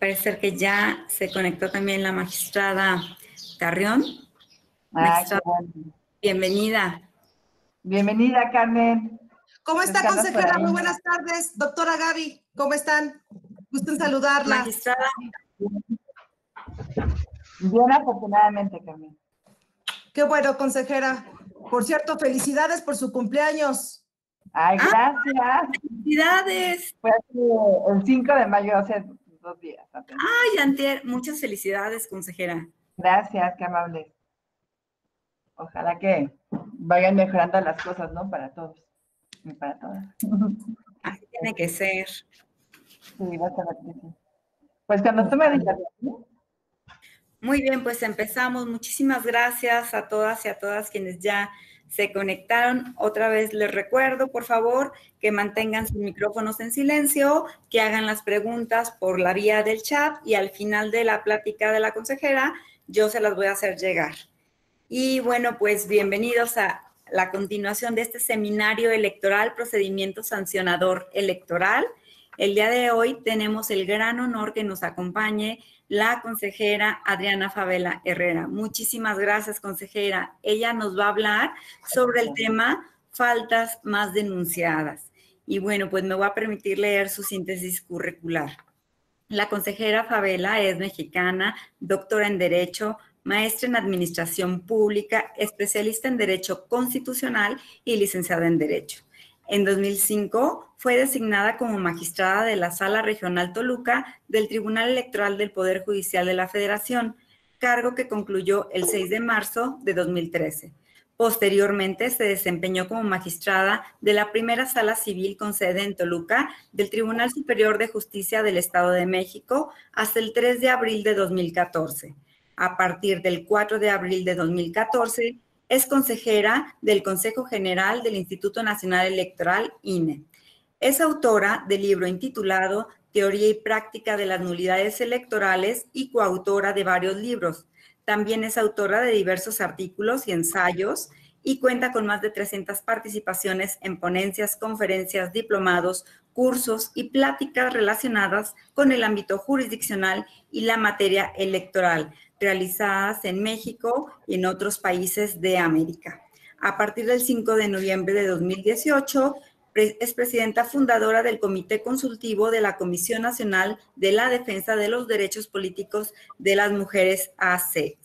Parece ser que ya se conectó también la magistrada Carrión. Bienvenida. Bienvenida, Carmen. ¿Cómo está, consejera? Muy buenas tardes. Doctora Gaby, ¿cómo están? Gusto en saludarla. Magistrada. Bien, afortunadamente, Carmen. Qué bueno, consejera. Por cierto, felicidades por su cumpleaños. Ay, ah, gracias. felicidades. Fue el 5 de mayo, dos días. Ay, Antier, muchas felicidades, consejera. Gracias, qué amable. Ojalá que vayan mejorando las cosas, ¿no? Para todos y para todas. Así tiene que ser. Sí, va a Pues cuando tú me digas. Muy bien, pues empezamos. Muchísimas gracias a todas y a todas quienes ya se conectaron. Otra vez les recuerdo, por favor, que mantengan sus micrófonos en silencio, que hagan las preguntas por la vía del chat y al final de la plática de la consejera yo se las voy a hacer llegar. Y bueno, pues bienvenidos a la continuación de este seminario electoral, procedimiento sancionador electoral. El día de hoy tenemos el gran honor que nos acompañe la consejera Adriana Favela Herrera. Muchísimas gracias, consejera. Ella nos va a hablar sobre el tema faltas más denunciadas. Y bueno, pues me voy a permitir leer su síntesis curricular. La consejera Favela es mexicana, doctora en Derecho, maestra en Administración Pública, especialista en Derecho Constitucional y licenciada en Derecho. En 2005 fue designada como magistrada de la Sala Regional Toluca del Tribunal Electoral del Poder Judicial de la Federación, cargo que concluyó el 6 de marzo de 2013. Posteriormente se desempeñó como magistrada de la primera sala civil con sede en Toluca del Tribunal Superior de Justicia del Estado de México hasta el 3 de abril de 2014 a partir del 4 de abril de 2014, es consejera del Consejo General del Instituto Nacional Electoral, INE. Es autora del libro intitulado Teoría y Práctica de las Nulidades Electorales y coautora de varios libros. También es autora de diversos artículos y ensayos y cuenta con más de 300 participaciones en ponencias, conferencias, diplomados, cursos y pláticas relacionadas con el ámbito jurisdiccional y la materia electoral, realizadas en México y en otros países de América. A partir del 5 de noviembre de 2018, es presidenta fundadora del Comité Consultivo de la Comisión Nacional de la Defensa de los Derechos Políticos de las Mujeres AC.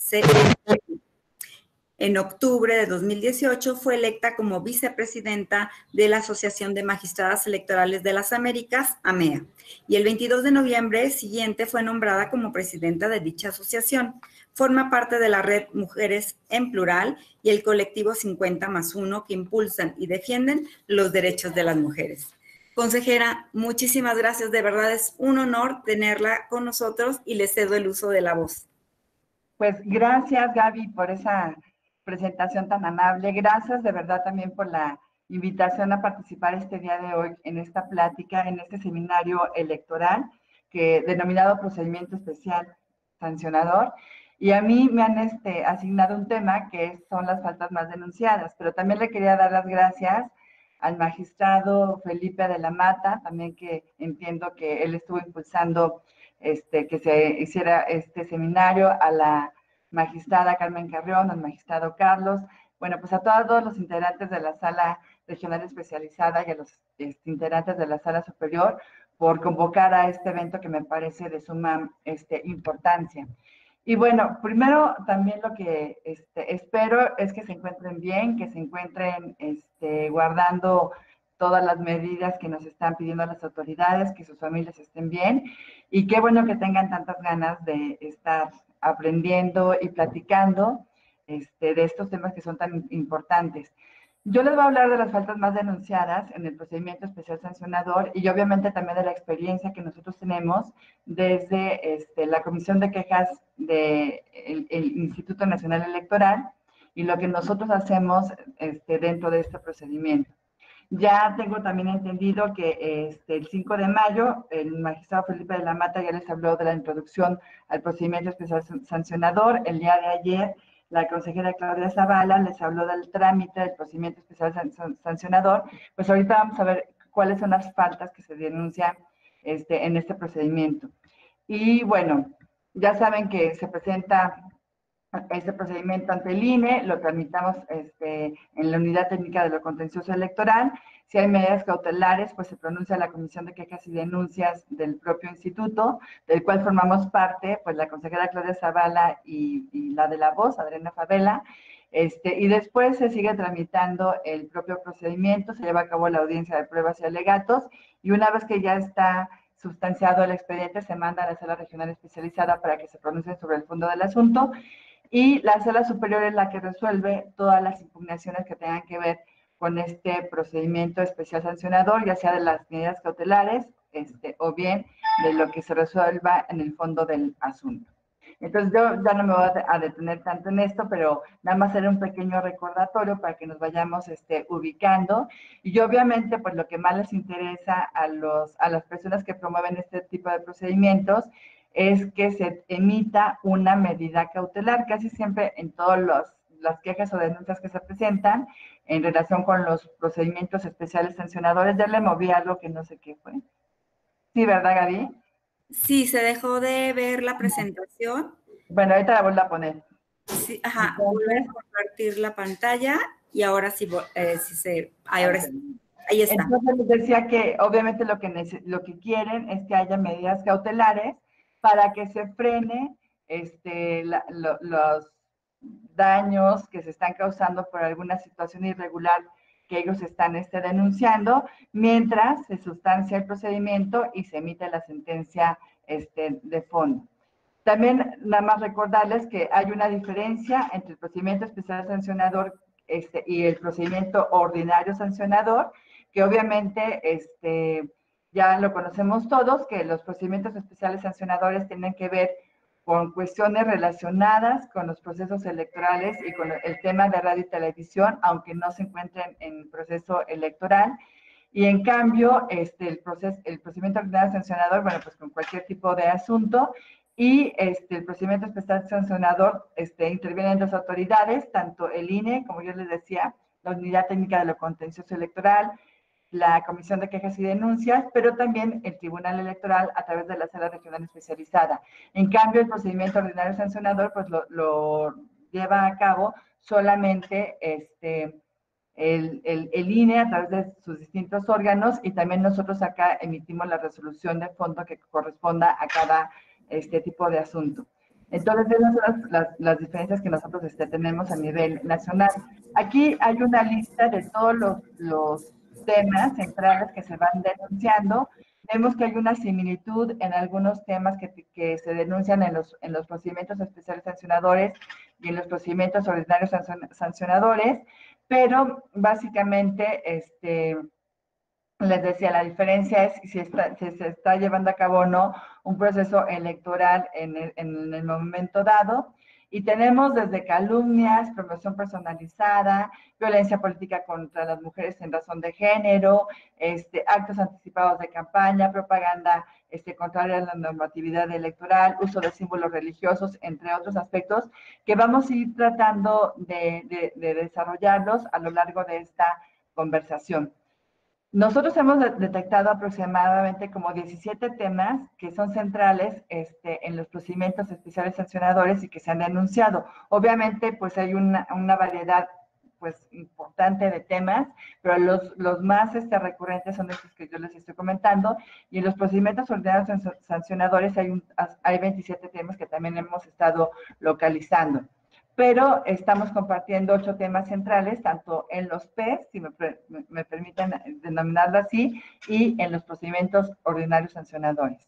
En octubre de 2018 fue electa como vicepresidenta de la Asociación de Magistradas Electorales de las Américas, AMEA, y el 22 de noviembre siguiente fue nombrada como presidenta de dicha asociación. Forma parte de la red Mujeres en Plural y el colectivo 50 más 1 que impulsan y defienden los derechos de las mujeres. Consejera, muchísimas gracias. De verdad es un honor tenerla con nosotros y le cedo el uso de la voz. Pues gracias, Gaby, por esa presentación tan amable. Gracias de verdad también por la invitación a participar este día de hoy en esta plática, en este seminario electoral que denominado procedimiento especial sancionador. Y a mí me han este, asignado un tema que son las faltas más denunciadas, pero también le quería dar las gracias al magistrado Felipe de la Mata, también que entiendo que él estuvo impulsando este, que se hiciera este seminario, a la magistrada Carmen Carrión, al magistrado Carlos, bueno, pues a todos los integrantes de la sala regional especializada y a los este, integrantes de la sala superior por convocar a este evento que me parece de suma este, importancia. Y bueno, primero también lo que este, espero es que se encuentren bien, que se encuentren este, guardando todas las medidas que nos están pidiendo las autoridades, que sus familias estén bien y qué bueno que tengan tantas ganas de estar aprendiendo y platicando este, de estos temas que son tan importantes. Yo les voy a hablar de las faltas más denunciadas en el procedimiento especial sancionador y obviamente también de la experiencia que nosotros tenemos desde este, la Comisión de Quejas del Instituto Nacional Electoral y lo que nosotros hacemos este, dentro de este procedimiento. Ya tengo también entendido que este, el 5 de mayo el magistrado Felipe de la Mata ya les habló de la introducción al procedimiento especial sancionador. El día de ayer la consejera Claudia Zavala les habló del trámite del procedimiento especial sancionador. Pues ahorita vamos a ver cuáles son las faltas que se denuncian este, en este procedimiento. Y bueno, ya saben que se presenta este procedimiento ante el INE, lo tramitamos este, en la unidad técnica de lo contencioso electoral. Si hay medidas cautelares, pues se pronuncia la Comisión de Quejas y Denuncias del propio instituto, del cual formamos parte, pues la consejera Claudia Zavala y, y la de la voz, Adriana Favela. Este, y después se sigue tramitando el propio procedimiento, se lleva a cabo la audiencia de pruebas y alegatos, y una vez que ya está sustanciado el expediente, se manda a la sala regional especializada para que se pronuncie sobre el fondo del asunto y la sala superior es la que resuelve todas las impugnaciones que tengan que ver con este procedimiento especial sancionador, ya sea de las medidas cautelares este, o bien de lo que se resuelva en el fondo del asunto. Entonces yo ya no me voy a detener tanto en esto, pero nada más hacer un pequeño recordatorio para que nos vayamos este, ubicando. Y obviamente, pues lo que más les interesa a, los, a las personas que promueven este tipo de procedimientos es que se emita una medida cautelar, casi siempre en todas las quejas o denuncias que se presentan en relación con los procedimientos especiales sancionadores. Ya le moví algo que no sé qué fue. Sí, ¿verdad, Gaby? Sí, se dejó de ver la presentación. Bueno, ahorita la vuelvo a poner. Sí, ajá, vuelve a compartir la pantalla y ahora sí, eh, sí se... Ahora sí. Ahí está. Entonces les decía que obviamente lo que, lo que quieren es que haya medidas cautelares para que se frene este, los daños que se están causando por alguna situación irregular que ellos están este, denunciando, mientras se sustancia el procedimiento y se emite la sentencia este, de fondo. También nada más recordarles que hay una diferencia entre el procedimiento especial sancionador este, y el procedimiento ordinario sancionador, que obviamente ya lo conocemos todos, que los procedimientos especiales sancionadores tienen que ver con cuestiones relacionadas con los procesos electorales y con el tema de radio y televisión, aunque no se encuentren en proceso electoral. Y en cambio, este, el, proceso, el procedimiento ordinario sancionador, bueno, pues con cualquier tipo de asunto. Y este, el procedimiento especial sancionador este, intervienen dos autoridades, tanto el INE, como yo les decía, la Unidad Técnica de lo Contencioso Electoral, la Comisión de Quejas y Denuncias, pero también el Tribunal Electoral a través de la Sala Regional Especializada. En cambio, el procedimiento ordinario sancionador pues lo, lleva a cabo solamente este, el, el, INE a través de sus distintos órganos y también nosotros acá emitimos la resolución de fondo que corresponda a cada este tipo de asunto. Entonces, esas son las, las, diferencias que nosotros este, tenemos a nivel nacional. Aquí hay una lista de todos los, los temas centrales que se van denunciando. Vemos que hay una similitud en algunos temas que, que se denuncian en los, en los procedimientos especiales sancionadores y en los procedimientos ordinarios sancionadores, pero básicamente, este, les decía, la diferencia es si, está, si se está llevando a cabo o no un proceso electoral en en el momento dado. Y tenemos desde calumnias, promoción personalizada, violencia política contra las mujeres en razón de género, este, actos anticipados de campaña, propaganda este, contraria a la normatividad electoral, uso de símbolos religiosos, entre otros aspectos, que vamos a ir tratando de desarrollarlos a lo largo de esta conversación. Nosotros hemos detectado aproximadamente como 17 temas que son centrales este, en los procedimientos especiales sancionadores y que se han denunciado. Obviamente, pues hay una, variedad pues importante de temas, pero los, más este, recurrentes son estos que yo les estoy comentando. Y en los procedimientos ordinarios sancionadores hay, un, hay 27 temas que también hemos estado localizando pero estamos compartiendo ocho temas centrales, tanto en los PES, si me, me, permiten denominarlo así, y en los procedimientos ordinarios sancionadores.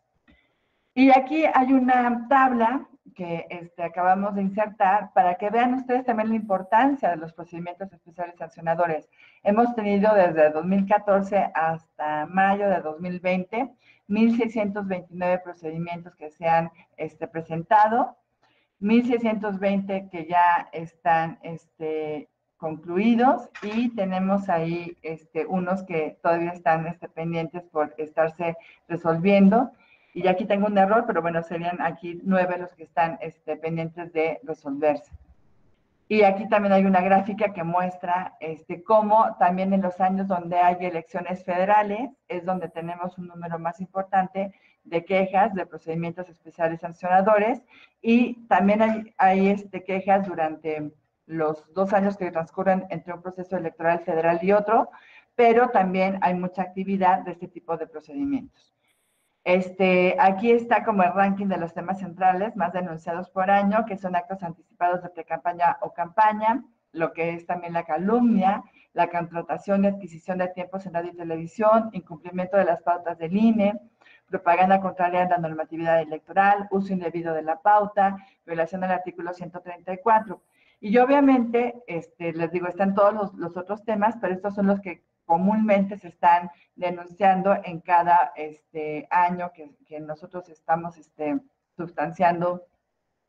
Y aquí hay una tabla que este, acabamos de insertar para que vean ustedes también la importancia de los procedimientos especiales sancionadores. Hemos tenido desde 2014 hasta mayo de 2020 1.629 procedimientos que se han este, presentado 1620 que ya están este, concluidos y tenemos ahí este, unos que todavía están este, pendientes por estarse resolviendo. Y aquí tengo un error, pero bueno, serían aquí nueve los que están este, pendientes de resolverse. Y aquí también hay una gráfica que muestra este, cómo también en los años donde hay elecciones federales es donde tenemos un número más importante de quejas de procedimientos especiales sancionadores y también hay, este, quejas durante los dos años que transcurren entre un proceso electoral federal y otro, pero también hay mucha actividad de este tipo de procedimientos. Este, aquí está como el ranking de los temas centrales más denunciados por año, que son actos anticipados de pre-campaña o campaña, lo que es también la calumnia, la contratación y adquisición de tiempos en radio y televisión, incumplimiento de las pautas del INE, propaganda contraria a la normatividad electoral, uso indebido de la pauta, violación del artículo 134. Y obviamente, este, les digo, están todos los, los otros temas, pero estos son los que comúnmente se están denunciando en cada este, año que, que nosotros estamos este, sustanciando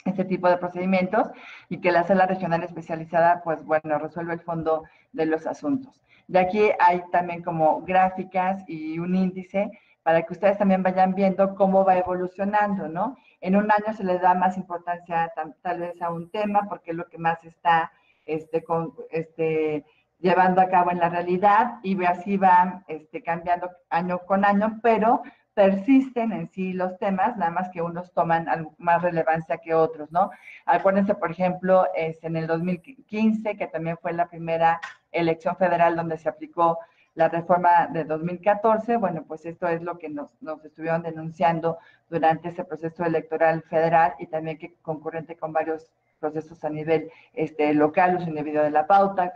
este tipo de procedimientos y que la sala regional especializada, pues bueno, resuelve el fondo de los asuntos. De aquí hay también como gráficas y un índice para que ustedes también vayan viendo cómo va evolucionando, ¿no? En un año se le da más importancia tal, vez a un tema porque es lo que más está este, este, llevando a cabo en la realidad y así van este, cambiando año con año, pero persisten en sí los temas, nada más que unos toman más relevancia que otros, ¿no? Acuérdense, por ejemplo, es en el 2015, que también fue la primera elección federal donde se aplicó la reforma de 2014, bueno, pues esto es lo que nos, estuvieron denunciando durante ese proceso electoral federal y también que concurrente con varios procesos a nivel este, local, uso indebido de la pauta,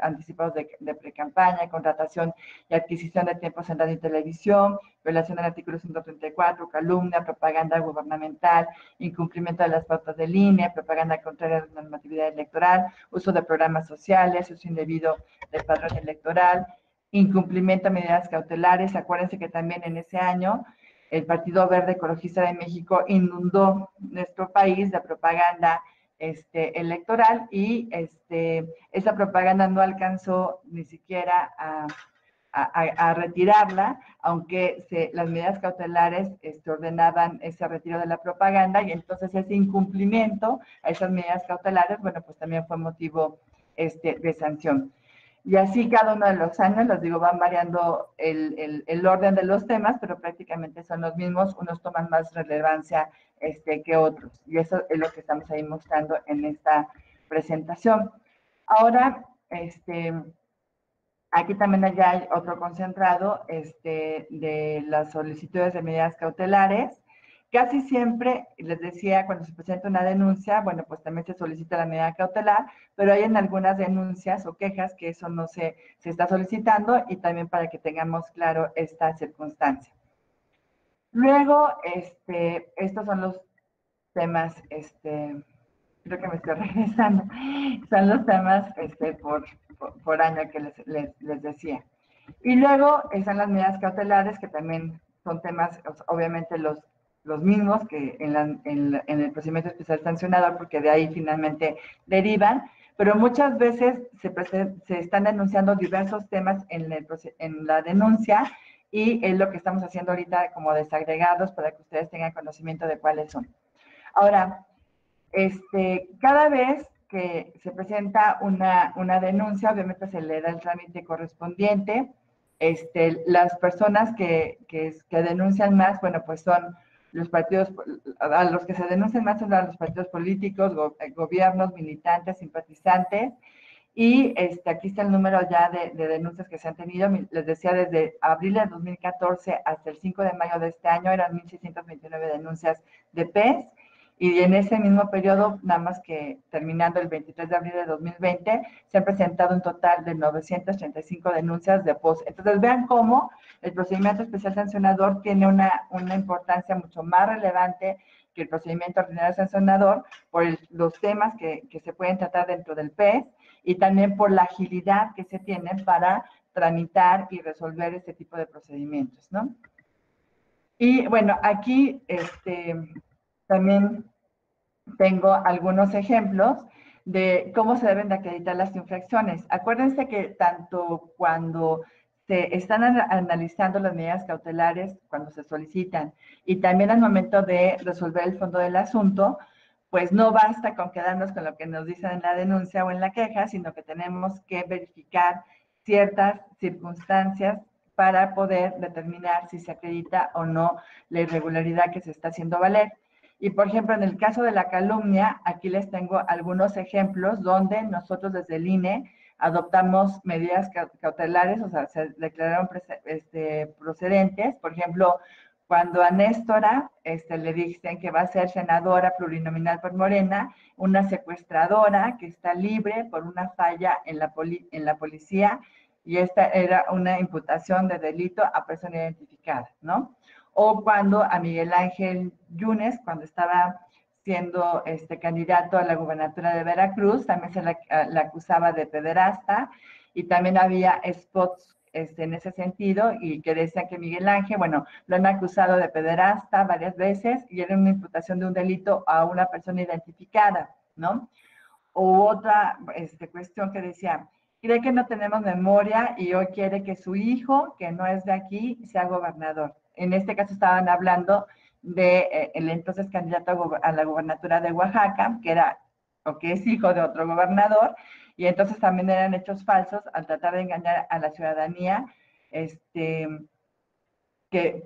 anticipados de, de pre-campaña, contratación y adquisición de tiempos en radio y televisión, violación del artículo 134, calumnia, propaganda gubernamental, incumplimiento de las pautas de línea, propaganda contraria a la normatividad electoral, uso de programas sociales, uso indebido del padrón electoral, incumplimiento de medidas cautelares. Acuérdense que también en ese año el Partido Verde Ecologista de México inundó nuestro país de propaganda este, electoral y este, esa propaganda no alcanzó ni siquiera a, retirarla, aunque se, las medidas cautelares este, ordenaban ese retiro de la propaganda y entonces ese incumplimiento a esas medidas cautelares, bueno, pues también fue motivo este, de sanción. Y así cada uno de los años, los digo, van variando el, el, orden de los temas, pero prácticamente son los mismos, unos toman más relevancia este, que otros. Y eso es lo que estamos ahí mostrando en esta presentación. Ahora, este, aquí también allá hay otro concentrado este, de las solicitudes de medidas cautelares. Casi siempre, les decía, cuando se presenta una denuncia, bueno, pues también se solicita la medida cautelar, pero hay en algunas denuncias o quejas que eso no se, se está solicitando y también para que tengamos claro esta circunstancia. Luego, este, estos son los temas, este, creo que me estoy regresando, son los temas este, por, por, año que les, les, decía. Y luego están las medidas cautelares, que también son temas, obviamente, los los mismos que en, en, el procedimiento especial sancionador, porque de ahí finalmente derivan, pero muchas veces se, se están denunciando diversos temas en, el, en la denuncia y es lo que estamos haciendo ahorita como desagregados para que ustedes tengan conocimiento de cuáles son. Ahora, este, cada vez que se presenta una, una denuncia, obviamente se le da el trámite correspondiente. Este, las personas que, que, que denuncian más, bueno, pues son los partidos, a los que se denuncian más son a los partidos políticos, eh, gobiernos, militantes, simpatizantes. Y este, aquí está el número ya de, denuncias que se han tenido. Les decía, desde abril de 2014 hasta el 5 de mayo de este año eran 1.629 denuncias de PES y en ese mismo periodo, nada más que terminando el 23 de abril de 2020, se han presentado un total de 935 denuncias de POS. Entonces, vean cómo el procedimiento especial sancionador tiene una, una importancia mucho más relevante que el procedimiento ordinario sancionador por los temas que, que, se pueden tratar dentro del PES y también por la agilidad que se tiene para tramitar y resolver este tipo de procedimientos, ¿no? Y bueno, aquí este, también tengo algunos ejemplos de cómo se deben de acreditar las infracciones. Acuérdense que tanto cuando se están analizando las medidas cautelares, cuando se solicitan, y también al momento de resolver el fondo del asunto, pues no basta con quedarnos con lo que nos dicen en la denuncia o en la queja, sino que tenemos que verificar ciertas circunstancias para poder determinar si se acredita o no la irregularidad que se está haciendo valer. Y por ejemplo, en el caso de la calumnia, aquí les tengo algunos ejemplos donde nosotros desde el INE adoptamos medidas cautelares, o sea, se declararon este, procedentes. Por ejemplo, cuando a Néstora este, le dicen que va a ser senadora plurinominal por Morena, una secuestradora que está libre por una falla en la, en la policía, y esta era una imputación de delito a persona identificada, ¿no? O cuando a Miguel Ángel Yunes, cuando estaba siendo este candidato a la gubernatura de Veracruz, también se le, acusaba de pederasta y también había spots este, en ese sentido y que decían que Miguel Ángel, bueno, lo han acusado de pederasta varias veces y era una imputación de un delito a una persona identificada, ¿no? O otra este, cuestión que decía, cree que no tenemos memoria y hoy quiere que su hijo, que no es de aquí, sea gobernador. En este caso estaban hablando de eh, el entonces candidato a, la gubernatura de Oaxaca, que era o que es hijo de otro gobernador, y entonces también eran hechos falsos al tratar de engañar a la ciudadanía, este, que,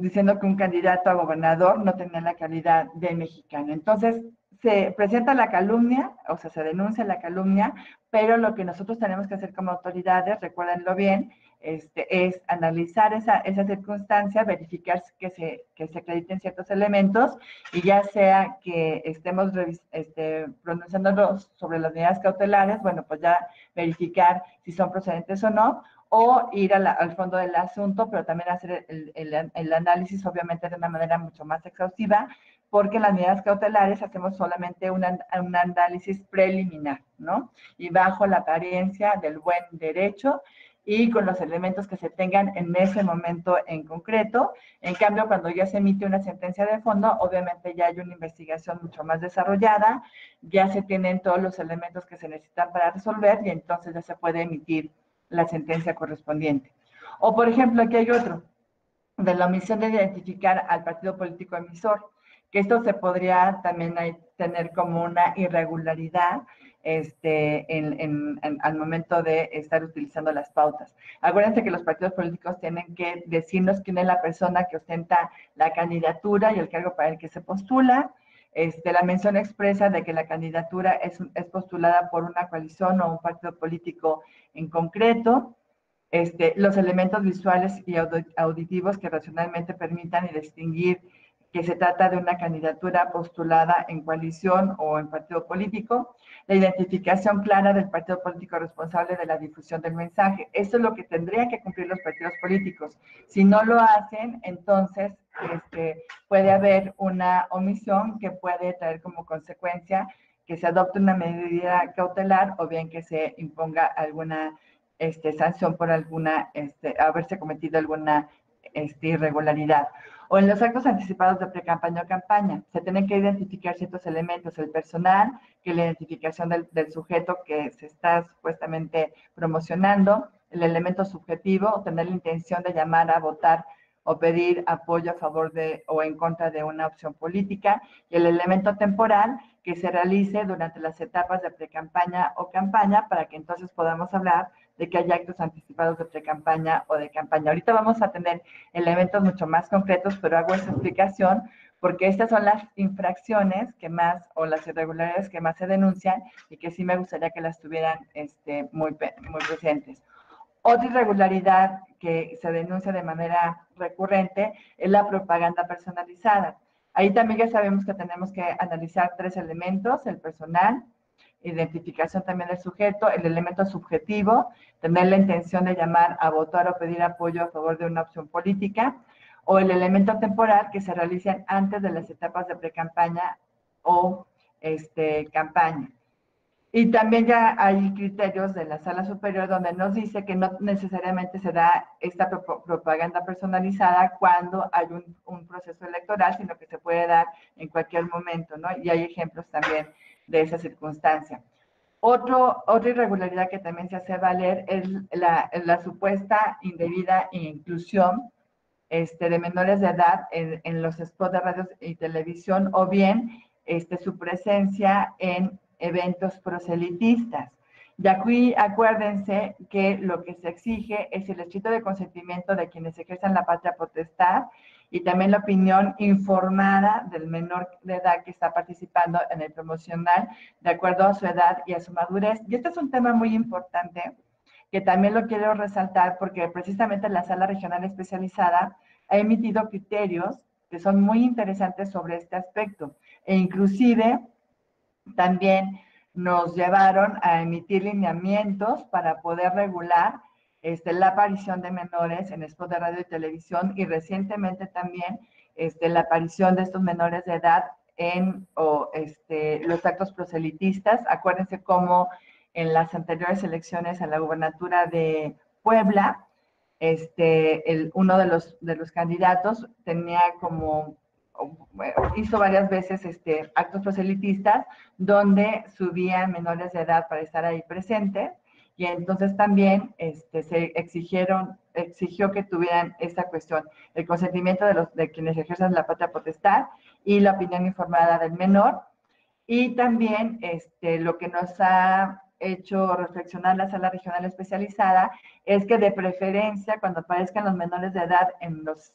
diciendo que un candidato a gobernador no tenía la calidad de mexicano. Entonces, se presenta la calumnia, o sea, se denuncia la calumnia, pero lo que nosotros tenemos que hacer como autoridades, recuérdenlo bien, este, es analizar esa, esa circunstancia, verificar que se, que se acrediten ciertos elementos y ya sea que estemos este, pronunciándonos sobre las medidas cautelares, bueno, pues ya verificar si son procedentes o no, o ir al fondo del asunto, pero también hacer el, el, análisis, obviamente, de una manera mucho más exhaustiva, porque en las medidas cautelares hacemos solamente un análisis preliminar, ¿no? Y bajo la apariencia del buen derecho y con los elementos que se tengan en ese momento en concreto. En cambio, cuando ya se emite una sentencia de fondo, obviamente ya hay una investigación mucho más desarrollada, ya se tienen todos los elementos que se necesitan para resolver y entonces ya se puede emitir la sentencia correspondiente. O, por ejemplo, aquí hay otro, de la omisión de identificar al partido político emisor, que esto se podría también tener como una irregularidad este, en, al momento de estar utilizando las pautas. Acuérdense que los partidos políticos tienen que decirnos quién es la persona que ostenta la candidatura y el cargo para el que se postula. Este, la mención expresa de que la candidatura es, es postulada por una coalición o un partido político en concreto. Este, los elementos visuales y auditivos que racionalmente permitan y distinguir que se trata de una candidatura postulada en coalición o en partido político, la identificación clara del partido político responsable de la difusión del mensaje. Eso es lo que tendrían que cumplir los partidos políticos. Si no lo hacen, entonces este, puede haber una omisión que puede traer como consecuencia que se adopte una medida cautelar o bien que se imponga alguna este, sanción por alguna, este, haberse cometido alguna este, irregularidad o en los actos anticipados de pre-campaña o campaña. Se tienen que identificar ciertos elementos, el personal, que la identificación del, sujeto que se está supuestamente promocionando, el elemento subjetivo, tener la intención de llamar a votar o pedir apoyo a favor de o en contra de una opción política, y el elemento temporal que se realice durante las etapas de pre-campaña o campaña para que entonces podamos hablar de que haya actos anticipados de pre-campaña o de campaña. Ahorita vamos a tener elementos mucho más concretos, pero hago esa explicación porque estas son las infracciones que más, o las irregularidades que más se denuncian y que sí me gustaría que las tuvieran este, muy, muy presentes. Otra irregularidad que se denuncia de manera recurrente es la propaganda personalizada. Ahí también ya sabemos que tenemos que analizar tres elementos, el personal, identificación también del sujeto, el elemento subjetivo, tener la intención de llamar a votar o pedir apoyo a favor de una opción política, o el elemento temporal que se realicen antes de las etapas de pre-campaña o este, campaña. Y también ya hay criterios de la sala superior donde nos dice que no necesariamente se da esta propaganda personalizada cuando hay un, un, proceso electoral, sino que se puede dar en cualquier momento, ¿no? Y hay ejemplos también de esa circunstancia. Otro, otra irregularidad que también se hace valer es la, supuesta indebida inclusión este, de menores de edad en, en, los spots de radio y televisión o bien este, su presencia en eventos proselitistas. Y aquí acuérdense que lo que se exige es el escrito de consentimiento de quienes ejercen la patria potestad y también la opinión informada del menor de edad que está participando en el promocional de acuerdo a su edad y a su madurez. Y este es un tema muy importante que también lo quiero resaltar porque precisamente la sala regional especializada ha emitido criterios que son muy interesantes sobre este aspecto e inclusive también nos llevaron a emitir lineamientos para poder regular este, la aparición de menores en spots de radio y televisión y recientemente también este, la aparición de estos menores de edad en este, los actos proselitistas. Acuérdense cómo en las anteriores elecciones a la gubernatura de Puebla, este, uno de los, de los candidatos tenía como, hizo varias veces este, actos proselitistas donde subían menores de edad para estar ahí presentes y entonces también este, se exigieron, exigió que tuvieran esta cuestión, el consentimiento de, los, de quienes ejercen la patria potestad y la opinión informada del menor. Y también este, lo que nos ha hecho reflexionar la sala regional especializada es que de preferencia cuando aparezcan los menores de edad en los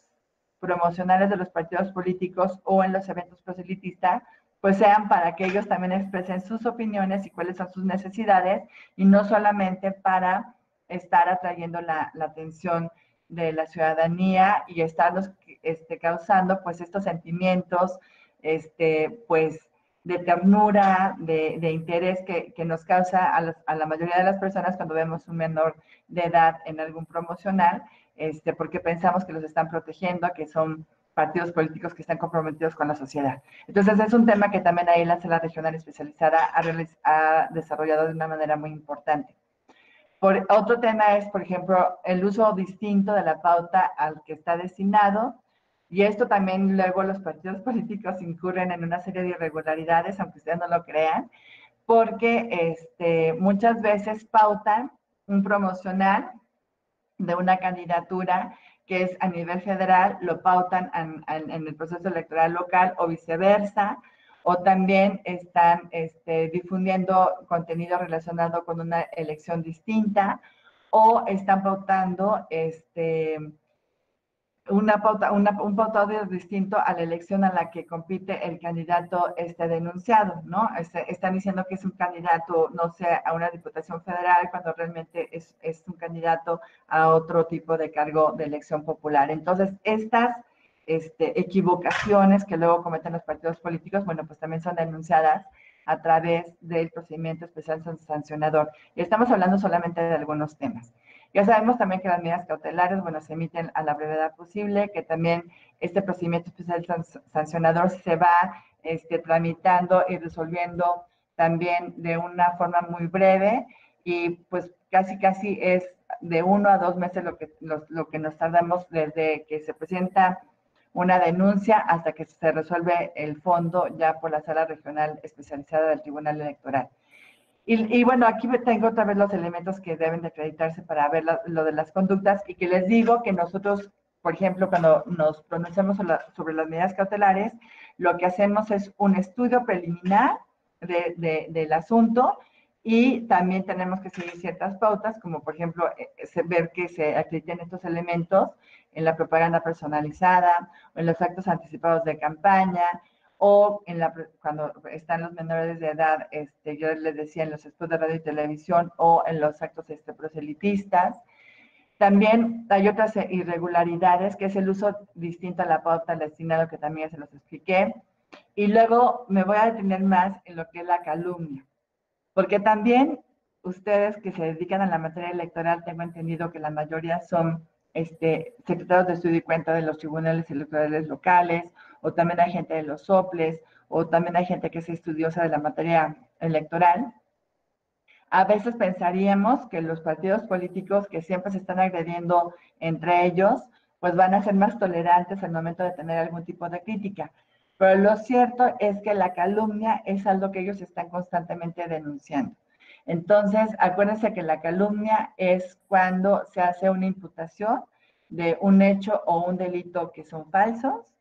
promocionales de los partidos políticos o en los eventos proselitistas, pues sean para que ellos también expresen sus opiniones y cuáles son sus necesidades y no solamente para estar atrayendo la, atención de la ciudadanía y estarnos este, causando pues estos sentimientos, este, pues de ternura, de, interés que, nos causa a, la mayoría de las personas cuando vemos un menor de edad en algún promocional, este, porque pensamos que los están protegiendo, que son partidos políticos que están comprometidos con la sociedad. Entonces, es un tema que también ahí la sala regional especializada ha, desarrollado de una manera muy importante. Por, otro tema es, por ejemplo, el uso distinto de la pauta al que está destinado y esto también luego los partidos políticos incurren en una serie de irregularidades, aunque ustedes no lo crean, porque este, muchas veces pautan un promocional de una candidatura que es a nivel federal, lo pautan en, el proceso electoral local o viceversa, o también están este, difundiendo contenido relacionado con una elección distinta, o están pautando este, una pauta, un pautado distinto a la elección a la que compite el candidato este denunciado, ¿no? Este, están diciendo que es un candidato, no sé, a una diputación federal, cuando realmente es, es, un candidato a otro tipo de cargo de elección popular. Entonces, estas este, equivocaciones que luego cometen los partidos políticos, bueno, pues también son denunciadas a través del procedimiento especial sancionador. Y estamos hablando solamente de algunos temas. Ya sabemos también que las medidas cautelares, bueno, se emiten a la brevedad posible, que también este procedimiento especial sancionador se va este, tramitando y resolviendo también de una forma muy breve y pues casi casi es de uno a dos meses lo que, lo que nos tardamos desde que se presenta una denuncia hasta que se resuelve el fondo ya por la sala regional especializada del Tribunal Electoral. Y, bueno, aquí tengo otra vez los elementos que deben de acreditarse para ver lo de las conductas y que les digo que nosotros, por ejemplo, cuando nos pronunciamos sobre las medidas cautelares, lo que hacemos es un estudio preliminar del asunto y también tenemos que seguir ciertas pautas, como por ejemplo eh, ver que se acrediten estos elementos en la propaganda personalizada en los actos anticipados de campaña o en la, cuando están los menores de edad, este, yo les decía en los spots de radio y televisión o en los actos este, proselitistas. También hay otras irregularidades, que es el uso distinto a la pauta destinado, que también se los expliqué. Y luego me voy a detener más en lo que es la calumnia, porque también ustedes que se dedican a la materia electoral, tengo entendido que la mayoría son este, secretarios de estudio y cuenta de los tribunales electorales locales o también hay gente de los soples, o también hay gente que es estudiosa de la materia electoral. A veces pensaríamos que los partidos políticos que siempre se están agrediendo entre ellos, pues van a ser más tolerantes al momento de tener algún tipo de crítica. Pero lo cierto es que la calumnia es algo que ellos están constantemente denunciando. Entonces, acuérdense que la calumnia es cuando se hace una imputación de un hecho o un delito que son falsos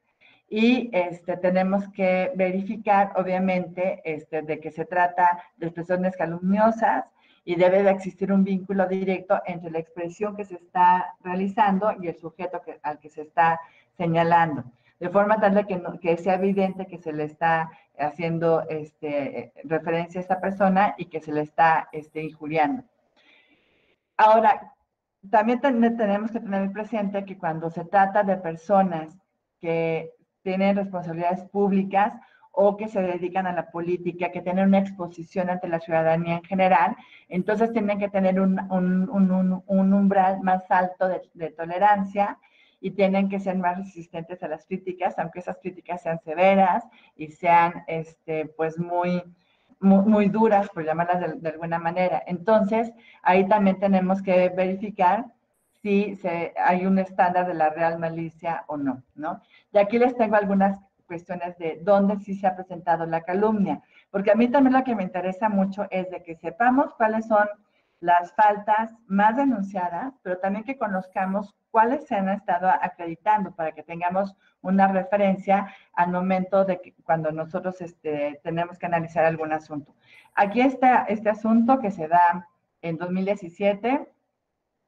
y este, tenemos que verificar, obviamente, este, de que se trata de expresiones calumniosas y debe de existir un vínculo directo entre la expresión que se está realizando y el sujeto al que se está señalando, de forma tal de que, que sea evidente que se le está haciendo este, referencia a esta persona y que se le está este, injuriando. Ahora, también tenemos que tener presente que cuando se trata de personas que tienen responsabilidades públicas o que se dedican a la política, que tienen una exposición ante la ciudadanía en general, entonces tienen que tener un, umbral más alto de, tolerancia y tienen que ser más resistentes a las críticas, aunque esas críticas sean severas y sean este, pues muy, muy, duras, por llamarlas de, de, alguna manera. Entonces, ahí también tenemos que verificar si hay un estándar de la real malicia o no, ¿no? Y aquí les tengo algunas cuestiones de dónde sí se ha presentado la calumnia, porque a mí también lo que me interesa mucho es de que sepamos cuáles son las faltas más denunciadas, pero también que conozcamos cuáles se han estado acreditando para que tengamos una referencia al momento de cuando nosotros este, tenemos que analizar algún asunto. Aquí está este asunto que se da en 2017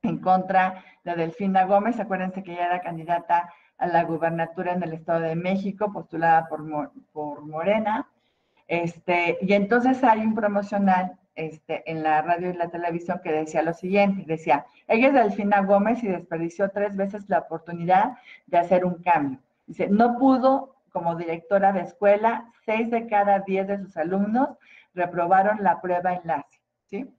en contra de Delfina Gómez. Acuérdense que ella era candidata a la gubernatura en el Estado de México, postulada por, por Morena. Este, y entonces hay un promocional este, en la radio y la televisión que decía lo siguiente, decía, ella es Delfina Gómez y desperdició tres veces la oportunidad de hacer un cambio. Dice, no pudo como directora de escuela, seis de cada diez de sus alumnos reprobaron la prueba enlace, ¿sí?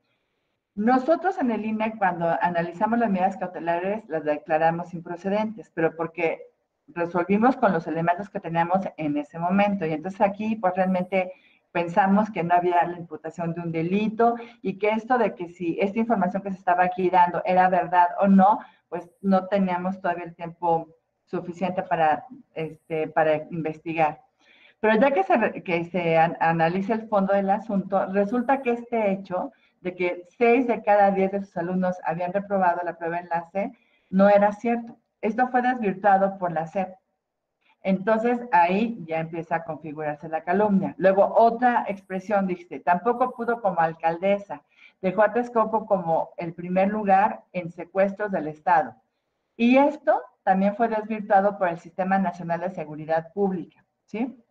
Nosotros en el INE, cuando analizamos las medidas cautelares, las declaramos improcedentes, pero porque resolvimos con los elementos que teníamos en ese momento. Y entonces aquí, pues realmente pensamos que no había la imputación de un delito y que esto de que si esta información que se estaba aquí dando era verdad o no, pues no teníamos todavía el tiempo suficiente para, este, para investigar. Pero ya que se, que se analice el fondo del asunto, resulta que este hecho de que seis de cada diez de sus alumnos habían reprobado la prueba enlace, no era cierto. Esto fue desvirtuado por la SEP. Entonces ahí ya empieza a configurarse la calumnia. Luego otra expresión dice, tampoco pudo como alcaldesa. Dejó a Texcoco como el primer lugar en secuestros del Estado. Y esto también fue desvirtuado por el Sistema Nacional de Seguridad Pública. ¿sí?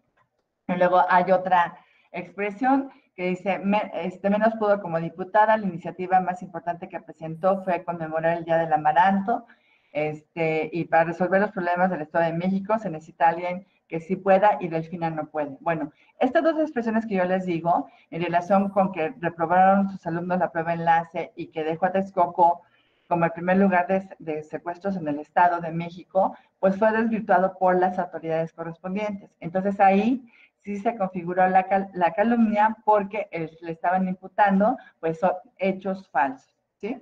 Y luego hay otra expresión que dice, este, menos pudo como diputada, la iniciativa más importante que presentó fue conmemorar el Día del Amaranto, este, y para resolver los problemas del Estado de México se necesita alguien que sí pueda y Delfina no puede. Bueno, estas dos expresiones que yo les digo, en relación con que reprobaron sus alumnos la prueba enlace y que dejó a Texcoco como el primer lugar de, de, secuestros en el Estado de México, pues fue desvirtuado por las autoridades correspondientes. Entonces ahí sí se configuró la, la calumnia porque le estaban imputando pues son hechos falsos, ¿sí?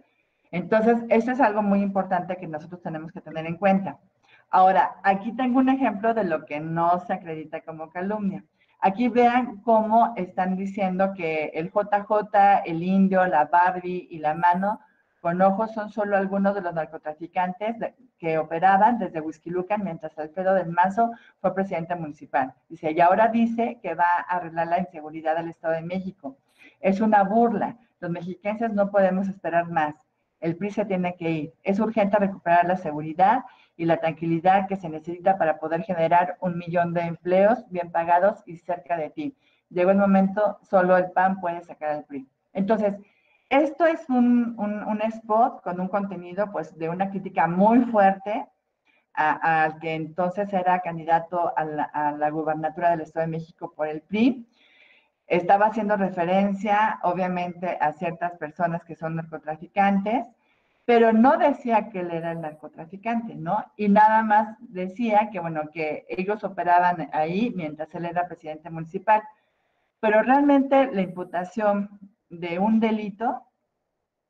Entonces, eso es algo muy importante que nosotros tenemos que tener en cuenta. Ahora, aquí tengo un ejemplo de lo que no se acredita como calumnia. Aquí vean cómo están diciendo que el JJ, el indio, la Barbie y la mano con ojos son solo algunos de los narcotraficantes que operaban desde Huizquilucan mientras Alfredo del Mazo fue presidente municipal. Dice, y ahora dice que va a arreglar la inseguridad del Estado de México. Es una burla. Los mexiquenses no podemos esperar más. El PRI se tiene que ir. Es urgente recuperar la seguridad y la tranquilidad que se necesita para poder generar un millón de empleos bien pagados y cerca de ti. Llegó el momento, solo el PAN puede sacar al PRI. Entonces, esto es un, spot con un contenido pues de una crítica muy fuerte al que entonces era candidato a la, a la, gubernatura del Estado de México por el PRI. Estaba haciendo referencia, obviamente, a ciertas personas que son narcotraficantes, pero no decía que él era el narcotraficante, ¿no? Y nada más decía que, bueno, que ellos operaban ahí mientras él era presidente municipal. Pero realmente la imputación de un delito,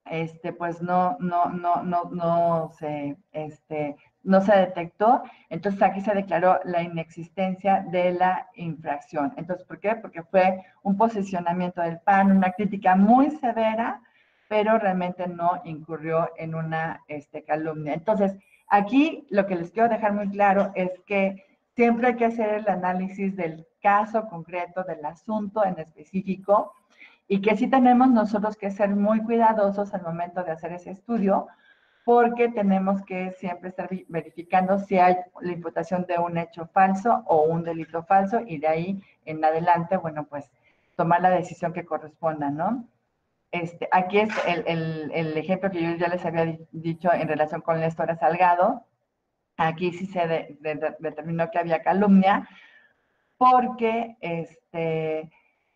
este, pues no, no, no, no, no se, este, no se detectó, entonces aquí se declaró la inexistencia de la infracción. Entonces, ¿por qué? Porque fue un posicionamiento del PAN, una crítica muy severa, pero realmente no incurrió en una este, calumnia. Entonces, aquí lo que les quiero dejar muy claro es que siempre hay que hacer el análisis del caso concreto, del asunto en específico, y que sí tenemos nosotros que ser muy cuidadosos al momento de hacer ese estudio, porque tenemos que siempre estar verificando si hay la imputación de un hecho falso o un delito falso y de ahí en adelante, bueno, pues tomar la decisión que corresponda, ¿no? Este, aquí es el, el, ejemplo que yo ya les había dicho en relación con historia Salgado. Aquí sí se determinó que había calumnia porque, este,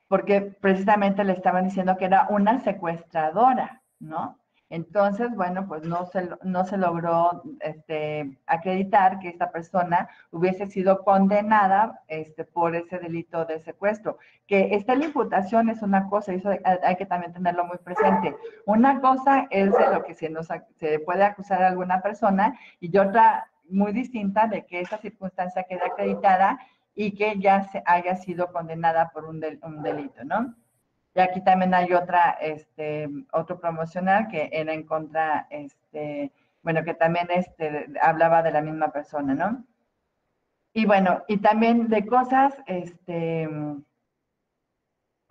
porque precisamente le estaban diciendo que era una secuestradora, ¿no? Entonces, bueno, pues no se, no se logró este, acreditar que esta persona hubiese sido condenada este, por ese delito de secuestro. Que esta la imputación es una cosa, y hay que también tenerlo muy presente. Una cosa es de lo que se, nos, se puede acusar a alguna persona y otra muy distinta de que esa circunstancia quede acreditada y que ya se haya sido condenada por un, delito, ¿no? Y aquí también hay otra, este, otro promocional que era en contra, este, bueno, que también este, hablaba de la misma persona, ¿no? Y bueno, y también de cosas, este,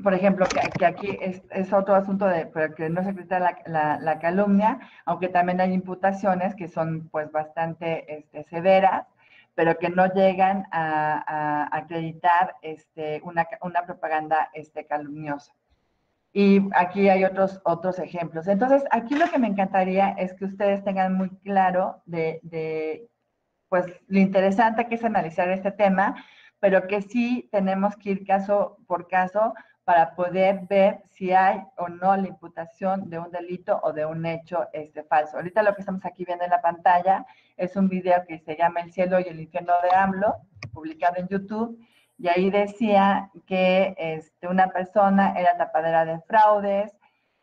por ejemplo, que, aquí es, otro asunto de que no se acredita la, la, calumnia, aunque también hay imputaciones que son pues bastante este, severas, pero que no llegan a, acreditar este, una, una propaganda este, calumniosa. Y aquí hay otros, otros ejemplos. Entonces, aquí lo que me encantaría es que ustedes tengan muy claro de, de, pues, lo interesante que es analizar este tema, pero que sí tenemos que ir caso por caso para poder ver si hay o no la imputación de un delito o de un hecho este, falso. Ahorita lo que estamos aquí viendo en la pantalla es un video que se llama El cielo y el infierno de AMLO, publicado en YouTube, y ahí decía que este, una persona era tapadera de fraudes,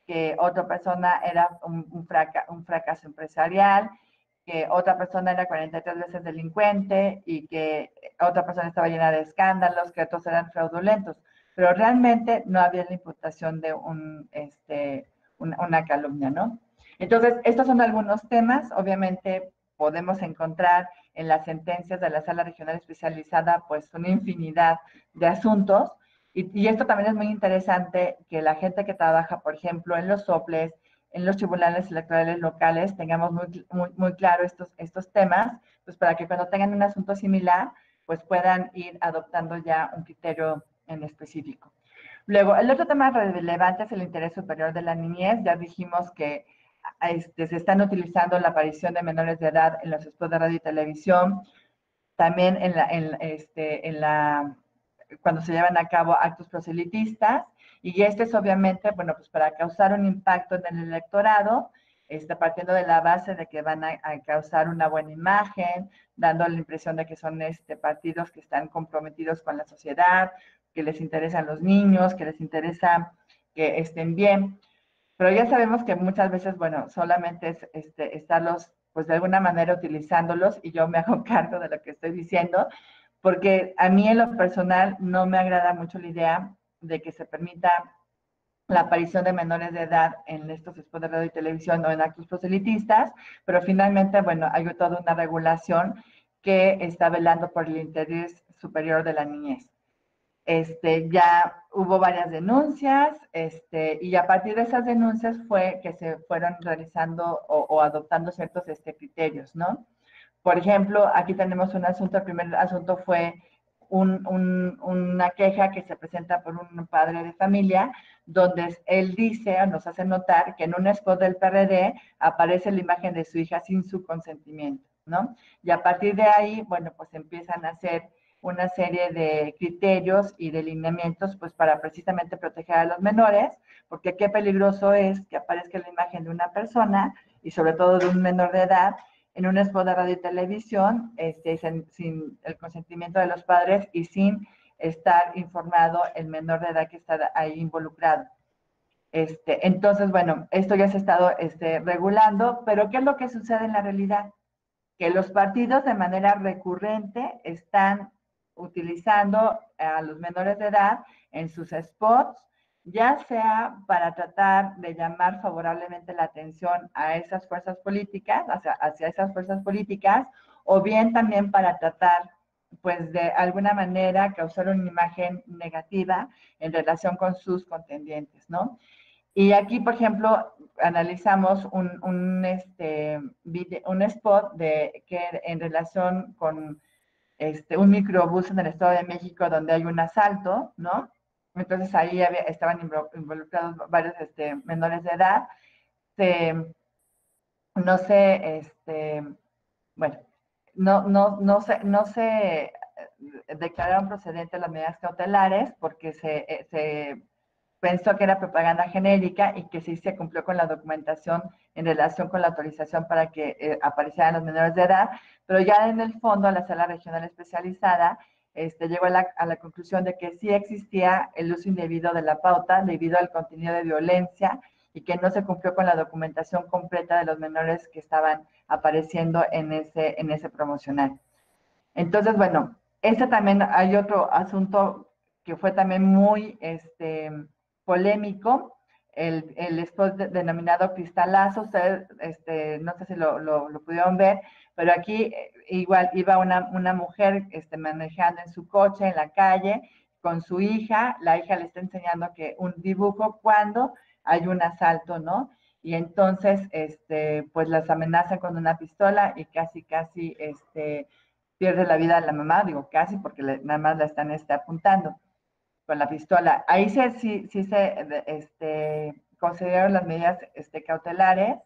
que otra persona era un, un, fracaso empresarial, que otra persona era 43 veces delincuente y que otra persona estaba llena de escándalos, que otros eran fraudulentos. Pero realmente no había la imputación de un, este, una, una calumnia, ¿no? Entonces, estos son algunos temas. Obviamente podemos encontrar en las sentencias de la sala regional especializada, pues una infinidad de asuntos. Y, esto también es muy interesante que la gente que trabaja, por ejemplo, en los soples, en los tribunales electorales locales, tengamos muy, muy, muy claro estos, estos temas, pues para que cuando tengan un asunto similar, pues puedan ir adoptando ya un criterio en específico. Luego, el otro tema relevante es el interés superior de la niñez. Ya dijimos que este, se están utilizando la aparición de menores de edad en los spots de radio y televisión, también en la, en, este, en la, cuando se llevan a cabo actos proselitistas, y este es obviamente, bueno, pues para causar un impacto en el electorado, está partiendo de la base de que van a, causar una buena imagen, dando la impresión de que son este, partidos que están comprometidos con la sociedad, que les interesan los niños, que les interesa que estén bien. Pero ya sabemos que muchas veces, bueno, solamente es este, estarlos, pues de alguna manera utilizándolos y yo me hago cargo de lo que estoy diciendo, porque a mí en lo personal no me agrada mucho la idea de que se permita la aparición de menores de edad en estos spots de radio y televisión o en actos proselitistas, pero finalmente, bueno, hay toda una regulación que está velando por el interés superior de la niñez. Este, ya hubo varias denuncias este, y a partir de esas denuncias fue que se fueron realizando o, adoptando ciertos este, criterios, ¿no? Por ejemplo, aquí tenemos un asunto, el primer asunto fue una queja que se presenta por un padre de familia, donde él dice o nos hace notar que en un spot del PRD aparece la imagen de su hija sin su consentimiento, ¿no? Y a partir de ahí, bueno, pues empiezan a hacer una serie de criterios y de lineamientos pues para precisamente proteger a los menores, porque qué peligroso es que aparezca la imagen de una persona y sobre todo de un menor de edad en un spot de radio y televisión este, sin, el consentimiento de los padres y sin estar informado el menor de edad que está ahí involucrado. Este, entonces, bueno, esto ya se ha estado este, regulando, pero ¿qué es lo que sucede en la realidad? Que los partidos de manera recurrente están utilizando a los menores de edad en sus spots, ya sea para tratar de llamar favorablemente la atención a esas fuerzas políticas, hacia, esas fuerzas políticas, o bien también para tratar pues de alguna manera causar una imagen negativa en relación con sus contendientes, ¿no? Y aquí, por ejemplo, analizamos un, un, este, un spot de, que en relación con este, un microbús en el Estado de México donde hay un asalto, ¿no? Entonces ahí estaban involucrados varios este, menores de edad. no sé, este, bueno, no, se, se declararon procedentes las medidas cautelares porque se, eh, se pensó que era propaganda genérica y que sí se cumplió con la documentación en relación con la autorización para que eh, aparecieran los menores de edad, pero ya en el fondo la sala regional especializada este, llegó a la, conclusión de que sí existía el uso indebido de la pauta debido al contenido de violencia y que no se cumplió con la documentación completa de los menores que estaban apareciendo en ese, en ese promocional. Entonces, bueno, ese también hay otro asunto que fue también muy, este, polémico, el, el spot denominado Cristalazo, ustedes este, no sé si lo, lo, pudieron ver, pero aquí eh, igual iba una, una mujer este, manejando en su coche en la calle con su hija, la hija le está enseñando que un dibujo cuando hay un asalto, ¿no? Y entonces, este, pues las amenazan con una pistola y casi, casi, este, pierde la vida la mamá, digo casi porque nada más la están este, apuntando con la pistola. Ahí sí, sí, se este, consideraron las medidas este, cautelares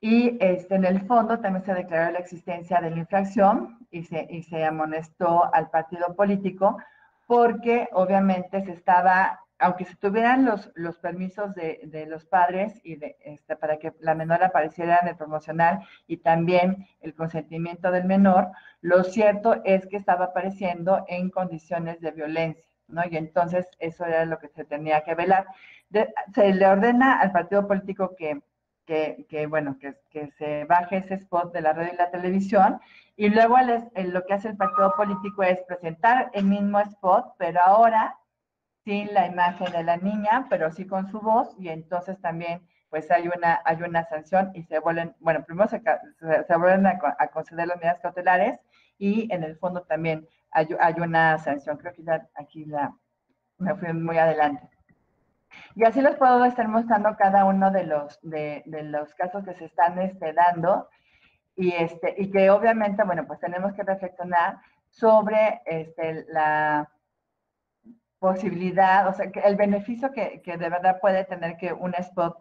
y este, en el fondo también se declaró la existencia de la infracción y se, y se amonestó al partido político porque obviamente se estaba, aunque se tuvieran los, los permisos de, de los padres y de, este, para que la menor apareciera en el promocional y también el consentimiento del menor, lo cierto es que estaba apareciendo en condiciones de violencia. ¿No? Y entonces eso era lo que se tenía que velar. se le ordena al partido político que, que, bueno, que, que, se baje ese spot de la radio y la televisión, y luego lo que hace el partido político es presentar el mismo spot, pero ahora sin la imagen de la niña, pero sí con su voz, y entonces también pues hay una, hay una sanción y se vuelven, bueno, primero se, se, vuelven a, a conceder las medidas cautelares y en el fondo también hay, una sanción. Creo que ya aquí la, me fui muy adelante. Y así les puedo estar mostrando cada uno de los, de, los casos que se están este, dando y, este, y que obviamente, bueno, pues tenemos que reflexionar sobre este, la posibilidad, o sea, el beneficio que, que, de verdad puede tener que un spot,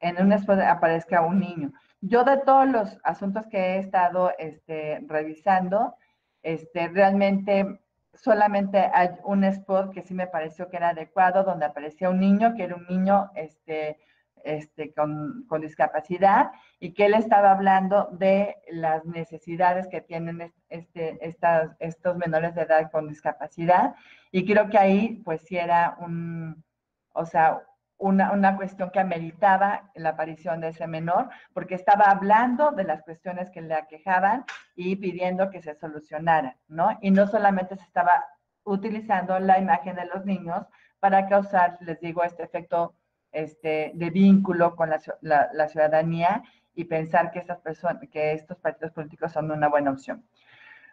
en un spot aparezca un niño. Yo de todos los asuntos que he estado este, revisando, este, realmente solamente hay un spot que sí me pareció que era adecuado, donde aparecía un niño, que era un niño este, este, con, con, discapacidad, y que él estaba hablando de las necesidades que tienen este, estas, estos menores de edad con discapacidad, y creo que ahí pues sí era un, o sea, una, una, cuestión que ameritaba la aparición de ese menor, porque estaba hablando de las cuestiones que le aquejaban y pidiendo que se solucionaran, ¿no? Y no solamente se estaba utilizando la imagen de los niños para causar, les digo, este efecto este, de vínculo con la, la, la ciudadanía y pensar que, estas personas, que estos partidos políticos son una buena opción.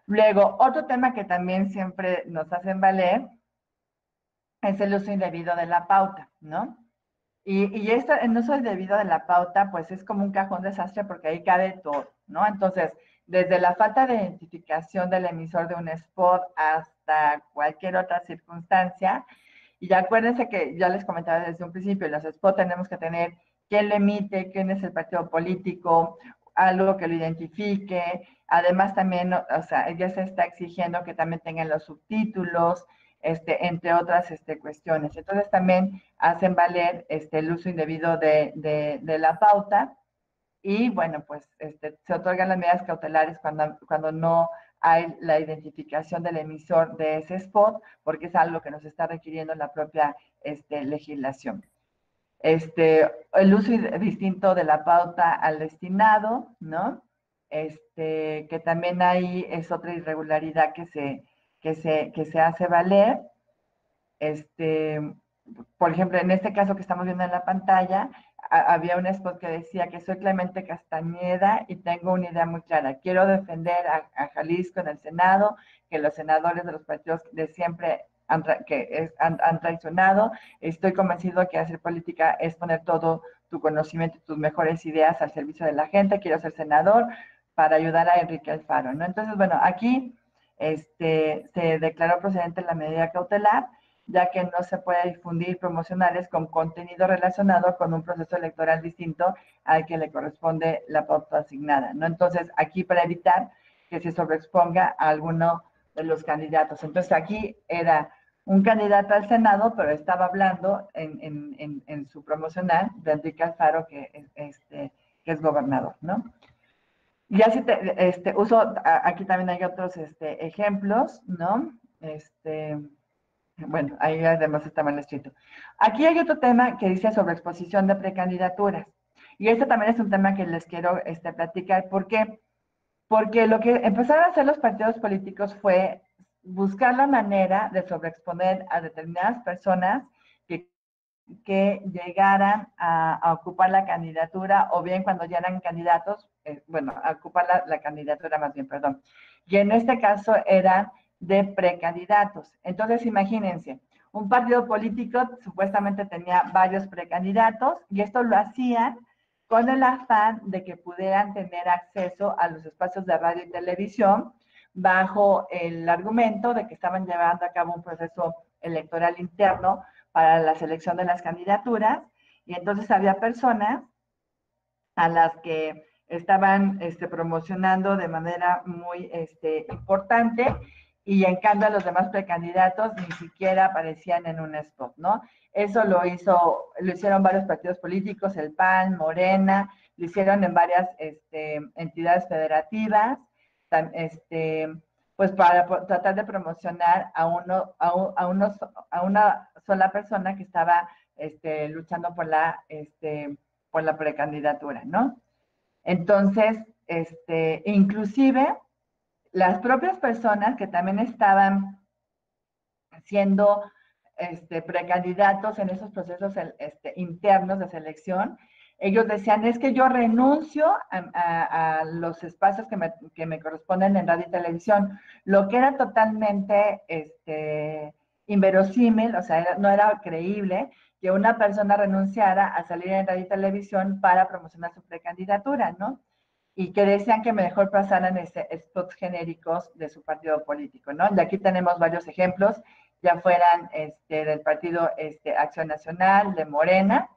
Luego, otro tema que también siempre nos hacen valer es el uso indebido de la pauta, ¿no? Y, y esto, el uso debido de la pauta, pues es como un cajón desastre porque ahí cabe todo, ¿no? Entonces, desde la falta de identificación del emisor de un spot hasta cualquier otra circunstancia. Y acuérdense que ya les comentaba desde un principio, los spots tenemos que tener quién le emite, quién es el partido político, algo que lo identifique. Además también, o sea, ya se está exigiendo que también tengan los subtítulos, este, entre otras este, cuestiones. Entonces también hacen valer este, el uso indebido de, la pauta y bueno, pues este, se otorgan las medidas cautelares cuando, cuando no hay la identificación del emisor de ese spot, porque es algo que nos está requiriendo la propia este, legislación. Este, el uso distinto de la pauta al destinado, ¿no? Este, que también ahí es otra irregularidad que se, que se, que se hace valer. Este, por ejemplo, en este caso que estamos viendo en la pantalla, había un spot que decía que soy Clemente Castañeda y tengo una idea muy clara. Quiero defender a, Jalisco en el Senado, que los senadores de los partidos de siempre han, que han, traicionado. Estoy convencido que hacer política es poner todo tu conocimiento y tus mejores ideas al servicio de la gente. Quiero ser senador para ayudar a Enrique Alfaro. ¿no? Entonces, bueno, aquí este, se declaró procedente la medida cautelar ya que no se puede difundir promocionales con contenido relacionado con un proceso electoral distinto al que le corresponde la pauta asignada, ¿no? Entonces, aquí para evitar que se sobreexponga a alguno de los candidatos. Entonces, aquí era un candidato al Senado, pero estaba hablando en, su promocional de Enrique Alfaro, que, este, que es gobernador, ¿no? Y así te, este, uso, aquí también hay otros este, ejemplos, ¿no? Este, bueno, ahí además está mal escrito. Aquí hay otro tema que dice sobre exposición de precandidaturas. Y este también es un tema que les quiero este, platicar. ¿Por qué? Porque lo que empezaron a hacer los partidos políticos fue buscar la manera de sobreexponer a determinadas personas que, que llegaran a, ocupar la candidatura o bien cuando ya eran candidatos, eh, bueno, a ocupar la, la candidatura más bien, perdón. Y en este caso eran de precandidatos. Entonces, imagínense, un partido político supuestamente tenía varios precandidatos y esto lo hacían con el afán de que pudieran tener acceso a los espacios de radio y televisión bajo el argumento de que estaban llevando a cabo un proceso electoral interno para la selección de las candidaturas y entonces había personas a las que estaban este, promocionando de manera muy este, importante y en cambio los demás precandidatos ni siquiera aparecían en un spot, ¿no? Eso lo hizo, lo hicieron varios partidos políticos, el PAN, Morena, lo hicieron en varias este, entidades federativas, este, pues para tratar de promocionar a uno, a, unos, a una sola persona que estaba este, luchando por la, este, por la precandidatura, ¿no? Entonces, este, inclusive las propias personas que también estaban siendo este, precandidatos en esos procesos este, internos de selección, ellos decían, es que yo renuncio a, los espacios que me, que me, corresponden en radio y televisión, lo que era totalmente este, inverosímil, o sea, no era creíble que una persona renunciara a salir en radio televisión para promocionar su precandidatura, ¿no? y que decían que mejor pasaran este, spots genéricos de su partido político, ¿no? Y aquí tenemos varios ejemplos, ya fueran este, del partido este, Acción Nacional, de Morena,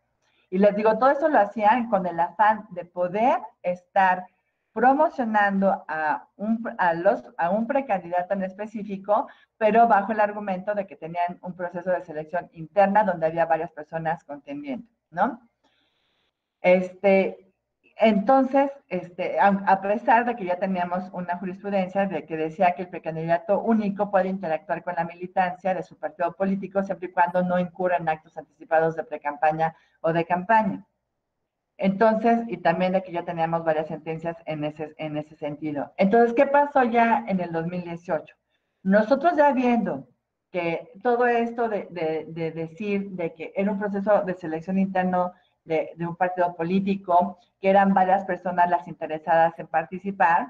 y les digo, todo eso lo hacían con el afán de poder estar promocionando a un, a, los, a un precandidato en específico, pero bajo el argumento de que tenían un proceso de selección interna donde había varias personas contendiendo, ¿no? Este, entonces, este, a, pesar de que ya teníamos una jurisprudencia de que decía que el precandidato único puede interactuar con la militancia de su partido político siempre y cuando no incurra en actos anticipados de precampaña o de campaña. Entonces, y también de que ya teníamos varias sentencias en ese, en ese sentido. Entonces, ¿qué pasó ya en el 2018? Nosotros ya viendo que todo esto de, de decir de que era un proceso de selección interno de, un partido político, que eran varias personas las interesadas en participar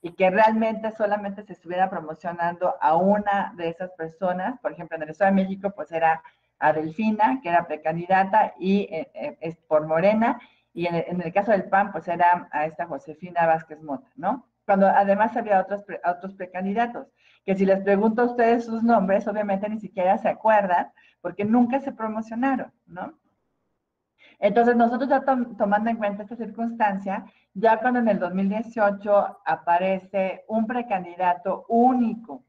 y que realmente solamente se estuviera promocionando a una de esas personas, por ejemplo, en el Estado de México, pues era a Delfina, que era precandidata, y eh, eh, es por Morena, y en el, caso del PAN, pues era a esta Josefina Vázquez Mota, ¿no? Cuando además había otros, otros precandidatos, que si les pregunto a ustedes sus nombres, obviamente ni siquiera se acuerdan, porque nunca se promocionaron, ¿no? Entonces, nosotros ya tomando en cuenta esta circunstancia, ya cuando en el 2018 aparece un precandidato único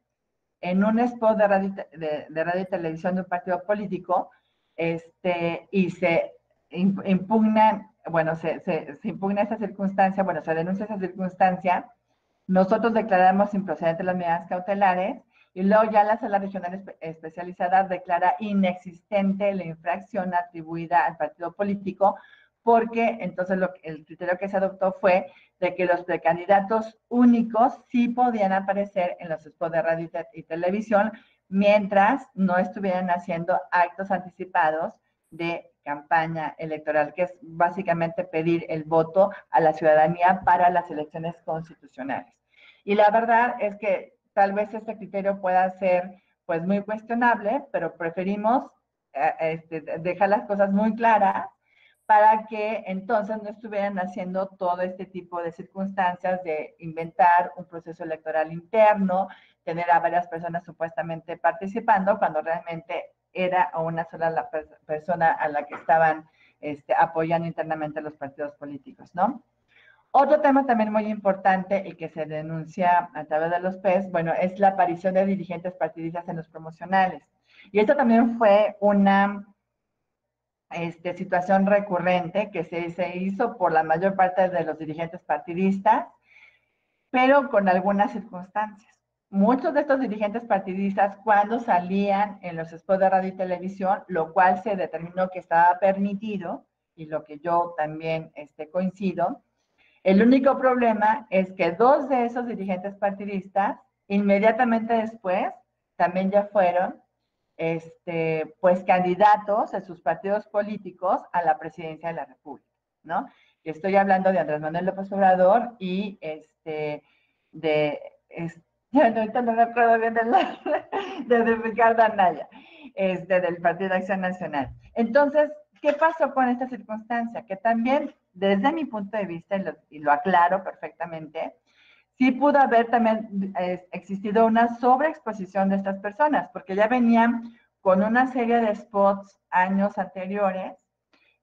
en un spot de radio, de, radio y televisión de un partido político, este, y se impugna, bueno, se, se, impugna esa circunstancia, bueno, se denuncia esa circunstancia, nosotros declaramos improcedentes las medidas cautelares y luego ya la sala regional especializada declara inexistente la infracción atribuida al partido político, porque entonces lo, el criterio que se adoptó fue de que los precandidatos únicos sí podían aparecer en los spots de radio y televisión mientras no estuvieran haciendo actos anticipados de campaña electoral, que es básicamente pedir el voto a la ciudadanía para las elecciones constitucionales. Y la verdad es que tal vez este criterio pueda ser pues muy cuestionable, pero preferimos eh, este, dejar las cosas muy claras para que entonces no estuvieran haciendo todo este tipo de circunstancias de inventar un proceso electoral interno, tener a varias personas supuestamente participando, cuando realmente era una sola la persona a la que estaban este, apoyando internamente los partidos políticos, ¿no? Otro tema también muy importante y que se denuncia a través de los PES, bueno, es la aparición de dirigentes partidistas en los promocionales. Y esto también fue una este, situación recurrente que se hizo por la mayor parte de los dirigentes partidistas, pero con algunas circunstancias. Muchos de estos dirigentes partidistas, cuando salían en los spots de radio y televisión, lo cual se determinó que estaba permitido, y lo que yo también este, coincido, el único problema es que dos de esos dirigentes partidistas, inmediatamente después, también ya fueron este, pues candidatos de sus partidos políticos a la presidencia de la República, ¿no? Estoy hablando de Andrés Manuel López Obrador y este, de, ahorita no me acuerdo bien de, de, Ricardo Anaya, este, del Partido de Acción Nacional. Entonces, ¿qué pasó con esta circunstancia? Que también, desde mi punto de vista, y lo, y lo aclaro perfectamente, sí pudo haber también eh, existido una sobreexposición de estas personas, porque ya venían con una serie de spots años anteriores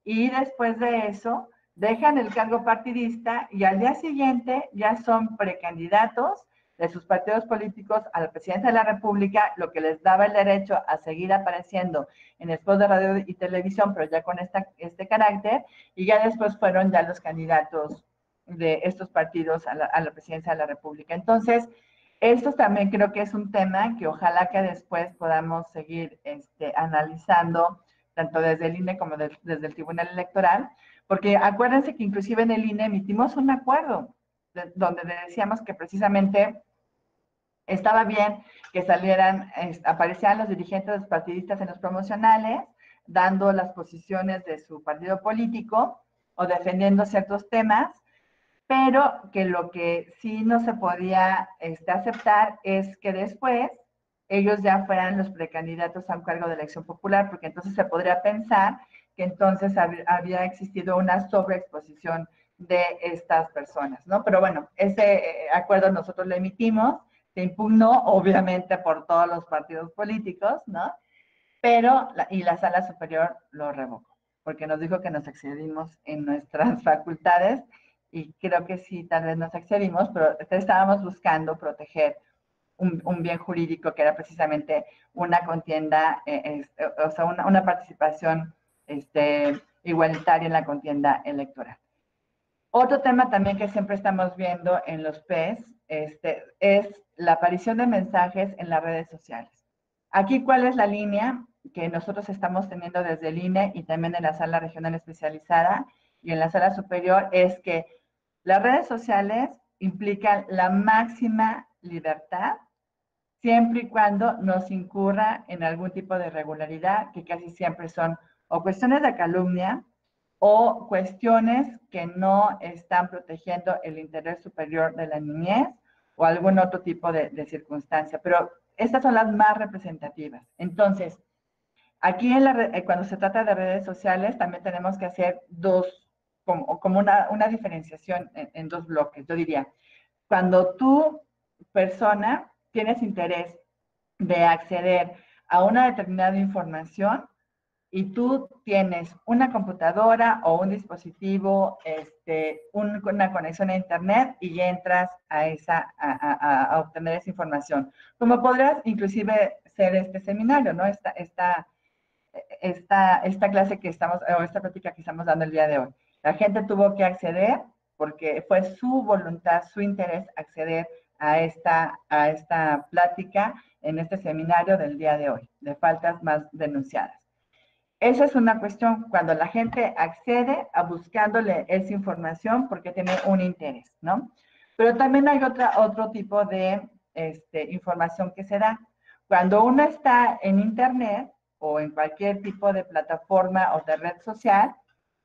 y después de eso dejan el cargo partidista y al día siguiente ya son precandidatos de sus partidos políticos a la presidencia de la República, lo que les daba el derecho a seguir apareciendo en spots de radio y televisión, pero ya con esta, este carácter, y ya después fueron ya los candidatos de estos partidos a la, presidencia de la República. Entonces, esto también creo que es un tema que ojalá que después podamos seguir este, analizando, tanto desde el INE como desde el Tribunal Electoral, porque acuérdense que inclusive en el INE emitimos un acuerdo donde decíamos que precisamente estaba bien que salieran, aparecieran los dirigentes partidistas en los promocionales, dando las posiciones de su partido político o defendiendo ciertos temas, pero que lo que sí no se podía este, aceptar es que después ellos ya fueran los precandidatos a un cargo de elección popular, porque entonces se podría pensar que entonces había existido una sobreexposición de estas personas, ¿no? Pero bueno, ese eh, acuerdo nosotros lo emitimos, se impugnó obviamente por todos los partidos políticos, ¿no? Pero, y la sala superior lo revocó, porque nos dijo que nos excedimos en nuestras facultades y creo que sí, tal vez nos excedimos, pero estábamos buscando proteger un, bien jurídico que era precisamente una contienda, eh, o sea, una, participación este, igualitaria en la contienda electoral. Otro tema también que siempre estamos viendo en los PES este, es la aparición de mensajes en las redes sociales. Aquí, ¿cuál es la línea que nosotros estamos teniendo desde el INE y también en la sala regional especializada y en la sala superior? Es que las redes sociales implican la máxima libertad siempre y cuando nos incurra en algún tipo de irregularidad, que casi siempre son o cuestiones de calumnia o cuestiones que no están protegiendo el interés superior de la niñez o algún otro tipo de, circunstancia. Pero estas son las más representativas. Entonces, aquí en eh, cuando se trata de redes sociales, también tenemos que hacer dos como, como una, una, diferenciación en, dos bloques. Yo diría, cuando tú, persona, tienes interés de acceder a una determinada información y tú tienes una computadora o un dispositivo, este, una conexión a Internet y entras a, esa, a, a, obtener esa información. Como podrás inclusive ser este seminario, ¿no? Esta, esta, esta, esta clase que estamos, o esta práctica que estamos dando el día de hoy. La gente tuvo que acceder porque fue su voluntad, su interés acceder a esta, a esta plática en este seminario del día de hoy, de faltas más denunciadas. Esa es una cuestión cuando la gente accede a buscándole esa información porque tiene un interés, ¿no? Pero también hay otra, otro tipo de este, información que se da. Cuando uno está en Internet, o en cualquier tipo de plataforma o de red social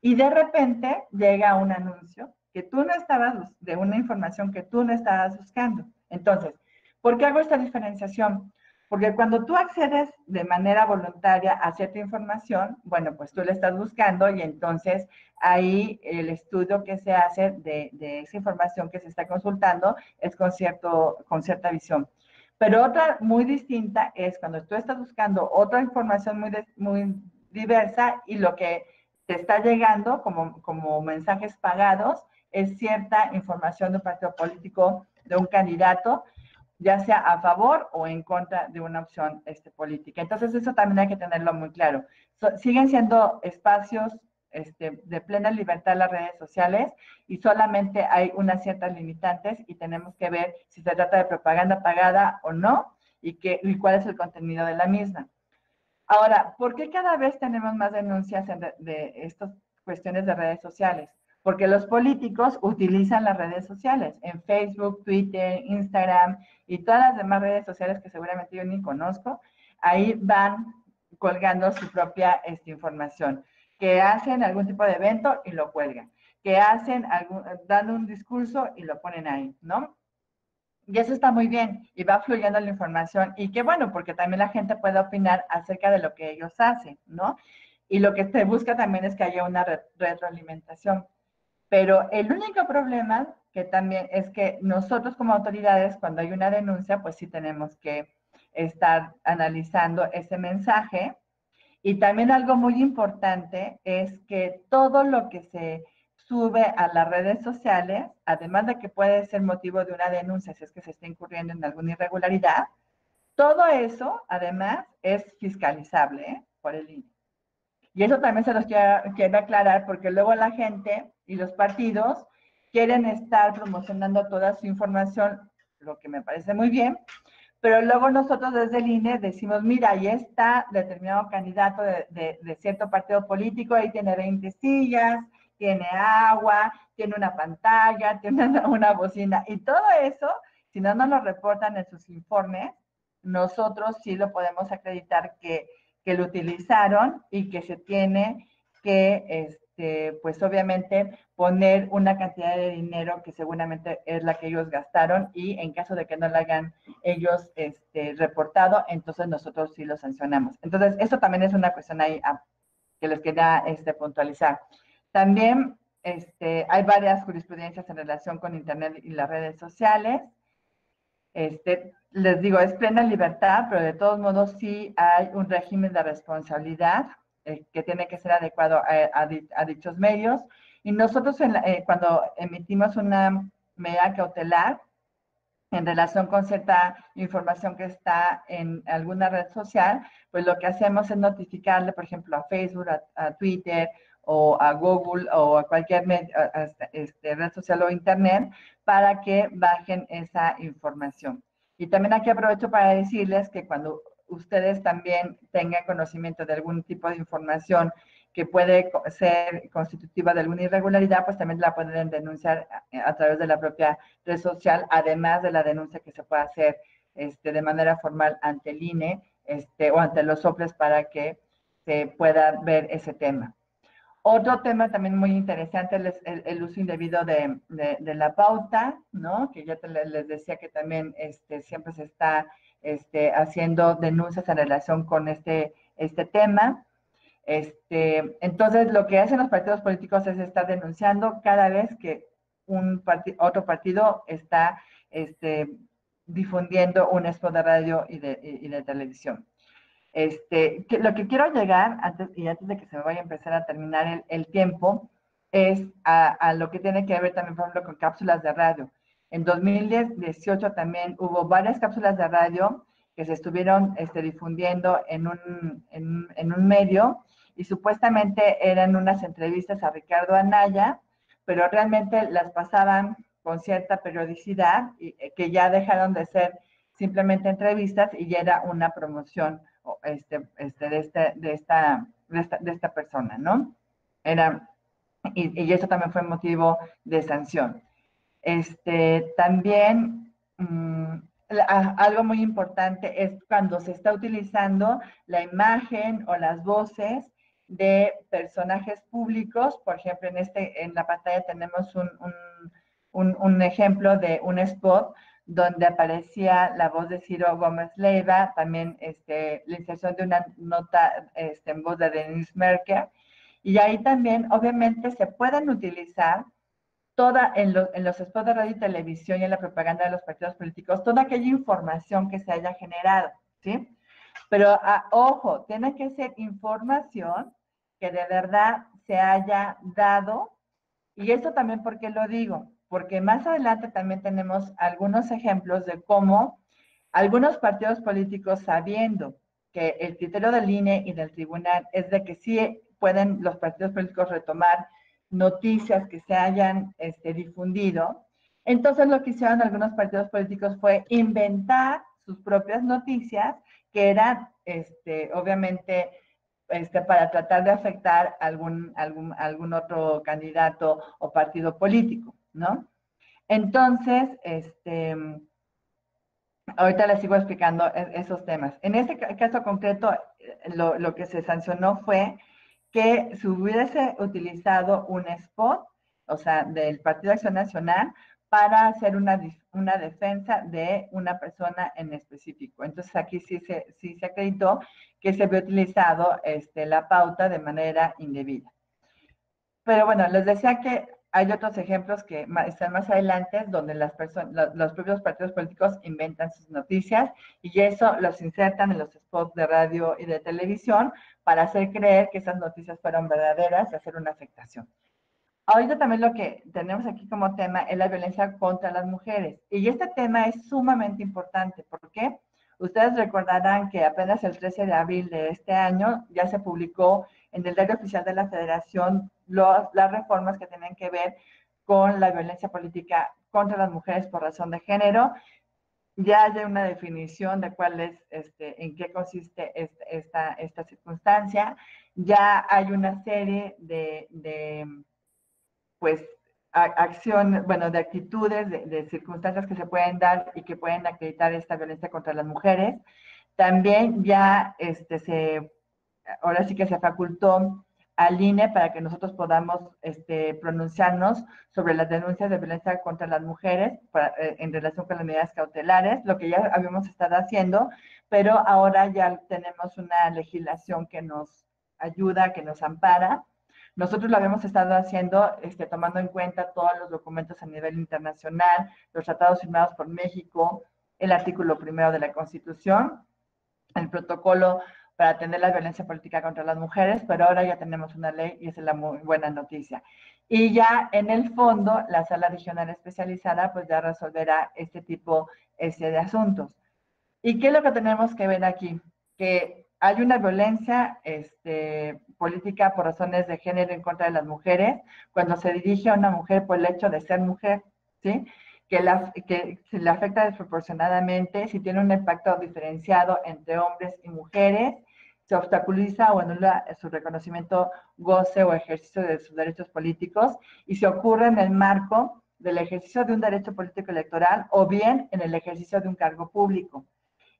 y de repente llega un anuncio que tú no estabas, de una información que tú no estabas buscando. Entonces, ¿por qué hago esta diferenciación? Porque cuando tú accedes de manera voluntaria a cierta información, bueno, pues tú la estás buscando y entonces ahí el estudio que se hace de, esa información que se está consultando es con, cierto, con cierta visión. Pero otra muy distinta es cuando tú estás buscando otra información muy, muy diversa y lo que te está llegando como, como mensajes pagados es cierta información de un partido político, de un candidato, ya sea a favor o en contra de una opción este, política. Entonces, eso también hay que tenerlo muy claro. siguen siendo espacios este, de plena libertad las redes sociales y solamente hay unas ciertas limitantes y tenemos que ver si se trata de propaganda pagada o no y, qué, y cuál es el contenido de la misma. Ahora, ¿por qué cada vez tenemos más denuncias de, de estas cuestiones de redes sociales? Porque los políticos utilizan las redes sociales, en Facebook, Twitter, Instagram y todas las demás redes sociales que seguramente yo ni conozco, ahí van colgando su propia esta información, que hacen algún tipo de evento y lo cuelgan, que hacen algún, dando un discurso y lo ponen ahí, ¿no? Y eso está muy bien y va fluyendo la información y qué bueno, porque también la gente puede opinar acerca de lo que ellos hacen, ¿no? Y lo que se busca también es que haya una retroalimentación. Pero el único problema que también es que nosotros como autoridades, cuando hay una denuncia, pues sí tenemos que estar analizando ese mensaje. Y también algo muy importante es que todo lo que se sube a las redes sociales, además de que puede ser motivo de una denuncia si es que se está incurriendo en alguna irregularidad, todo eso, además, es fiscalizable ¿eh? por el INE. Y eso también se los quiero, aclarar porque luego la gente y los partidos quieren estar promocionando toda su información, lo que me parece muy bien, pero luego nosotros desde el INE decimos, mira, ahí está determinado candidato de, cierto partido político, ahí tiene 20 sillas, tiene agua, tiene una pantalla, tiene una, bocina, y todo eso, si no nos lo reportan en sus informes, nosotros sí lo podemos acreditar que que lo utilizaron y que se tiene que, este, pues obviamente, poner una cantidad de dinero que seguramente es la que ellos gastaron y en caso de que no la hayan ellos este, reportado, entonces nosotros sí lo sancionamos. Entonces, eso también es una cuestión ahí ah, que les quería este, puntualizar. También este, hay varias jurisprudencias en relación con Internet y las redes sociales. Este, les digo, es plena libertad, pero de todos modos sí hay un régimen de responsabilidad eh, que tiene que ser adecuado a, dichos medios. Y nosotros eh, cuando emitimos una medida cautelar en relación con cierta información que está en alguna red social, pues lo que hacemos es notificarle, por ejemplo, a Facebook, a, Twitter o a Google o a cualquier este, red social o internet para que bajen esa información. Y también aquí aprovecho para decirles que cuando ustedes también tengan conocimiento de algún tipo de información que puede ser constitutiva de alguna irregularidad, pues también la pueden denunciar a, través de la propia red social, además de la denuncia que se puede hacer este, de manera formal ante el INE este, o ante los soples para que se pueda ver ese tema. Otro tema también muy interesante es el, uso indebido de, la pauta, ¿no? Que ya les decía que también este, siempre se está este, haciendo denuncias en relación con este, este tema. Este, entonces, lo que hacen los partidos políticos es estar denunciando cada vez que un otro partido está este, difundiendo un spot de radio y de televisión. Este, lo que quiero llegar, antes, y antes de que se me vaya a empezar a terminar el, tiempo, es a, lo que tiene que ver también, por ejemplo, con cápsulas de radio. En 2018 también hubo varias cápsulas de radio que se estuvieron este, difundiendo en un, en, un medio y supuestamente eran unas entrevistas a Ricardo Anaya, pero realmente las pasaban con cierta periodicidad y eh, que ya dejaron de ser simplemente entrevistas y ya era una promoción este, este, de, este, de, esta, de, esta, persona, ¿no? Era, y, y, eso también fue motivo de sanción. Este, también, mm, algo muy importante es cuando se está utilizando la imagen o las voces de personajes públicos. Por ejemplo, en, este, en la pantalla tenemos un, un, un ejemplo de un spot donde aparecía la voz de Ciro Gómez Leiva, también este, la inserción de una nota este, en voz de Denise Merker. Y ahí también, obviamente, se pueden utilizar toda, en, los spots de radio y televisión y en la propaganda de los partidos políticos, toda aquella información que se haya generado, ¿sí? Pero, ah, ojo, tiene que ser información que de verdad se haya dado. Y esto también, ¿por qué lo digo? Porque más adelante también tenemos algunos ejemplos de cómo algunos partidos políticos, sabiendo que el criterio del INE y del tribunal es de que sí pueden los partidos políticos retomar noticias que se hayan este, difundido. Entonces lo que hicieron algunos partidos políticos fue inventar sus propias noticias que eran, este, obviamente, este, para tratar de afectar algún, algún, algún otro candidato o partido político, ¿no? Entonces, este, ahorita les sigo explicando e, esos temas. En este caso concreto, lo, lo que se sancionó fue que se hubiese utilizado un spot, o sea, del Partido Acción Nacional, para hacer una, una defensa de una persona en específico. Entonces aquí sí se, sí se acreditó que se había utilizado este, la pauta de manera indebida. Pero bueno, les decía que hay otros ejemplos que están más adelante donde las personas, los propios partidos políticos inventan sus noticias y eso los insertan en los spots de radio y de televisión para hacer creer que esas noticias fueron verdaderas y hacer una afectación. Ahorita también lo que tenemos aquí como tema es la violencia contra las mujeres. Y este tema es sumamente importante. ¿Por qué? Ustedes recordarán que apenas el 13 de abril de este año ya se publicó en el diario oficial de la Federación las reformas que tienen que ver con la violencia política contra las mujeres por razón de género. Ya hay una definición de cuál es, este, en qué consiste esta, esta circunstancia. Ya hay una serie de pues, acción, bueno, de actitudes, de, circunstancias que se pueden dar y que pueden acreditar esta violencia contra las mujeres. También ya este, se, ahora sí que se facultó al INE para que nosotros podamos este, pronunciarnos sobre las denuncias de violencia contra las mujeres eh, en relación con las medidas cautelares, lo que ya habíamos estado haciendo, pero ahora ya tenemos una legislación que nos ayuda, que nos ampara. Nosotros lo habíamos estado haciendo este, tomando en cuenta todos los documentos a nivel internacional, los tratados firmados por México, el artículo primero de la Constitución, el protocolo para atender la violencia política contra las mujeres, pero ahora ya tenemos una ley y esa es la muy buena noticia. Y ya en el fondo, la sala regional especializada pues ya resolverá este tipo este, de asuntos. ¿Y qué es lo que tenemos que ver aquí? Que hay una violencia este, política por razones de género en contra de las mujeres, cuando se dirige a una mujer por el hecho de ser mujer, ¿sí? Que, la, que se le afecta desproporcionadamente, si tiene un impacto diferenciado entre hombres y mujeres, se obstaculiza o anula su reconocimiento, goce o ejercicio de sus derechos políticos y se ocurre en el marco del ejercicio de un derecho político electoral o bien en el ejercicio de un cargo público.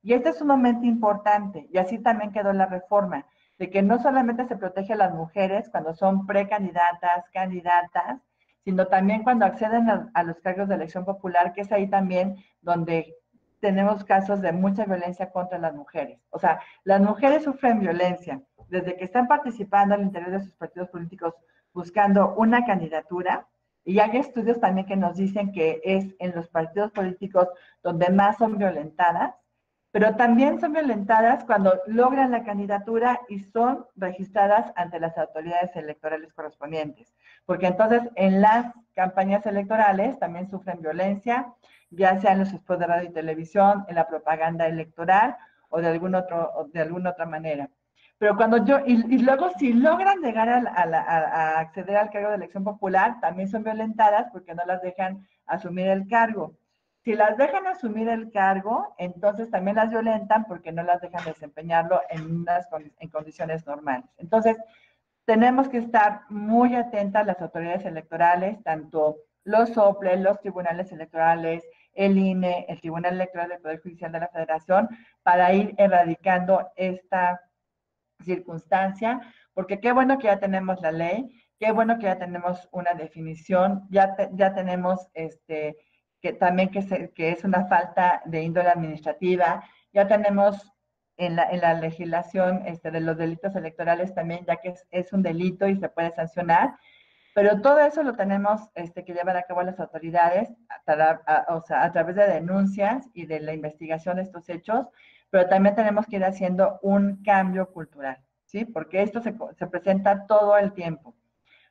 Y esto es sumamente importante, y así también quedó la reforma, de que no solamente se protege a las mujeres cuando son precandidatas, candidatas, sino también cuando acceden a, los cargos de elección popular, que es ahí también donde tenemos casos de mucha violencia contra las mujeres. O sea, las mujeres sufren violencia desde que están participando al interior de sus partidos políticos buscando una candidatura, y hay estudios también que nos dicen que es en los partidos políticos donde más son violentadas, pero también son violentadas cuando logran la candidatura y son registradas ante las autoridades electorales correspondientes, porque entonces en las campañas electorales también sufren violencia, ya sea en los spots de radio y televisión, en la propaganda electoral o de, algún otro, de alguna otra manera. Pero cuando yo, y, luego si logran llegar a, a acceder al cargo de elección popular, también son violentadas porque no las dejan asumir el cargo. Si las dejan asumir el cargo, entonces también las violentan porque no las dejan desempeñarlo en, unas, en condiciones normales. Entonces, tenemos que estar muy atentas las autoridades electorales, tanto los OPLE, los tribunales electorales, el INE, el Tribunal Electoral del Poder Judicial de la Federación, para ir erradicando esta circunstancia, porque qué bueno que ya tenemos la ley, qué bueno que ya tenemos una definición, ya, ya tenemos este, que también que es una falta de índole administrativa, ya tenemos en la, en la legislación este, de los delitos electorales también, ya que es, es, un delito y se puede sancionar, pero todo eso lo tenemos este, que llevar a cabo las autoridades a, o sea, a través de denuncias y de la investigación de estos hechos, pero también tenemos que ir haciendo un cambio cultural, ¿sí? Porque esto se, se presenta todo el tiempo.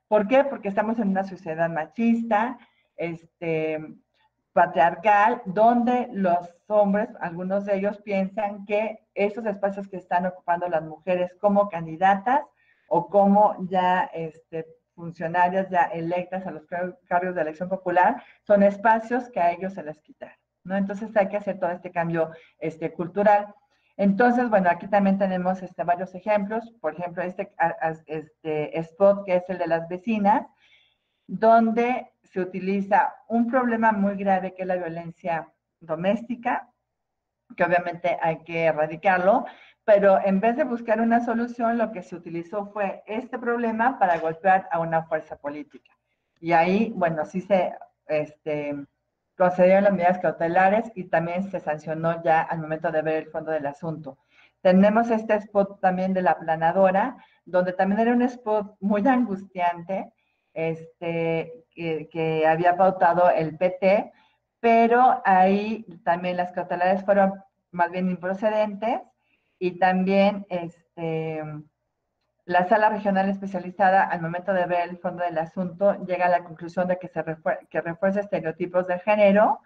¿Por qué? Porque estamos en una sociedad machista, este, patriarcal, donde los hombres, algunos de ellos piensan que esos espacios que están ocupando las mujeres como candidatas o como ya este, funcionarias ya electas a los cargos de elección popular, son espacios que a ellos se les quitaron. ¿no? Entonces hay que hacer todo este cambio este, cultural. Entonces, bueno, aquí también tenemos este, varios ejemplos. Por ejemplo, este, este spot que es el de las vecinas, donde se utiliza un problema muy grave que es la violencia doméstica, que obviamente hay que erradicarlo, pero en vez de buscar una solución, lo que se utilizó fue este problema para golpear a una fuerza política. Y ahí, bueno, sí se este, procedieron las medidas cautelares y también se sancionó ya al momento de ver el fondo del asunto. Tenemos este spot también de la planadora, donde también era un spot muy angustiante, este, que, había pautado el PT, pero ahí también las cautelares fueron más bien improcedentes y también este, la sala regional especializada, al momento de ver el fondo del asunto, llega a la conclusión de que se que refuerza estereotipos de género,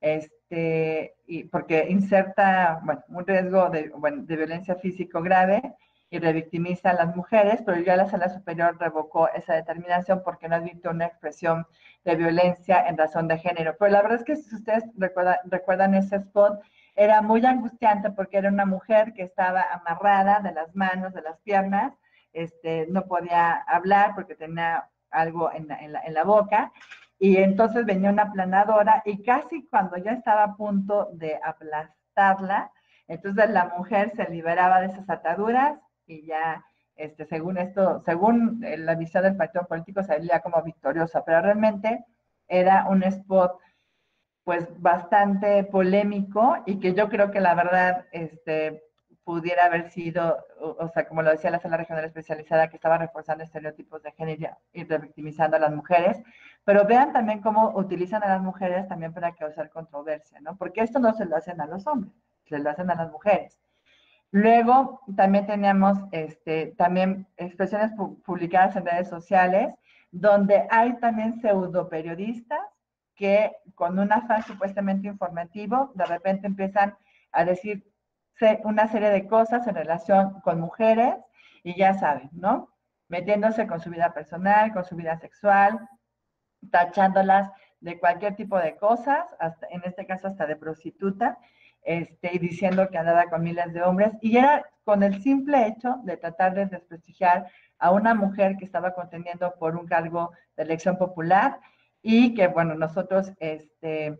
este, y porque inserta bueno, un riesgo de, de violencia físico grave y revictimiza a las mujeres, pero ya la sala superior revocó esa determinación porque no admite una expresión de violencia en razón de género. Pero la verdad es que si ustedes recuerdan, recuerdan ese spot, era muy angustiante porque era una mujer que estaba amarrada de las manos, de las piernas, este, no podía hablar porque tenía algo en la, en la, boca, y entonces venía una planadora y casi cuando ya estaba a punto de aplastarla, entonces la mujer se liberaba de esas ataduras y ya, este, según esto, según la visión del partido político, salía como victoriosa, pero realmente era un spot pues bastante polémico y que yo creo que la verdad este, pudiera haber sido, o, sea, como lo decía la sala regional especializada, que estaba reforzando estereotipos de género y revictimizando a las mujeres, pero vean también cómo utilizan a las mujeres también para causar controversia, ¿no? Porque esto no se lo hacen a los hombres, se lo hacen a las mujeres. Luego también teníamos este, también expresiones publicadas en redes sociales, donde hay también pseudo periodistas que con un afán supuestamente informativo, de repente empiezan a decir una serie de cosas en relación con mujeres y ya saben, ¿no? Metiéndose con su vida personal, con su vida sexual, tachándolas de cualquier tipo de cosas, hasta, en este caso hasta de prostituta, este, y diciendo que andaba con miles de hombres, y era con el simple hecho de tratar de desprestigiar a una mujer que estaba contendiendo por un cargo de elección popular y que, bueno, nosotros este,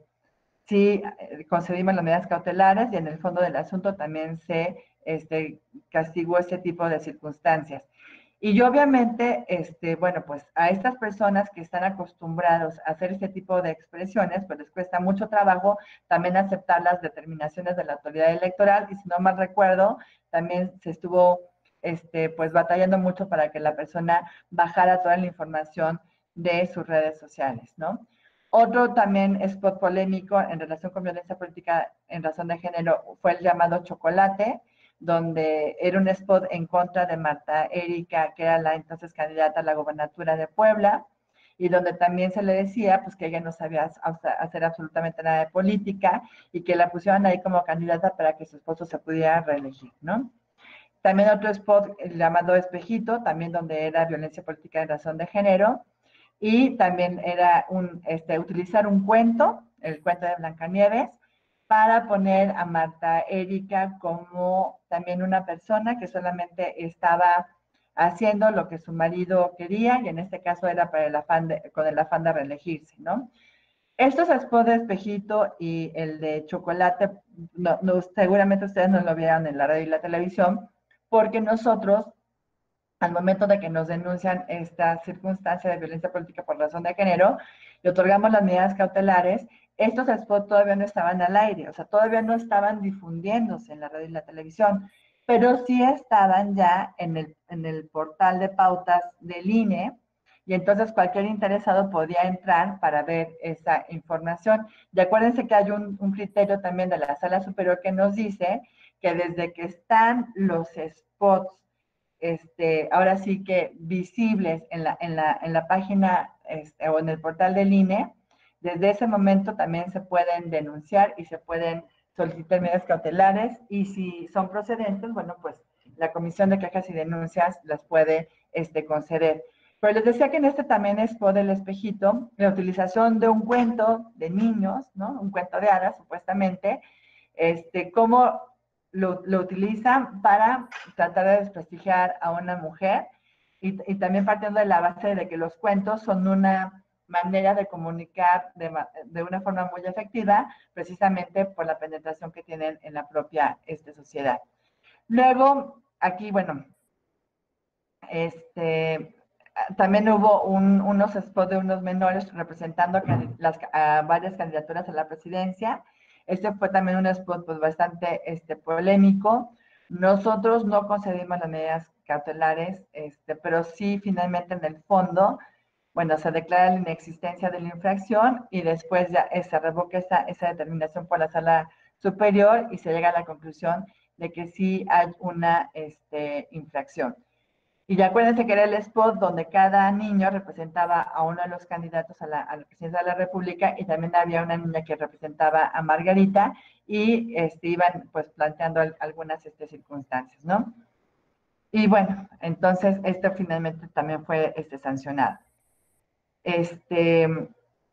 sí eh, concedimos las medidas cautelares y en el fondo del asunto también se este, castigó ese tipo de circunstancias. Y yo obviamente, este, bueno, pues a estas personas que están acostumbrados a hacer este tipo de expresiones, pues les cuesta mucho trabajo también aceptar las determinaciones de la autoridad electoral y si no mal recuerdo, también se estuvo este, pues batallando mucho para que la persona bajara toda la información de sus redes sociales, ¿no? Otro también spot polémico en relación con violencia política en razón de género fue el llamado chocolate, donde era un spot en contra de Marta Erika, que era la entonces candidata a la gobernatura de Puebla, y donde también se le decía pues que ella no sabía hacer absolutamente nada de política y que la pusieron ahí como candidata para que su esposo se pudiera reelegir, ¿no? También otro spot llamado Espejito, también donde era violencia política en razón de género, y también era un, este, utilizar un cuento, el cuento de Blancanieves, para poner a Marta Erika como también una persona que solamente estaba haciendo lo que su marido quería y en este caso era para el afán con el afán de reelegirse, ¿no? Estos spots de espejito y el de chocolate, no, seguramente ustedes no lo vieron en la radio y la televisión, porque nosotros, al momento de que nos denuncian esta circunstancia de violencia política por razón de género, le otorgamos las medidas cautelares. Estos spots todavía no estaban al aire, o sea, todavía no estaban difundiéndose en la radio y la televisión, pero sí estaban ya en el, en el portal de pautas del INE, y entonces cualquier interesado podía entrar para ver esa información. Y acuérdense que hay un, criterio también de la sala superior que nos dice que desde que están los spots, este, ahora sí que visibles en la, en la, en la página este, o en el portal del INE, desde ese momento también se pueden denunciar y se pueden solicitar medidas cautelares y si son procedentes, bueno, pues la Comisión de Quejas y Denuncias las puede este, conceder. Pero les decía que en este también es por el espejito, la utilización de un cuento de niños, ¿no? Un cuento de hadas, supuestamente, este, cómo lo, lo utilizan para tratar de desprestigiar a una mujer y, y, también partiendo de la base de que los cuentos son una manera de comunicar de, de, una forma muy efectiva, precisamente por la penetración que tienen en la propia este, sociedad. Luego, aquí, bueno, este, también hubo unos spots de unos menores representando las, a varias candidaturas a la presidencia. Este fue también un spot pues, bastante este, polémico. Nosotros no concedimos las medidas cautelares, este, pero sí finalmente en el fondo, bueno, se declara la inexistencia de la infracción y después ya se revoca esa, esa determinación por la sala superior y se llega a la conclusión de que sí hay una este, infracción. Y ya acuérdense que era el spot donde cada niño representaba a uno de los candidatos a la, presidencia de la República y también había una niña que representaba a Margarita y este, iban pues planteando algunas este, circunstancias, ¿no? Y bueno, entonces esto finalmente también fue este, sancionado. Este,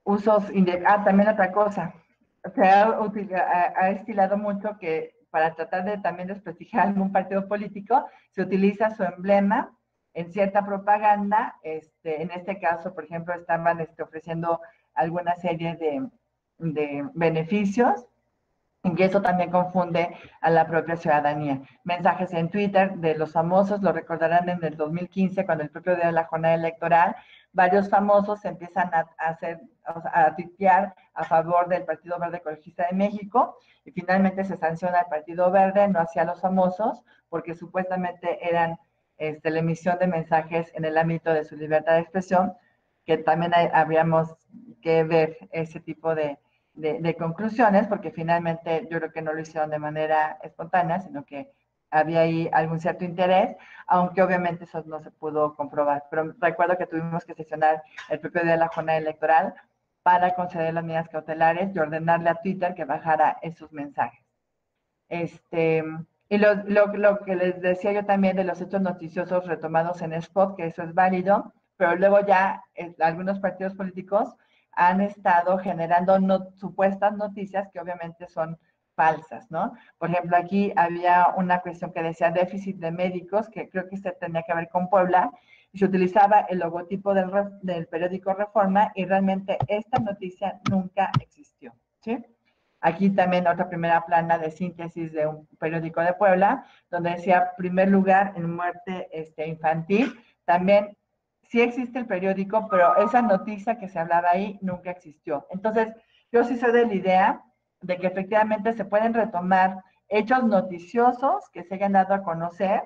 usos, ah, también otra cosa, se ha, ha estilado mucho que para tratar de también desprestigiar algún partido político, se utiliza su emblema en cierta propaganda, este, en este caso, por ejemplo, estaban este, ofreciendo alguna serie de, de beneficios y eso también confunde a la propia ciudadanía. Mensajes en Twitter de los famosos, lo recordarán en el 2015, cuando el propio día de la jornada electoral, varios famosos empiezan a, hacer, a tuitear a favor del Partido Verde Ecologista de México y finalmente se sanciona al Partido Verde, no hacia los famosos, porque supuestamente eran este, la emisión de mensajes en el ámbito de su libertad de expresión, que también habríamos que ver ese tipo de, de, conclusiones, porque finalmente yo creo que no lo hicieron de manera espontánea, sino que había ahí algún cierto interés, aunque obviamente eso no se pudo comprobar. Pero recuerdo que tuvimos que sesionar el propio día de la jornada electoral para conceder las medidas cautelares y ordenarle a Twitter que bajara esos mensajes. Este, y lo, lo, lo, que les decía yo también de los hechos noticiosos retomados en Spot, que eso es válido, pero luego ya eh, algunos partidos políticos han estado generando supuestas noticias que obviamente son falsas, ¿no? Por ejemplo, aquí había una cuestión que decía déficit de médicos, que creo que se tenía que ver con Puebla, y se utilizaba el logotipo del, del periódico Reforma, y realmente esta noticia nunca existió, ¿sí? Aquí también otra primera plana de síntesis de un periódico de Puebla, donde decía primer lugar en muerte este, infantil. También sí existe el periódico, pero esa noticia que se hablaba ahí nunca existió. Entonces, yo sí soy de la idea de que efectivamente se pueden retomar hechos noticiosos que se hayan dado a conocer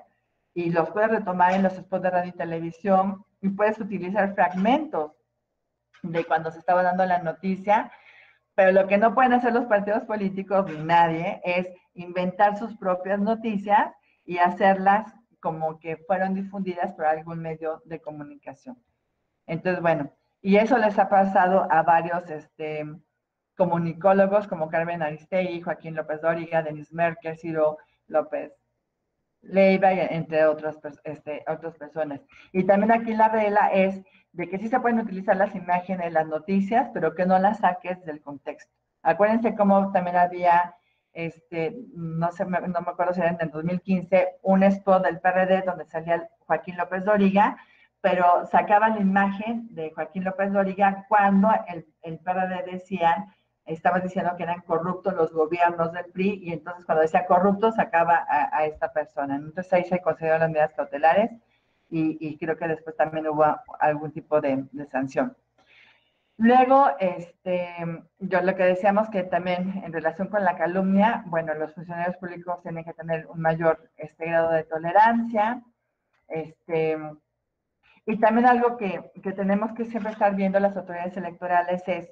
y los puedes retomar en los spots de radio y televisión y puedes utilizar fragmentos de cuando se estaba dando la noticia pero lo que no pueden hacer los partidos políticos ni nadie es inventar sus propias noticias y hacerlas como que fueron difundidas por algún medio de comunicación. Entonces, bueno, y eso les ha pasado a varios este, comunicólogos como Carmen Aristegui, Joaquín López Dóriga, Denis Merkel, Ciro López Leiva, entre otras, este, otras personas. Y también aquí la regla es de que sí se pueden utilizar las imágenes, las noticias, pero que no las saques del contexto. Acuérdense cómo también había, este, no, sé, no me acuerdo si era en el 2015, un spot del PRD donde salía Joaquín López Doriga, pero sacaba la imagen de Joaquín López Dóriga cuando el, el PRD decían, estaba diciendo que eran corruptos los gobiernos del PRI, y entonces cuando decía corrupto sacaba a, esta persona. Entonces ahí se concedieron las medidas cautelares y, creo que después también hubo algún tipo de, de, sanción. Luego, este, yo lo que decíamos que también en relación con la calumnia, bueno, los funcionarios públicos tienen que tener un mayor este, grado de tolerancia, este, y también algo que, que, tenemos que siempre estar viendo las autoridades electorales es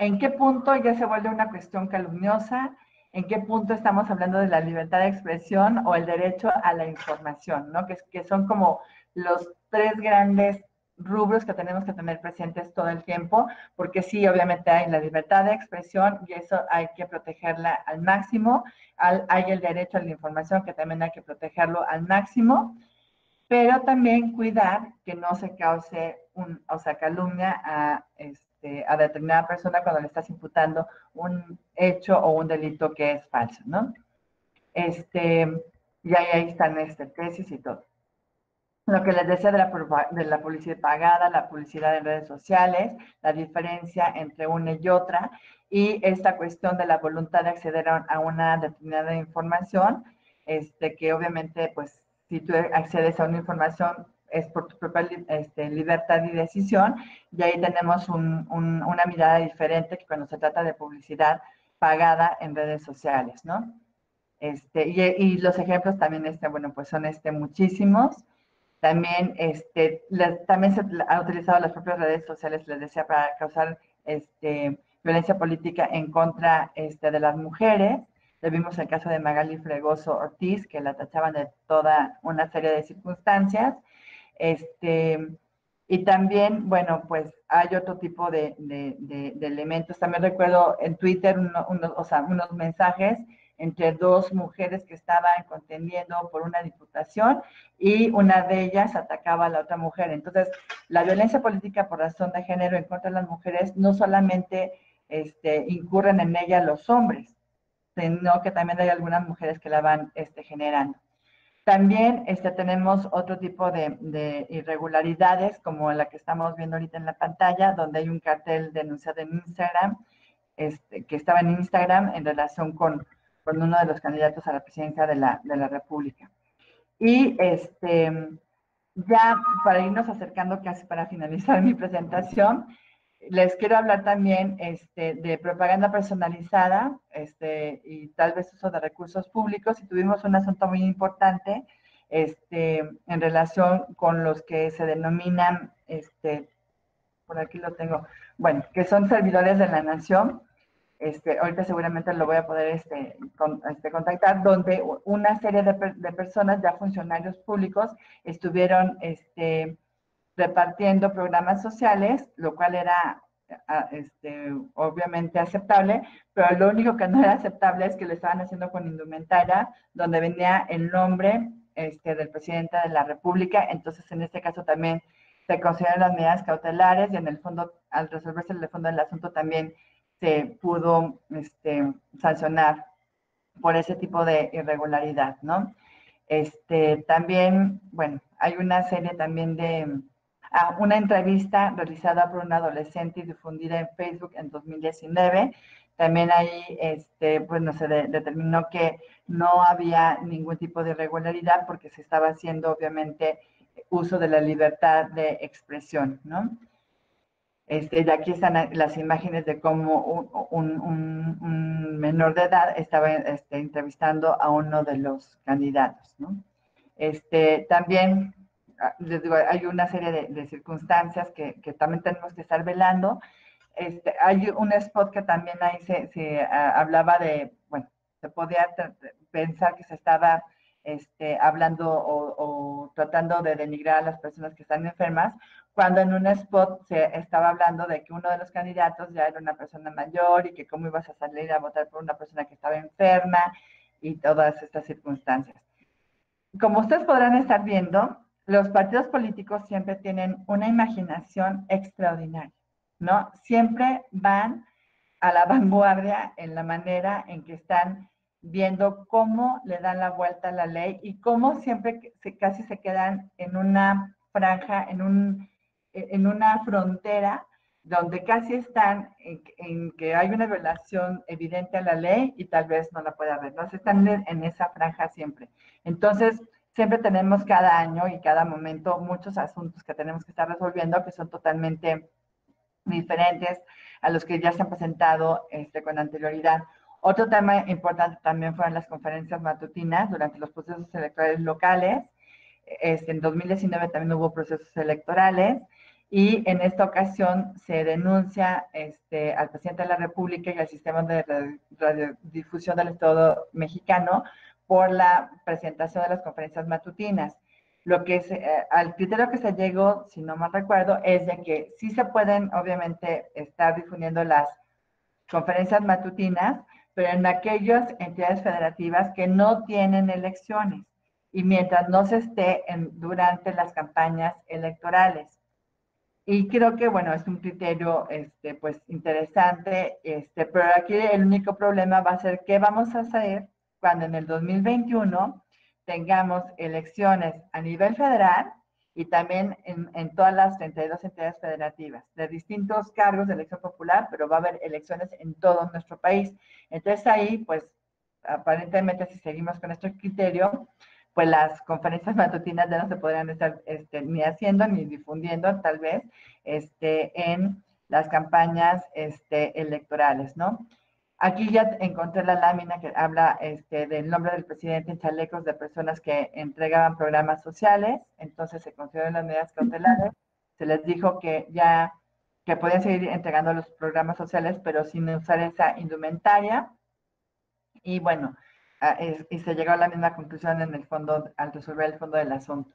en qué punto ya se vuelve una cuestión calumniosa, en qué punto estamos hablando de la libertad de expresión o el derecho a la información, ¿no? Que, son como los tres grandes rubros que tenemos que tener presentes todo el tiempo, porque sí, obviamente hay la libertad de expresión y eso hay que protegerla al máximo, hay el derecho a la información que también hay que protegerlo al máximo, pero también cuidar que no se cause un, o sea, calumnia a, este, a determinada persona cuando le estás imputando un hecho o un delito que es falso, ¿no? Este, y ahí, ahí están este, tesis y todo. Lo que les decía de la, de la publicidad pagada, la publicidad en redes sociales, la diferencia entre una y otra, y esta cuestión de la voluntad de acceder a una determinada información, este, que obviamente pues si tú accedes a una información es por tu propia este, libertad y decisión, y ahí tenemos una mirada diferente que cuando se trata de publicidad pagada en redes sociales, ¿no? Este, y, los ejemplos también, este, bueno, pues son este, muchísimos. También, este, también se ha utilizado las propias redes sociales, les decía, para causar este, violencia política en contra este, de las mujeres. Le vimos el caso de Magali Fregoso Ortiz, que la tachaban de toda una serie de circunstancias. Este, y también, bueno, pues hay otro tipo de, elementos. También recuerdo en Twitter unos mensajes entre dos mujeres que estaban contendiendo por una diputación y una de ellas atacaba a la otra mujer. Entonces, la violencia política por razón de género en contra de las mujeres no solamente este, incurren en ella los hombres, sino que también hay algunas mujeres que la van este, generando. También este, tenemos otro tipo de, irregularidades, como la que estamos viendo ahorita en la pantalla, donde hay un cartel denunciado en Instagram, este, que estaba en Instagram en relación con, con uno de los candidatos a la presidencia de la, de la República. Y este, ya para irnos acercando casi para finalizar mi presentación, les quiero hablar también este, de propaganda personalizada este, y tal vez uso de recursos públicos. Y tuvimos un asunto muy importante este, en relación con los que se denominan, este, por aquí lo tengo, bueno, que son servidores de la nación. Este, ahorita seguramente lo voy a poder este, este, contactar, donde una serie de, de personas, ya funcionarios públicos, estuvieron este, repartiendo programas sociales, lo cual era este, obviamente aceptable, pero lo único que no era aceptable es que lo estaban haciendo con indumentaria, donde venía el nombre este, del presidente de la República, entonces en este caso también se consideran las medidas cautelares y en el fondo, al resolverse el fondo del asunto también se pudo este, sancionar por ese tipo de irregularidad, ¿no? Este, también, bueno, hay una serie también de, una entrevista realizada por un adolescente y difundida en Facebook en 2019. También ahí, este, se determinó que no había ningún tipo de irregularidad porque se estaba haciendo, obviamente, uso de la libertad de expresión, ¿no? Este, y aquí están las imágenes de cómo un, menor de edad estaba este, entrevistando a uno de los candidatos, ¿no? Este, también les digo, hay una serie de, circunstancias que, también tenemos que estar velando. Este, hay un spot que también ahí se, ah, hablaba de, bueno, se podía pensar que se estaba este, hablando o, tratando de denigrar a las personas que están enfermas, cuando en un spot se estaba hablando de que uno de los candidatos ya era una persona mayor y que cómo ibas a salir a votar por una persona que estaba enferma y todas estas circunstancias. Como ustedes podrán estar viendo, los partidos políticos siempre tienen una imaginación extraordinaria, ¿no? Siempre van a la vanguardia en la manera en que están viendo cómo le dan la vuelta a la ley y cómo siempre casi se quedan en una franja, en, un, en una frontera donde casi están en, que hay una violación evidente a la ley y tal vez no la pueda haber. No están en esa franja siempre. Entonces, siempre tenemos cada año y cada momento muchos asuntos que tenemos que estar resolviendo que son totalmente diferentes a los que ya se han presentado este, con anterioridad. Otro tema importante también fueron las conferencias matutinas durante los procesos electorales locales. Este, en 2019 también hubo procesos electorales y en esta ocasión se denuncia este, al presidente de la República y al sistema de radiodifusión del Estado mexicano por la presentación de las conferencias matutinas. Lo que es, eh, al criterio que se llegó, si no mal recuerdo, es de que sí se pueden, obviamente, estar difundiendo las conferencias matutinas, pero en aquellas entidades federativas que no tienen elecciones y mientras no se esté en, durante las campañas electorales. Y creo que, bueno, es un criterio, este, pues, interesante, este, pero aquí el único problema va a ser qué vamos a hacer cuando en el 2021 tengamos elecciones a nivel federal y también en, en, todas las 32 entidades federativas, de distintos cargos de elección popular, pero va a haber elecciones en todo nuestro país. Entonces ahí, pues, aparentemente, si seguimos con este criterio, pues las conferencias matutinas ya no se podrían estar este, ni haciendo ni difundiendo, tal vez, este, en las campañas este, electorales, ¿no? Aquí ya encontré la lámina que habla este, del nombre del presidente en chalecos de personas que entregaban programas sociales, entonces se consideran las medidas cautelares. Se les dijo que ya que podían seguir entregando los programas sociales, pero sin usar esa indumentaria. Y bueno, y se llegó a la misma conclusión en el fondo, al resolver el fondo del asunto.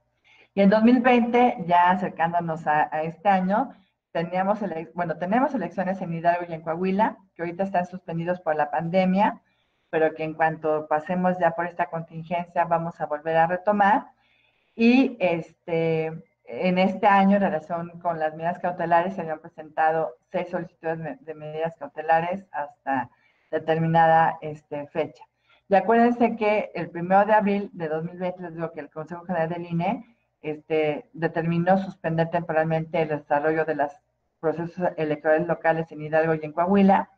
Y en 2020, ya acercándonos a este año, teníamos, bueno, tenemos elecciones en Hidalgo y en Coahuila, que ahorita están suspendidos por la pandemia, pero que en cuanto pasemos ya por esta contingencia vamos a volver a retomar. Y este, en este año, en relación con las medidas cautelares, se habían presentado seis solicitudes de medidas cautelares hasta determinada este, fecha. Y acuérdense que el primero de abril de 2020, les digo que el Consejo General del INE este, determinó suspender temporalmente el desarrollo de los procesos electorales locales en Hidalgo y en Coahuila.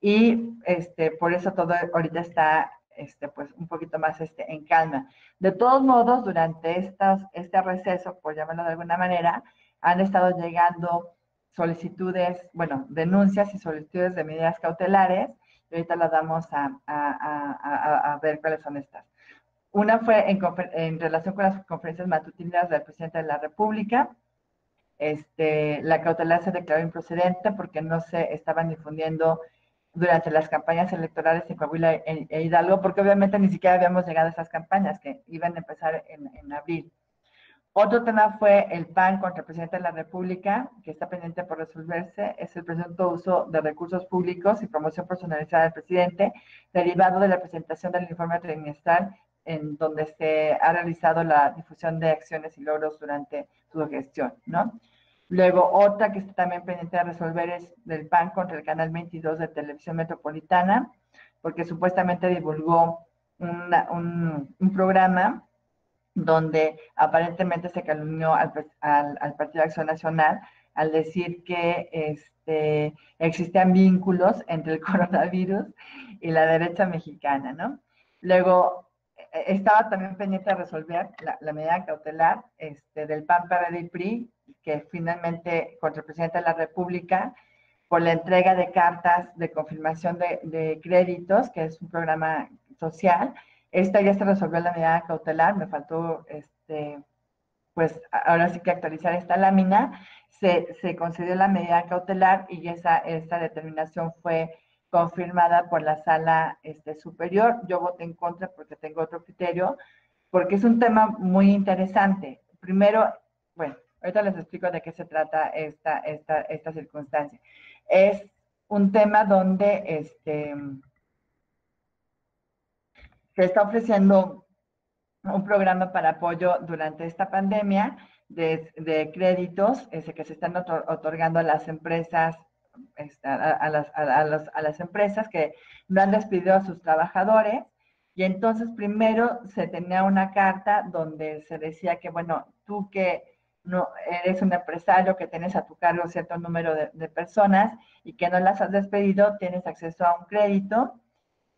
Y este, por eso todo ahorita está este, pues, un poquito más este, en calma. De todos modos, durante estas, este receso, por llamarlo de alguna manera, han estado llegando solicitudes, bueno, denuncias y solicitudes de medidas cautelares. Y ahorita las vamos a, a, a ver cuáles son estas. Una fue en, relación con las conferencias matutinas del presidente de la República. Este, la cautelar se declaró improcedente porque no se estaban difundiendo durante las campañas electorales en Coahuila e, e Hidalgo, porque obviamente ni siquiera habíamos llegado a esas campañas que iban a empezar en, abril. Otro tema fue el PAN contra el presidente de la República, que está pendiente por resolverse, es el presunto uso de recursos públicos y promoción personalizada del presidente, derivado de la presentación del informe trimestral en donde se ha realizado la difusión de acciones y logros durante su gestión, ¿no? Luego, otra que está también pendiente de resolver es del PAN contra el Canal 22 de Televisión Metropolitana, porque supuestamente divulgó un, un, programa donde aparentemente se calumnió al, al, Partido de Acción Nacional al decir que este, existían vínculos entre el coronavirus y la derecha mexicana, ¿no? Luego, eh, estaba también pendiente de resolver la, medida cautelar este, del PAN, PRD y PRI, que finalmente contra el presidente de la República, por la entrega de cartas de confirmación de, créditos, que es un programa social. Esta ya se resolvió la medida cautelar, me faltó, este, pues ahora sí que actualizar esta lámina. Se, se concedió la medida cautelar y esa, esa determinación fue confirmada por la sala este, superior. Yo voté en contra porque tengo otro criterio, porque es un tema muy interesante. Primero, bueno, ahorita les explico de qué se trata esta, esta, esta circunstancia. Es un tema donde este, se está ofreciendo un programa para apoyo durante esta pandemia de, créditos que se están otorgando a las empresas a, las, a, las, empresas que no han despedido a sus trabajadores. Y entonces primero se tenía una carta donde se decía que, bueno, tú que no, eres un empresario que tienes a tu cargo cierto número de, personas y que no las has despedido, tienes acceso a un crédito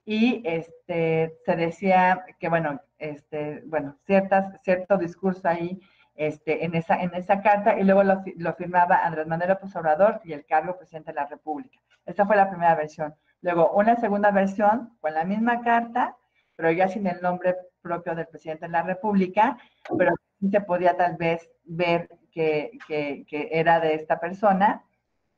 y este, se decía que, bueno, este, bueno, ciertas, cierto discurso ahí este, en, esa, en esa carta y luego lo, lo, firmaba Andrés Manuel López Obrador y el cargo presidente de la República. Esa fue la primera versión. Luego, una segunda versión con la misma carta, pero ya sin el nombre propio del presidente de la República, pero se podía tal vez ver que, era de esta persona,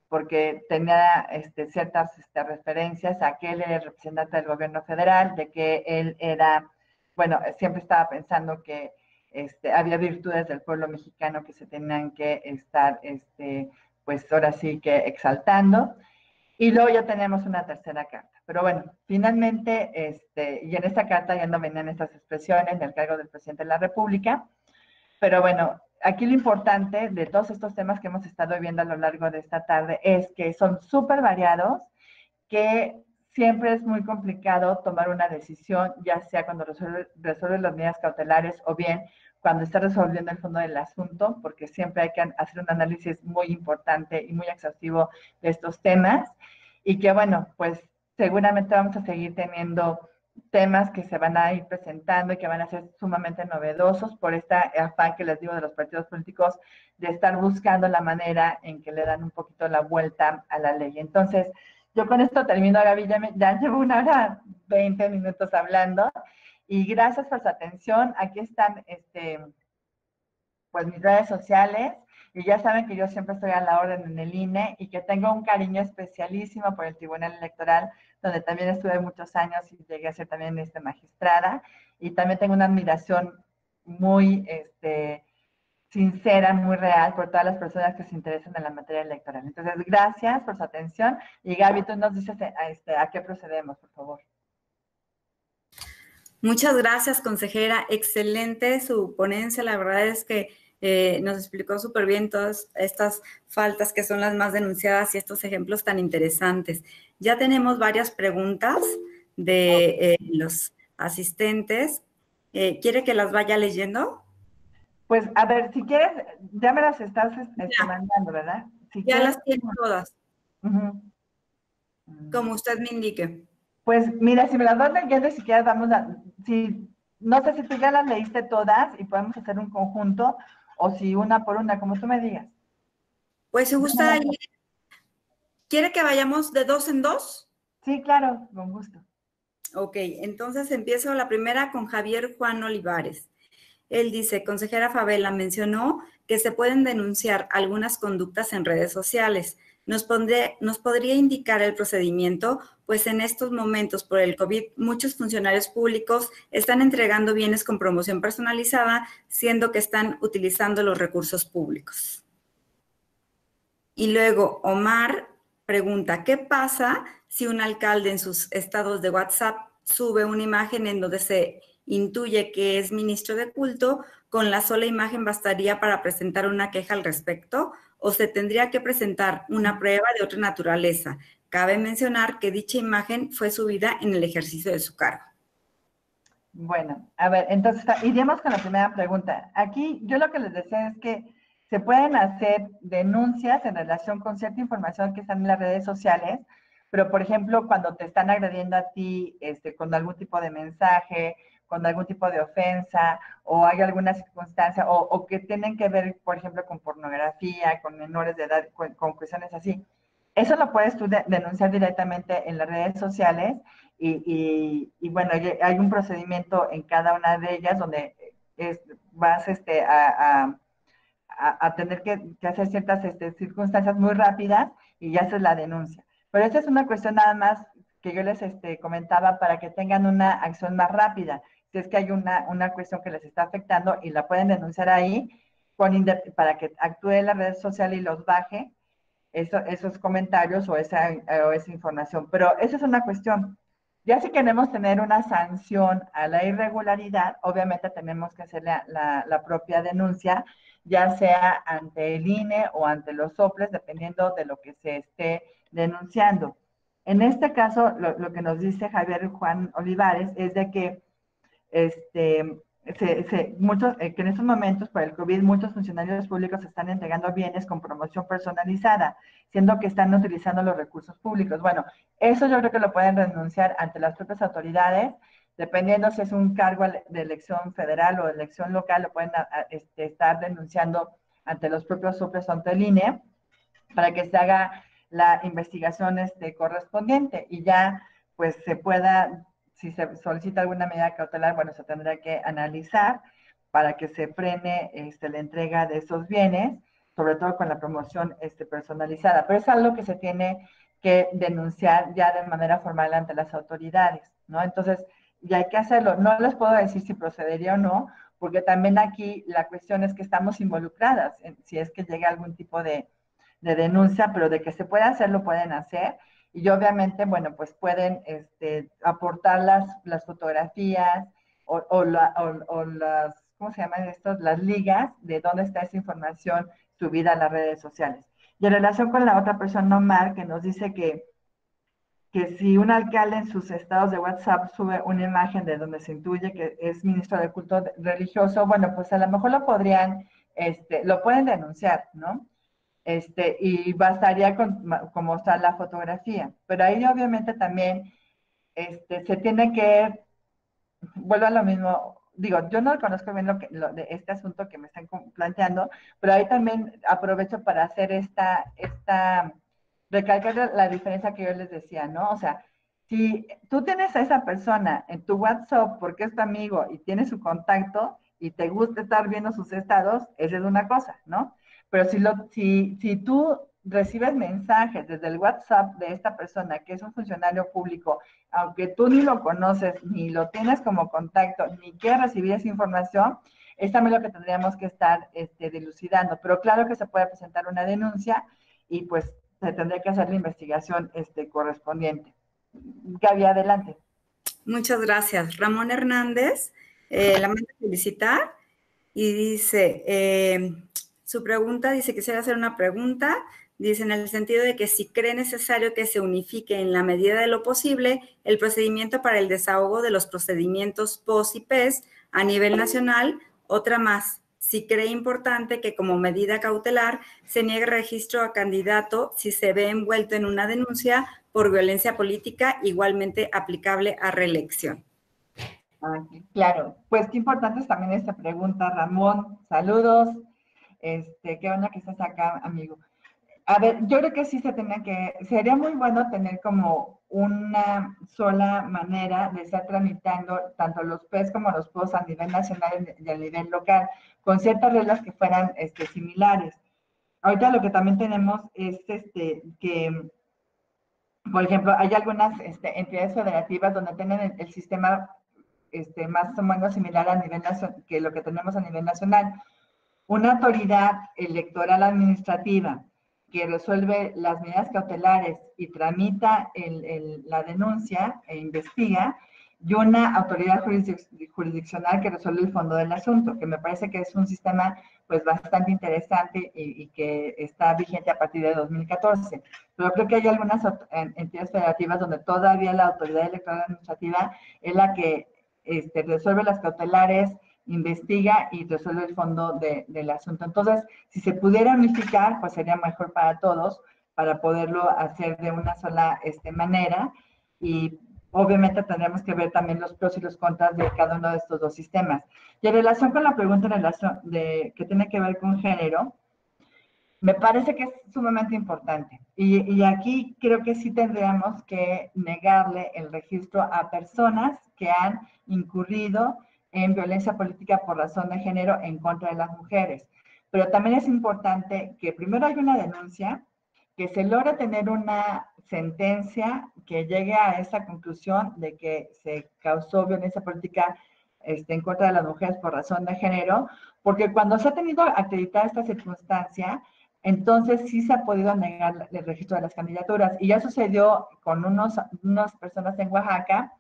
porque tenía este, ciertas este, referencias a que él era el representante del gobierno federal, de que él era, bueno, siempre estaba pensando que este, había virtudes del pueblo mexicano que se tenían que estar, este, pues ahora sí que exaltando. Y luego ya tenemos una tercera carta. Pero bueno, finalmente, este, y en esta carta ya no venían estas expresiones del cargo del presidente de la República, pero bueno, aquí lo importante de todos estos temas que hemos estado viendo a lo largo de esta tarde es que son súper variados, que siempre es muy complicado tomar una decisión, ya sea cuando resuelve, resuelve las medidas cautelares o bien cuando está resolviendo el fondo del asunto, porque siempre hay que hacer un análisis muy importante y muy exhaustivo de estos temas. Y que bueno, pues seguramente vamos a seguir teniendo temas que se van a ir presentando y que van a ser sumamente novedosos por esta afán que les digo de los partidos políticos de estar buscando la manera en que le dan un poquito la vuelta a la ley. Entonces, yo con esto termino, Gaby, ya, ya llevo una hora, 20 minutos hablando y gracias por su atención. Aquí están, este, pues mis redes sociales y ya saben que yo siempre estoy a la orden en el INE y que tengo un cariño especialísimo por el Tribunal Electoral donde también estuve muchos años y llegué a ser también este, magistrada. Y también tengo una admiración muy este, sincera, muy real por todas las personas que se interesan en la materia electoral. Entonces, gracias por su atención. Y Gaby, tú nos dices eh, este, a qué procedemos, por favor. Muchas gracias, consejera. Excelente su ponencia. La verdad es que eh, nos explicó súper bien todas estas faltas que son las más denunciadas y estos ejemplos tan interesantes. Ya tenemos varias preguntas de eh, los asistentes. Eh, ¿Quiere que las vaya leyendo? Pues a ver, si quieres, ya me las estás mandando, ¿verdad? ya las tiene todas. Como usted me indique. Pues mira, si me las vas leyendo, si quieres vamos a, si, no sé si tú ya las leíste todas y podemos hacer un conjunto, o si una por una, como tú me digas. Pues si gusta, ¿quiere que vayamos de dos en dos? Sí, claro, con gusto. Ok, entonces empiezo la primera con Javier Juan Olivares. Él dice, consejera Favela mencionó que se pueden denunciar algunas conductas en redes sociales. Nos, podría indicar el procedimiento, pues en estos momentos por el COVID muchos funcionarios públicos están entregando bienes con promoción personalizada, siendo que están utilizando los recursos públicos. Y luego Omar pregunta, ¿qué pasa si un alcalde en sus estados de WhatsApp sube una imagen en donde se intuye que es ministro de culto, con la sola imagen bastaría para presentar una queja al respecto o se tendría que presentar una prueba de otra naturaleza. Cabe mencionar que dicha imagen fue subida en el ejercicio de su cargo. Bueno, a ver, entonces iríamos con la primera pregunta. Aquí yo lo que les deseo es que se pueden hacer denuncias en relación con cierta información que está en las redes sociales, pero por ejemplo, cuando te están agrediendo a ti este, con algún tipo de mensaje con algún tipo de ofensa o hay alguna circunstancia o, que tienen que ver, por ejemplo, con pornografía, con menores de edad, con, cuestiones así. Eso lo puedes tú denunciar directamente en las redes sociales y, bueno, hay un procedimiento en cada una de ellas donde vas este, a, tener que, hacer ciertas este, circunstancias muy rápidas y ya haces la denuncia. Pero esa es una cuestión nada más que yo les este, comentaba para que tengan una acción más rápida si es que hay una, una cuestión que les está afectando y la pueden denunciar ahí para que actúe la red social y los baje esos comentarios o esa, o esa información. Pero esa es una cuestión. Ya si queremos tener una sanción a la irregularidad, obviamente tenemos que hacer la, la, propia denuncia, ya sea ante el INE o ante los soples, dependiendo de lo que se esté denunciando. En este caso, lo, lo que nos dice Javier Juan Olivares es de que este, muchos, eh, que en estos momentos por el COVID muchos funcionarios públicos están entregando bienes con promoción personalizada, siendo que están utilizando los recursos públicos. Bueno, eso yo creo que lo pueden renunciar ante las propias autoridades, dependiendo si es un cargo de elección federal o elección local, lo pueden este, estar denunciando ante los propios suples ante INE para que se haga la investigación este, correspondiente y ya pues se pueda si se solicita alguna medida cautelar, bueno, se tendrá que analizar para que se frene este, la entrega de esos bienes, sobre todo con la promoción este, personalizada. Pero es algo que se tiene que denunciar ya de manera formal ante las autoridades, ¿no? Entonces, ya hay que hacerlo. No les puedo decir si procedería o no, porque también aquí la cuestión es que estamos involucradas, si es que llega algún tipo de, de denuncia, pero de que se puede hacer, lo pueden hacer y obviamente, bueno, pues pueden este, aportar las, las fotografías o, las, ¿cómo se llaman estos? Las ligas de dónde está esa información subida a las redes sociales. Y en relación con la otra persona, Omar, que nos dice que, que si un alcalde en sus estados de WhatsApp sube una imagen de donde se intuye que es ministro de culto religioso, bueno, pues a lo mejor lo podrían, este, lo pueden denunciar, ¿no? Este, y bastaría con, mostrar la fotografía. Pero ahí obviamente también este, se tiene que, vuelvo a lo mismo, digo, yo no conozco bien lo, de este asunto que me están planteando, pero ahí también aprovecho para hacer esta, esta, recalcar la diferencia que yo les decía, ¿no? O sea, si tú tienes a esa persona en tu WhatsApp porque es tu amigo y tiene su contacto y te gusta estar viendo sus estados, esa es una cosa, ¿no? Pero si, lo, si, si tú recibes mensajes desde el WhatsApp de esta persona que es un funcionario público, aunque tú ni lo conoces, ni lo tienes como contacto, ni quieres recibir esa información, es también lo que tendríamos que estar este, dilucidando. Pero claro que se puede presentar una denuncia y pues se tendría que hacer la investigación este, correspondiente. Gaby, adelante. Muchas gracias. Ramón Hernández, eh, la manda a felicitar y dice, eh, su pregunta dice, quisiera hacer una pregunta, dice en el sentido de que si cree necesario que se unifique en la medida de lo posible el procedimiento para el desahogo de los procedimientos POS y PES a nivel nacional, otra más. Si cree importante que como medida cautelar se niegue registro a candidato si se ve envuelto en una denuncia por violencia política igualmente aplicable a reelección. Ah, claro, pues qué importante es también esta pregunta, Ramón. Saludos. Este, qué onda que estás acá, amigo. A ver, yo creo que sí se tenía que, sería muy bueno tener como una sola manera de estar tramitando tanto los PES como los POS a nivel nacional y a nivel local, con ciertas reglas que fueran este, similares. Ahorita lo que también tenemos es este, que, por ejemplo, hay algunas este, entidades federativas donde tienen el, el sistema este, más o menos similar a nivel que lo que tenemos a nivel nacional una autoridad electoral administrativa que resuelve las medidas cautelares y tramita la denuncia e investiga, y una autoridad jurisdiccional que resuelve el fondo del asunto, que me parece que es un sistema pues bastante interesante y, y, que está vigente a partir de 2014. Pero creo que hay algunas entidades federativas donde todavía la autoridad electoral administrativa es la que este, resuelve las cautelares, investiga y resuelve el fondo del asunto. Entonces, si se pudiera unificar, pues sería mejor para todos, para poderlo hacer de una sola este, manera. Y obviamente tendremos que ver también los pros y los contras de cada uno de estos dos sistemas. Y en relación con la pregunta en relación de, que tiene que ver con género, me parece que es sumamente importante. Y, y, aquí creo que sí tendríamos que negarle el registro a personas que han incurrido en violencia política por razón de género en contra de las mujeres. Pero también es importante que primero haya una denuncia, que se logre tener una sentencia que llegue a esa conclusión de que se causó violencia política este, en contra de las mujeres por razón de género, porque cuando se ha tenido acreditada esta circunstancia, entonces sí se ha podido negar el registro de las candidaturas. Y ya sucedió con unos, unas personas en Oaxaca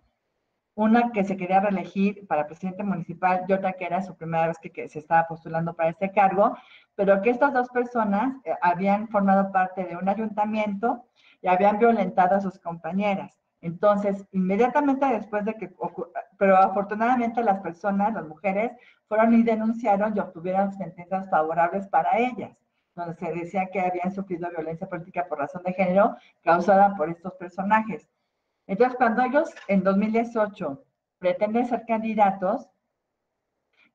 una que se quería reelegir para presidente municipal y otra que era su primera vez que, se estaba postulando para este cargo, pero que estas dos personas eh, habían formado parte de un ayuntamiento y habían violentado a sus compañeras. Entonces, inmediatamente después de que, pero afortunadamente las personas, las mujeres, fueron y denunciaron y obtuvieron sentencias favorables para ellas, donde se decía que habían sufrido violencia política por razón de género causada por estos personajes. Entonces, cuando ellos en 2018 pretenden ser candidatos,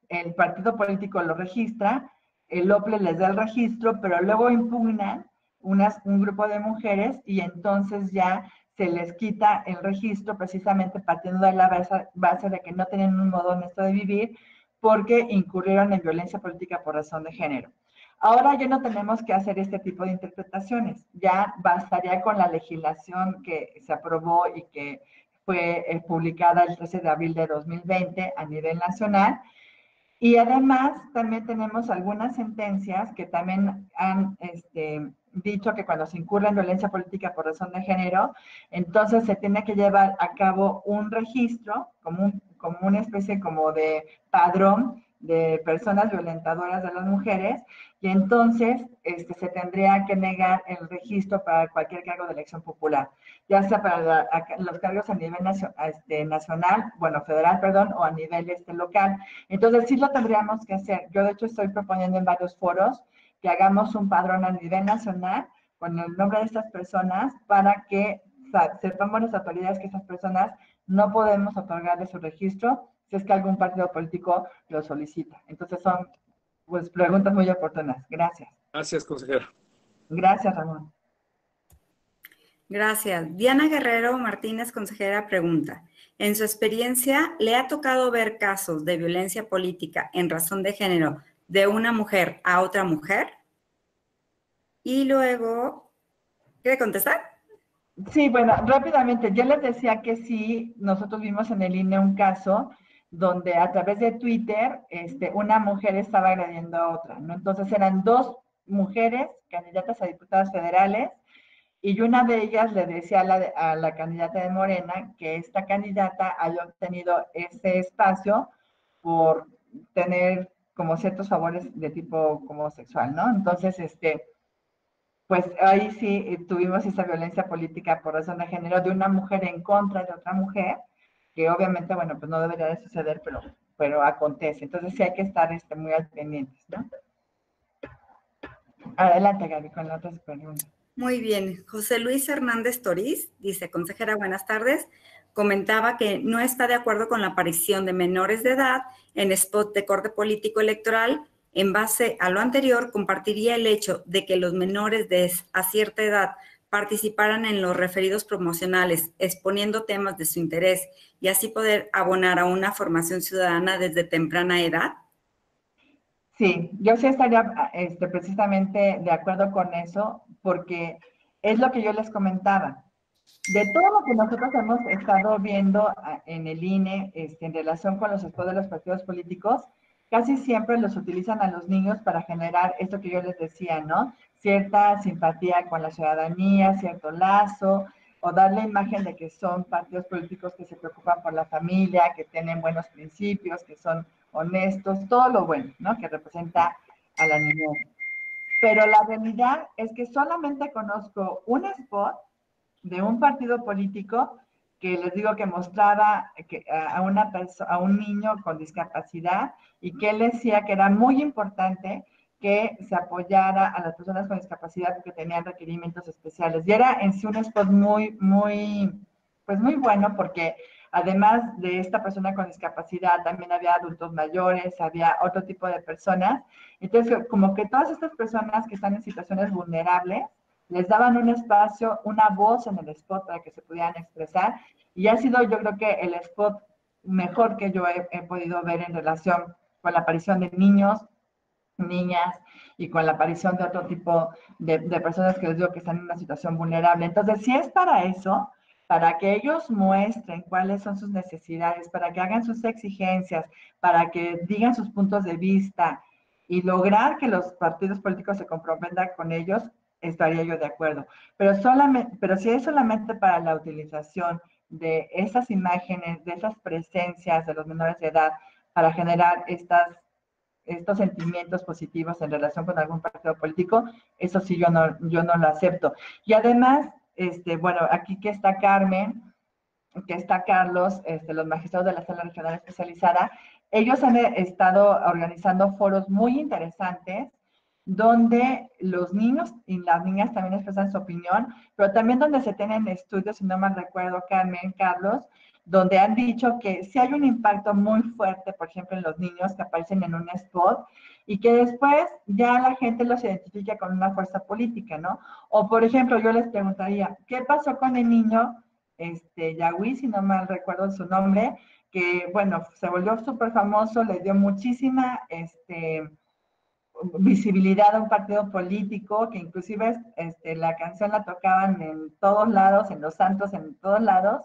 el partido político lo registra, el OPLE les da el registro, pero luego impugnan unas, un grupo de mujeres y entonces ya se les quita el registro precisamente partiendo de la base, de que no tienen un modo honesto de vivir porque incurrieron en violencia política por razón de género. Ahora ya no tenemos que hacer este tipo de interpretaciones, ya bastaría con la legislación que se aprobó y que fue eh, publicada el 13 de abril de 2020 a nivel nacional. Y además también tenemos algunas sentencias que también han este, dicho que cuando se incurre en violencia política por razón de género, entonces se tiene que llevar a cabo un registro, como, como una especie como de padrón de personas violentadoras de las mujeres, y entonces este, se tendría que negar el registro para cualquier cargo de elección popular, ya sea para los cargos a nivel este, nacional, bueno, federal, perdón, o a nivel este, local. Entonces sí lo tendríamos que hacer. Yo de hecho estoy proponiendo en varios foros que hagamos un padrón a nivel nacional con el nombre de estas personas para que sepamos las autoridades que estas personas no podemos otorgarle su registro si es que algún partido político lo solicita. Entonces son pues preguntas muy oportunas. Gracias. Gracias, consejera. Gracias, Ramón. Gracias. Diana Guerrero Martínez, consejera, pregunta. En su experiencia, ¿le ha tocado ver casos de violencia política en razón de género de una mujer a otra mujer. Y luego, ¿quiere contestar? Sí, bueno, rápidamente, yo les decía que sí, nosotros vimos en el INE un caso donde a través de Twitter este, una mujer estaba agrediendo a otra. Entonces eran dos mujeres candidatas a diputadas federales y una de ellas le decía a la, a la candidata de Morena que esta candidata haya obtenido ese espacio por tener como ciertos favores de tipo como sexual, ¿no? Entonces, este, pues ahí sí eh, tuvimos esa violencia política por razón de género de una mujer en contra de otra mujer, que obviamente, bueno, pues no debería de suceder, pero, pero acontece. Entonces sí hay que estar este, muy al pendientes, ¿no? Adelante, Gaby, con la otra pregunta. Muy bien. José Luis Hernández Toriz dice, consejera, buenas tardes comentaba que no está de acuerdo con la aparición de menores de edad en spot de corte político electoral. En base a lo anterior, compartiría el hecho de que los menores de a cierta edad participaran en los referidos promocionales, exponiendo temas de su interés y así poder abonar a una formación ciudadana desde temprana edad? Sí, yo sí estaría este, precisamente de acuerdo con eso, porque es lo que yo les comentaba de todo lo que nosotros hemos estado viendo ah, en el INE este, en relación con los spots de los partidos políticos, casi siempre los utilizan a los niños para generar esto que yo les decía, ¿no? Cierta simpatía con la ciudadanía, cierto lazo, o dar la imagen de que son partidos políticos que se preocupan por la familia, que tienen buenos principios, que son honestos, todo lo bueno, ¿no? Que representa a la niñez. Pero la realidad es que solamente conozco un spot de un partido político que les digo que mostraba a, una a un niño con discapacidad y que él decía que era muy importante que se apoyara a las personas con discapacidad porque tenían requerimientos especiales. Y era en sí un spot muy, muy, pues muy bueno porque además de esta persona con discapacidad, también había adultos mayores, había otro tipo de personas. Entonces, como que todas estas personas que están en situaciones vulnerables, les daban un espacio, una voz en el spot para que se pudieran expresar y ha sido yo creo que el spot mejor que yo he, podido ver en relación con la aparición de niños, niñas y con la aparición de otro tipo de, personas que les digo que están en una situación vulnerable. Entonces, si es para eso, para que ellos muestren cuáles son sus necesidades, para que hagan sus exigencias, para que digan sus puntos de vista y lograr que los partidos políticos se comprometan con ellos, estaría yo de acuerdo. Pero, solamente, pero si es solamente para la utilización de esas imágenes, de esas presencias de los menores de edad para generar estas, estos sentimientos positivos en relación con algún partido político, eso sí yo no, yo no lo acepto. Y además, este, bueno, aquí que está Carmen, que está Carlos, este, los magistrados de la sala regional especializada, ellos han estado organizando foros muy interesantes donde los niños y las niñas también expresan su opinión, pero también donde se tienen estudios, si no mal recuerdo, Carmen, Carlos, donde han dicho que si hay un impacto muy fuerte, por ejemplo, en los niños que aparecen en un spot y que después ya la gente los identifica con una fuerza política, ¿no? O, por ejemplo, yo les preguntaría, ¿qué pasó con el niño, este, Yahweh, si no mal recuerdo su nombre, que, bueno, se volvió súper famoso, le dio muchísima, este, visibilidad a un partido político, que inclusive este, la canción la tocaban en todos lados, en los santos, en todos lados.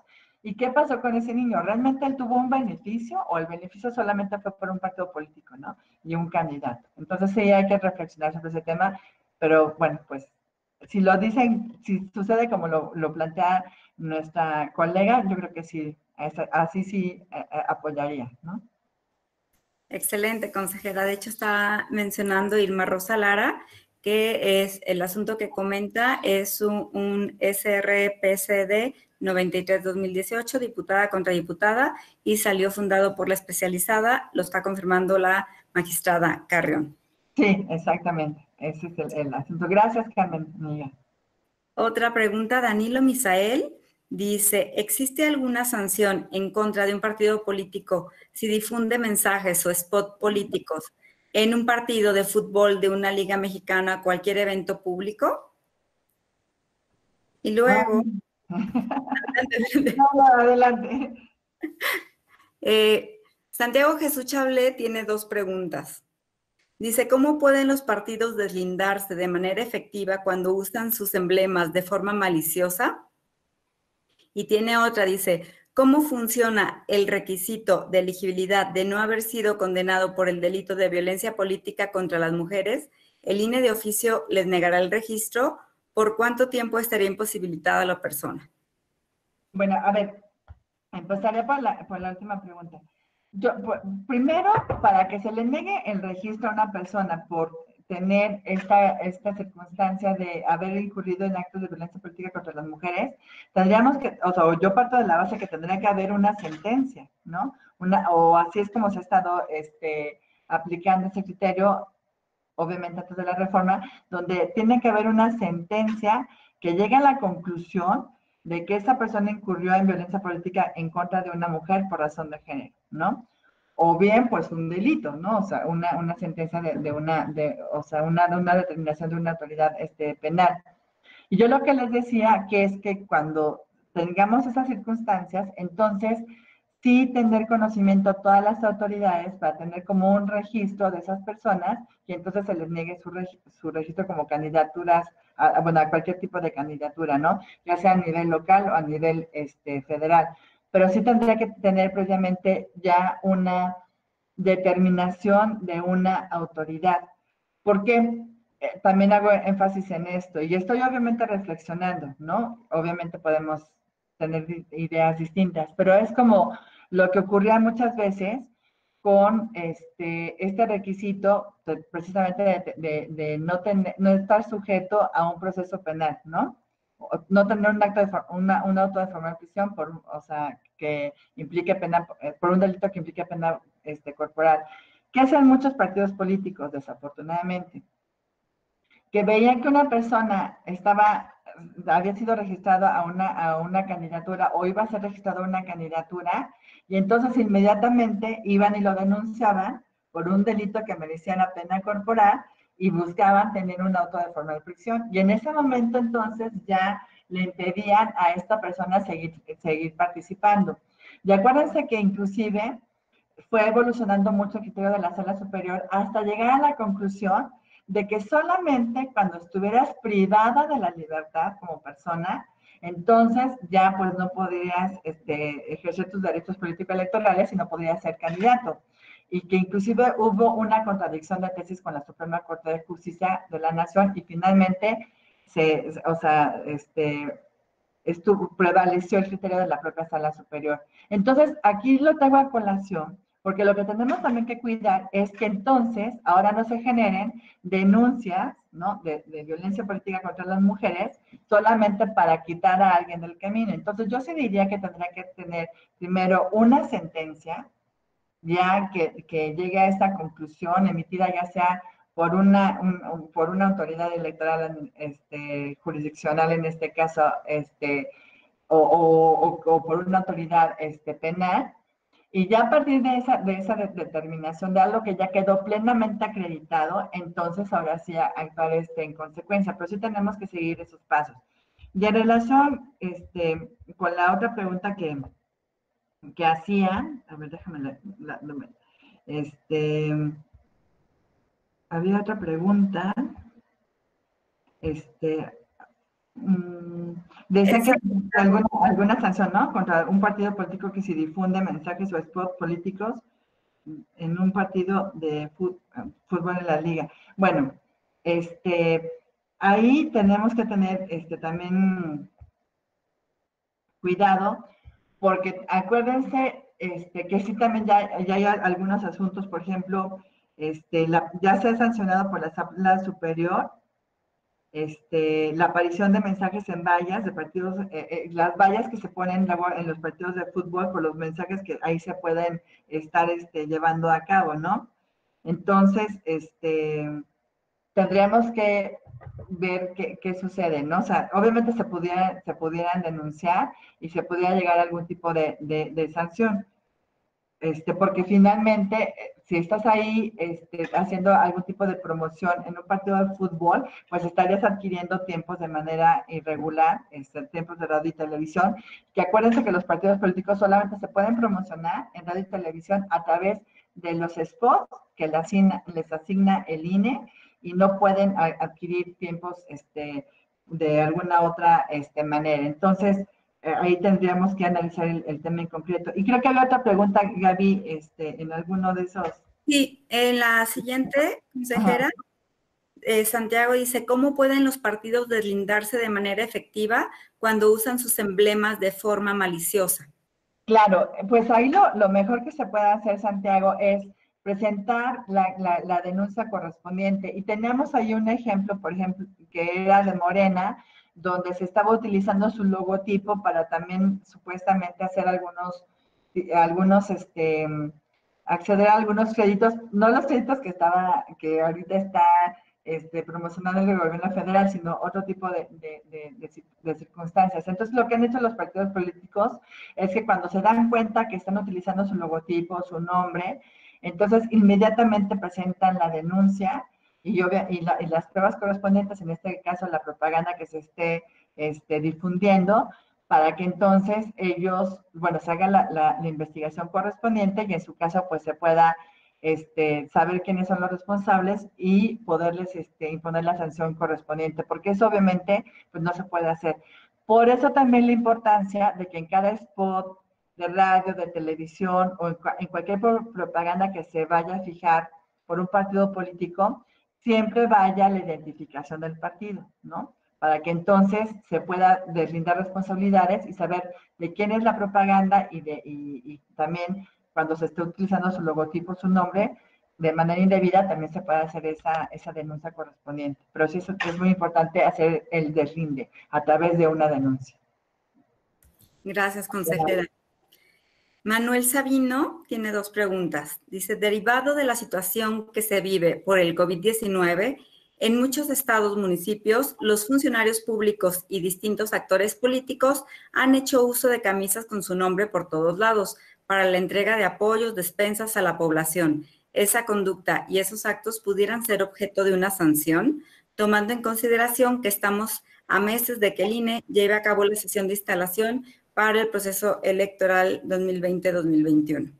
¿Y qué pasó con ese niño? ¿Realmente él tuvo un beneficio o el beneficio solamente fue por un partido político, ¿no? Y un candidato. Entonces sí hay que reflexionar sobre ese tema, pero bueno, pues si lo dicen, si sucede como lo, plantea nuestra colega, yo creo que sí, así sí eh, eh, apoyaría, ¿no? Excelente, consejera. De hecho, está mencionando Irma Rosa Lara, que es el asunto que comenta, es un, un SRPCD 93-2018, diputada contra diputada, y salió fundado por la especializada, lo está confirmando la magistrada Carrión. Sí, exactamente. Ese es el, asunto. Gracias, Carmen. Otra pregunta, Danilo Misael. Dice, ¿existe alguna sanción en contra de un partido político si difunde mensajes o spot políticos en un partido de fútbol de una liga mexicana, cualquier evento público? Y luego... adelante. Eh, Santiago Jesús Chablé tiene dos preguntas. Dice, ¿cómo pueden los partidos deslindarse de manera efectiva cuando usan sus emblemas de forma maliciosa? Y tiene otra, dice, ¿cómo funciona el requisito de elegibilidad de no haber sido condenado por el delito de violencia política contra las mujeres? ¿El INE de oficio les negará el registro? ¿Por cuánto tiempo estaría imposibilitada la persona? Bueno, a ver, empezaré por la, última pregunta. Yo, primero, para que se le niegue el registro a una persona por tener esta, esta circunstancia de haber incurrido en actos de violencia política contra las mujeres, tendríamos que, o sea, yo parto de la base que tendría que haber una sentencia, ¿no? Una, o así es como se ha estado este, aplicando ese criterio, obviamente antes de la reforma, donde tiene que haber una sentencia que llegue a la conclusión de que esa persona incurrió en violencia política en contra de una mujer por razón de género, ¿no? O bien pues un delito, ¿no? O sea, una, una sentencia de, una, de, o sea, una, una determinación de una autoridad este, penal. Y yo lo que les decía que es que cuando tengamos esas circunstancias, entonces sí tener conocimiento a todas las autoridades para tener como un registro de esas personas y entonces se les niegue su, su registro como candidaturas, a, bueno, a cualquier tipo de candidatura, ¿no? Ya sea a nivel local o a nivel este, federal pero sí tendría que tener previamente ya una determinación de una autoridad. Porque eh, también hago énfasis en esto, y estoy obviamente reflexionando, ¿no? Obviamente podemos tener ideas distintas, pero es como lo que ocurría muchas veces con este, este requisito precisamente de, no, tener, no estar sujeto a un proceso penal, ¿no? No tener un acto de una, un auto de formal prisión por, o sea, que implique pena, eh, por un delito que implique pena este, corporal. ¿Qué hacen muchos partidos políticos, desafortunadamente? Que veían que una persona estaba, había sido registrada a una, a una candidatura o iba a ser registrada a una candidatura y entonces inmediatamente iban y lo denunciaban por un delito que merecía la pena corporal y buscaban tener un auto de formal prisión. Y en ese momento entonces ya le impedían a esta persona seguir, seguir participando. Y acuérdense que inclusive fue evolucionando mucho el criterio de la sala superior hasta llegar a la conclusión de que solamente cuando estuvieras privada de la libertad como persona, entonces ya pues no podrías este, ejercer tus derechos políticos electorales y no podrías ser candidato y que inclusive hubo una contradicción de tesis con la Suprema Corte de Justicia de la Nación y finalmente se, o sea, este, estuvo, prevaleció el criterio de la propia sala superior. Entonces, aquí lo tengo a colación, porque lo que tenemos también que cuidar es que entonces ahora no se generen denuncias, ¿no? De, de, violencia política contra las mujeres solamente para quitar a alguien del camino. Entonces yo sí diría que tendría que tener primero una sentencia ya que, que llegue a esta conclusión emitida ya sea por una, por una autoridad electoral este, jurisdiccional, en este caso, este, o, o, o, por una autoridad este, penal, y ya a partir de esa, de esa determinación de algo que ya quedó plenamente acreditado, entonces ahora sí actuar este, en consecuencia, pero sí tenemos que seguir esos pasos. Y en relación este, con la otra pregunta que, que hacía, a ver, déjame la, la, este, había otra pregunta. Este, mmm, decía que alguna, alguna, sanción, ¿no? Contra un partido político que si difunde mensajes o spots políticos en un partido de fútbol en la liga. Bueno, este, ahí tenemos que tener este, también cuidado, porque acuérdense este, que sí también ya, ya hay algunos asuntos, por ejemplo, este, ya se ha sancionado por la sala superior este, la aparición de mensajes en vallas de partidos, eh, eh, las vallas que se ponen en los partidos de fútbol por los mensajes que ahí se pueden estar este, llevando a cabo, ¿no? Entonces, este, tendríamos que ver qué, qué, sucede, ¿no? O sea, obviamente se, pudiera, se pudieran denunciar y se pudiera llegar a algún tipo de, de, sanción, este, porque finalmente si estás ahí este, haciendo algún tipo de promoción en un partido de fútbol, pues estarías adquiriendo tiempos de manera irregular, este, tiempos de radio y televisión, que acuérdense que los partidos políticos solamente se pueden promocionar en radio y televisión a través de los spots que les asigna, les asigna el INE y no pueden adquirir tiempos este, de alguna otra este, manera. Entonces, eh, ahí tendríamos que analizar el, tema en concreto. Y creo que había otra pregunta, Gaby, este, en alguno de esos. Sí, en la siguiente, consejera, eh, Santiago dice, ¿cómo pueden los partidos deslindarse de manera efectiva cuando usan sus emblemas de forma maliciosa? Claro, pues ahí lo, lo mejor que se puede hacer, Santiago, es presentar la, la, la, denuncia correspondiente. Y tenemos ahí un ejemplo, por ejemplo, que era de Morena, donde se estaba utilizando su logotipo para también supuestamente hacer algunos, algunos, este, acceder a algunos créditos, no los créditos que estaba, que ahorita está este, promocionando el gobierno federal, sino otro tipo de, de, de, de, circunstancias. Entonces, lo que han hecho los partidos políticos es que cuando se dan cuenta que están utilizando su logotipo, su nombre, entonces inmediatamente presentan la denuncia y, y, las pruebas correspondientes, en este caso la propaganda que se esté este, difundiendo, para que entonces ellos, bueno, se haga la, la, investigación correspondiente y en su caso pues se pueda este, saber quiénes son los responsables y poderles este, imponer la sanción correspondiente, porque eso obviamente pues no se puede hacer. Por eso también la importancia de que en cada spot de radio, de televisión o en, cualquier propaganda que se vaya a fijar por un partido político, siempre vaya la identificación del partido, ¿no? Para que entonces se pueda deslindar responsabilidades y saber de quién es la propaganda y, de, y, también cuando se esté utilizando su logotipo, su nombre, de manera indebida, también se puede hacer esa, esa denuncia correspondiente. Pero sí es muy importante hacer el deslinde a través de una denuncia. Gracias, consejera. Manuel Sabino tiene dos preguntas. Dice, derivado de la situación que se vive por el COVID-19, en muchos estados, municipios, los funcionarios públicos y distintos actores políticos han hecho uso de camisas con su nombre por todos lados para la entrega de apoyos, despensas a la población. Esa conducta y esos actos pudieran ser objeto de una sanción, tomando en consideración que estamos a meses de que el INE lleve a cabo la sesión de instalación para el proceso electoral 2020-2021.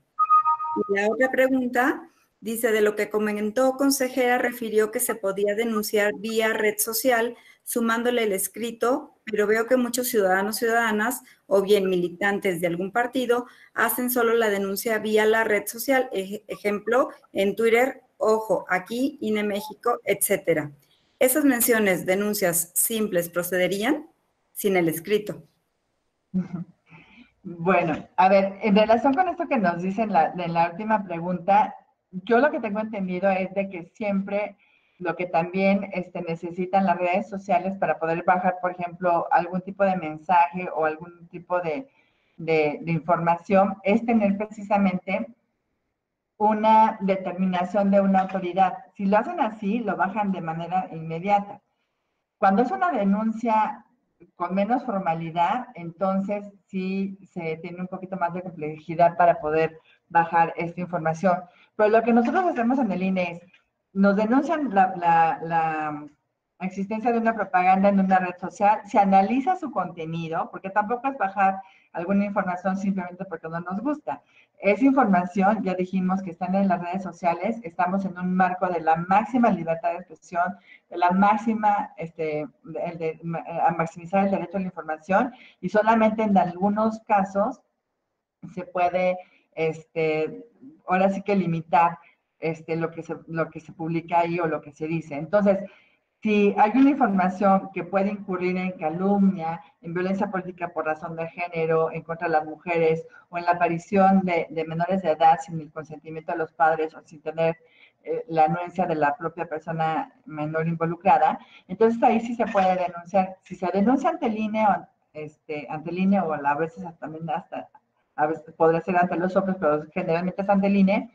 Y la otra pregunta dice, de lo que comentó consejera, refirió que se podía denunciar vía red social sumándole el escrito, pero veo que muchos ciudadanos, ciudadanas o bien militantes de algún partido hacen solo la denuncia vía la red social, ejemplo, en Twitter, ojo, aquí, INE México, etcétera. ¿Esas menciones, denuncias simples procederían sin el escrito? Bueno, a ver, en relación con esto que nos dicen en la última pregunta, yo lo que tengo entendido es de que siempre lo que también este, necesitan las redes sociales para poder bajar, por ejemplo, algún tipo de mensaje o algún tipo de, de información, es tener precisamente una determinación de una autoridad. Si lo hacen así, lo bajan de manera inmediata. Cuando es una denuncia con menos formalidad, entonces sí se tiene un poquito más de complejidad para poder bajar esta información. Pero lo que nosotros hacemos en el INE es, nos denuncian la, la existencia de una propaganda en una red social, se analiza su contenido, porque tampoco es bajar alguna información simplemente porque no nos gusta. Esa información, ya dijimos que están en las redes sociales, estamos en un marco de la máxima libertad de expresión, de la máxima, este, de, a maximizar el derecho a la información y solamente en algunos casos se puede, este, ahora sí que limitar este, lo, que se, lo que se publica ahí o lo que se dice. Entonces, si hay una información que puede incurrir en calumnia, en violencia política por razón de género, en contra de las mujeres, o en la aparición de, menores de edad sin el consentimiento de los padres o sin tener eh, la anuencia de la propia persona menor involucrada, entonces ahí sí se puede denunciar. Si se denuncia ante el INE o, este, ante el INE, o a veces también hasta, a veces podría ser ante los otros, pero generalmente es ante el INE,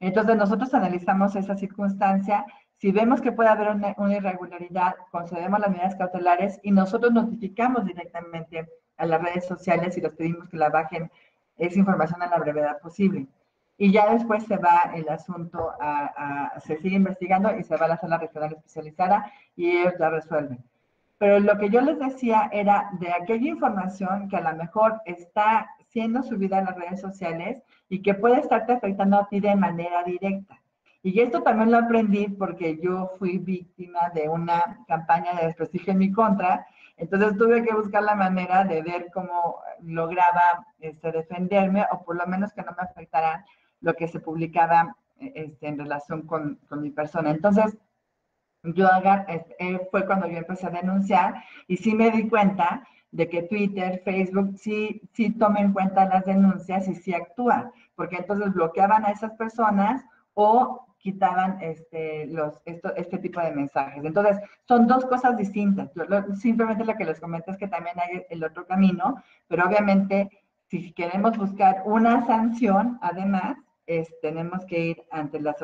entonces nosotros analizamos esa circunstancia si vemos que puede haber una, irregularidad, concedemos las medidas cautelares y nosotros notificamos directamente a las redes sociales y les pedimos que la bajen esa información a la brevedad posible. Y ya después se va el asunto a, se sigue investigando y se va a la sala regional especializada y ellos ya resuelven. Pero lo que yo les decía era de aquella información que a lo mejor está siendo subida a las redes sociales y que puede estarte afectando a ti de manera directa. Y esto también lo aprendí porque yo fui víctima de una campaña de desprestigio en mi contra. Entonces tuve que buscar la manera de ver cómo lograba este, defenderme o por lo menos que no me afectara lo que se publicaba este, en relación con, con, mi persona. Entonces, yo este, eh, fue cuando yo empecé a denunciar y sí me di cuenta de que Twitter, Facebook sí, sí tomen en cuenta las denuncias y sí actúan, porque entonces bloqueaban a esas personas o quitaban este, los, esto, este tipo de mensajes. Entonces, son dos cosas distintas. simplemente lo que les comento es que también hay el otro camino, pero obviamente si queremos buscar una sanción, además, tenemos que ir ante las,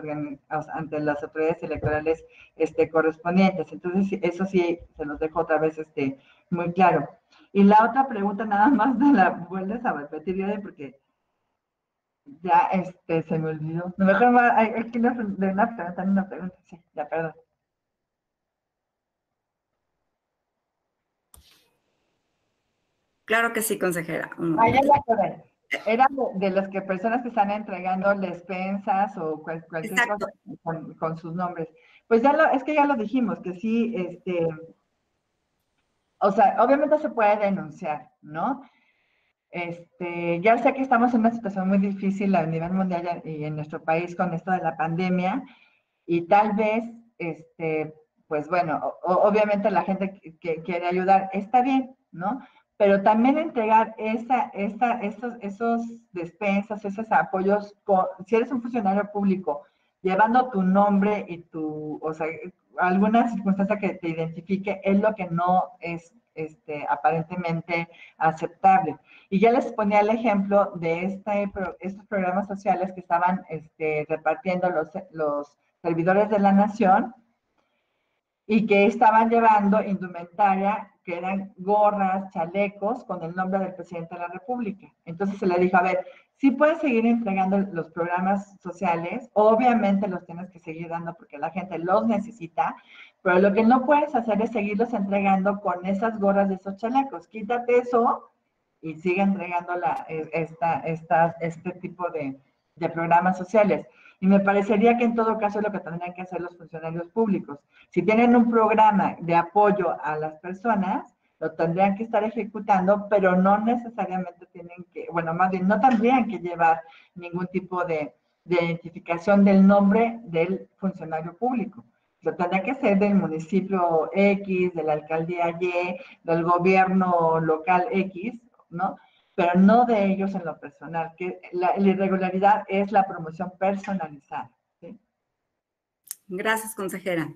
ante las autoridades electorales este, correspondientes. Entonces, eso sí, se los dejo otra vez este, muy claro. Y la otra pregunta, nada más, de la vuelves a repetir, porque ya, este, se me olvidó. No, mejor hay, aquí de una pregunta, una pregunta, sí, ya, perdón. Claro que sí, consejera. Ah, ya la Era de, las que personas que están entregando despensas o cualquier cosa con, con, sus nombres. Pues ya lo, es que ya lo dijimos, que sí, este, o sea, obviamente se puede denunciar, ¿no? Este, ya sé que estamos en una situación muy difícil a nivel mundial y en nuestro país con esto de la pandemia y tal vez, este, pues bueno, obviamente la gente que, quiere ayudar está bien, ¿no? Pero también entregar esa, esa, esos, esos despensas, esos apoyos, si eres un funcionario público, llevando tu nombre y tu, o sea, alguna circunstancia que te identifique, es lo que no es este, aparentemente aceptable. Y ya les ponía el ejemplo de este, estos programas sociales que estaban este, repartiendo los, los servidores de la nación y que estaban llevando indumentaria que eran gorras, chalecos con el nombre del presidente de la República. Entonces se le dijo, a ver, sí puedes seguir entregando los programas sociales, obviamente los tienes que seguir dando porque la gente los necesita, pero lo que no puedes hacer es seguirlos entregando con esas gorras de esos chalecos. Quítate eso y sigue entregando la, e, esta, este tipo de, programas sociales. Y me parecería que en todo caso es lo que tendrían que hacer los funcionarios públicos. Si tienen un programa de apoyo a las personas, lo tendrían que estar ejecutando, pero no necesariamente tienen que, bueno, más bien no tendrían que llevar ningún tipo de identificación del nombre del funcionario público lo tendría que ser del municipio X, de la alcaldía Y, del gobierno local X, ¿no? Pero no de ellos en lo personal, que la, irregularidad es la promoción personalizada. Gracias, consejera.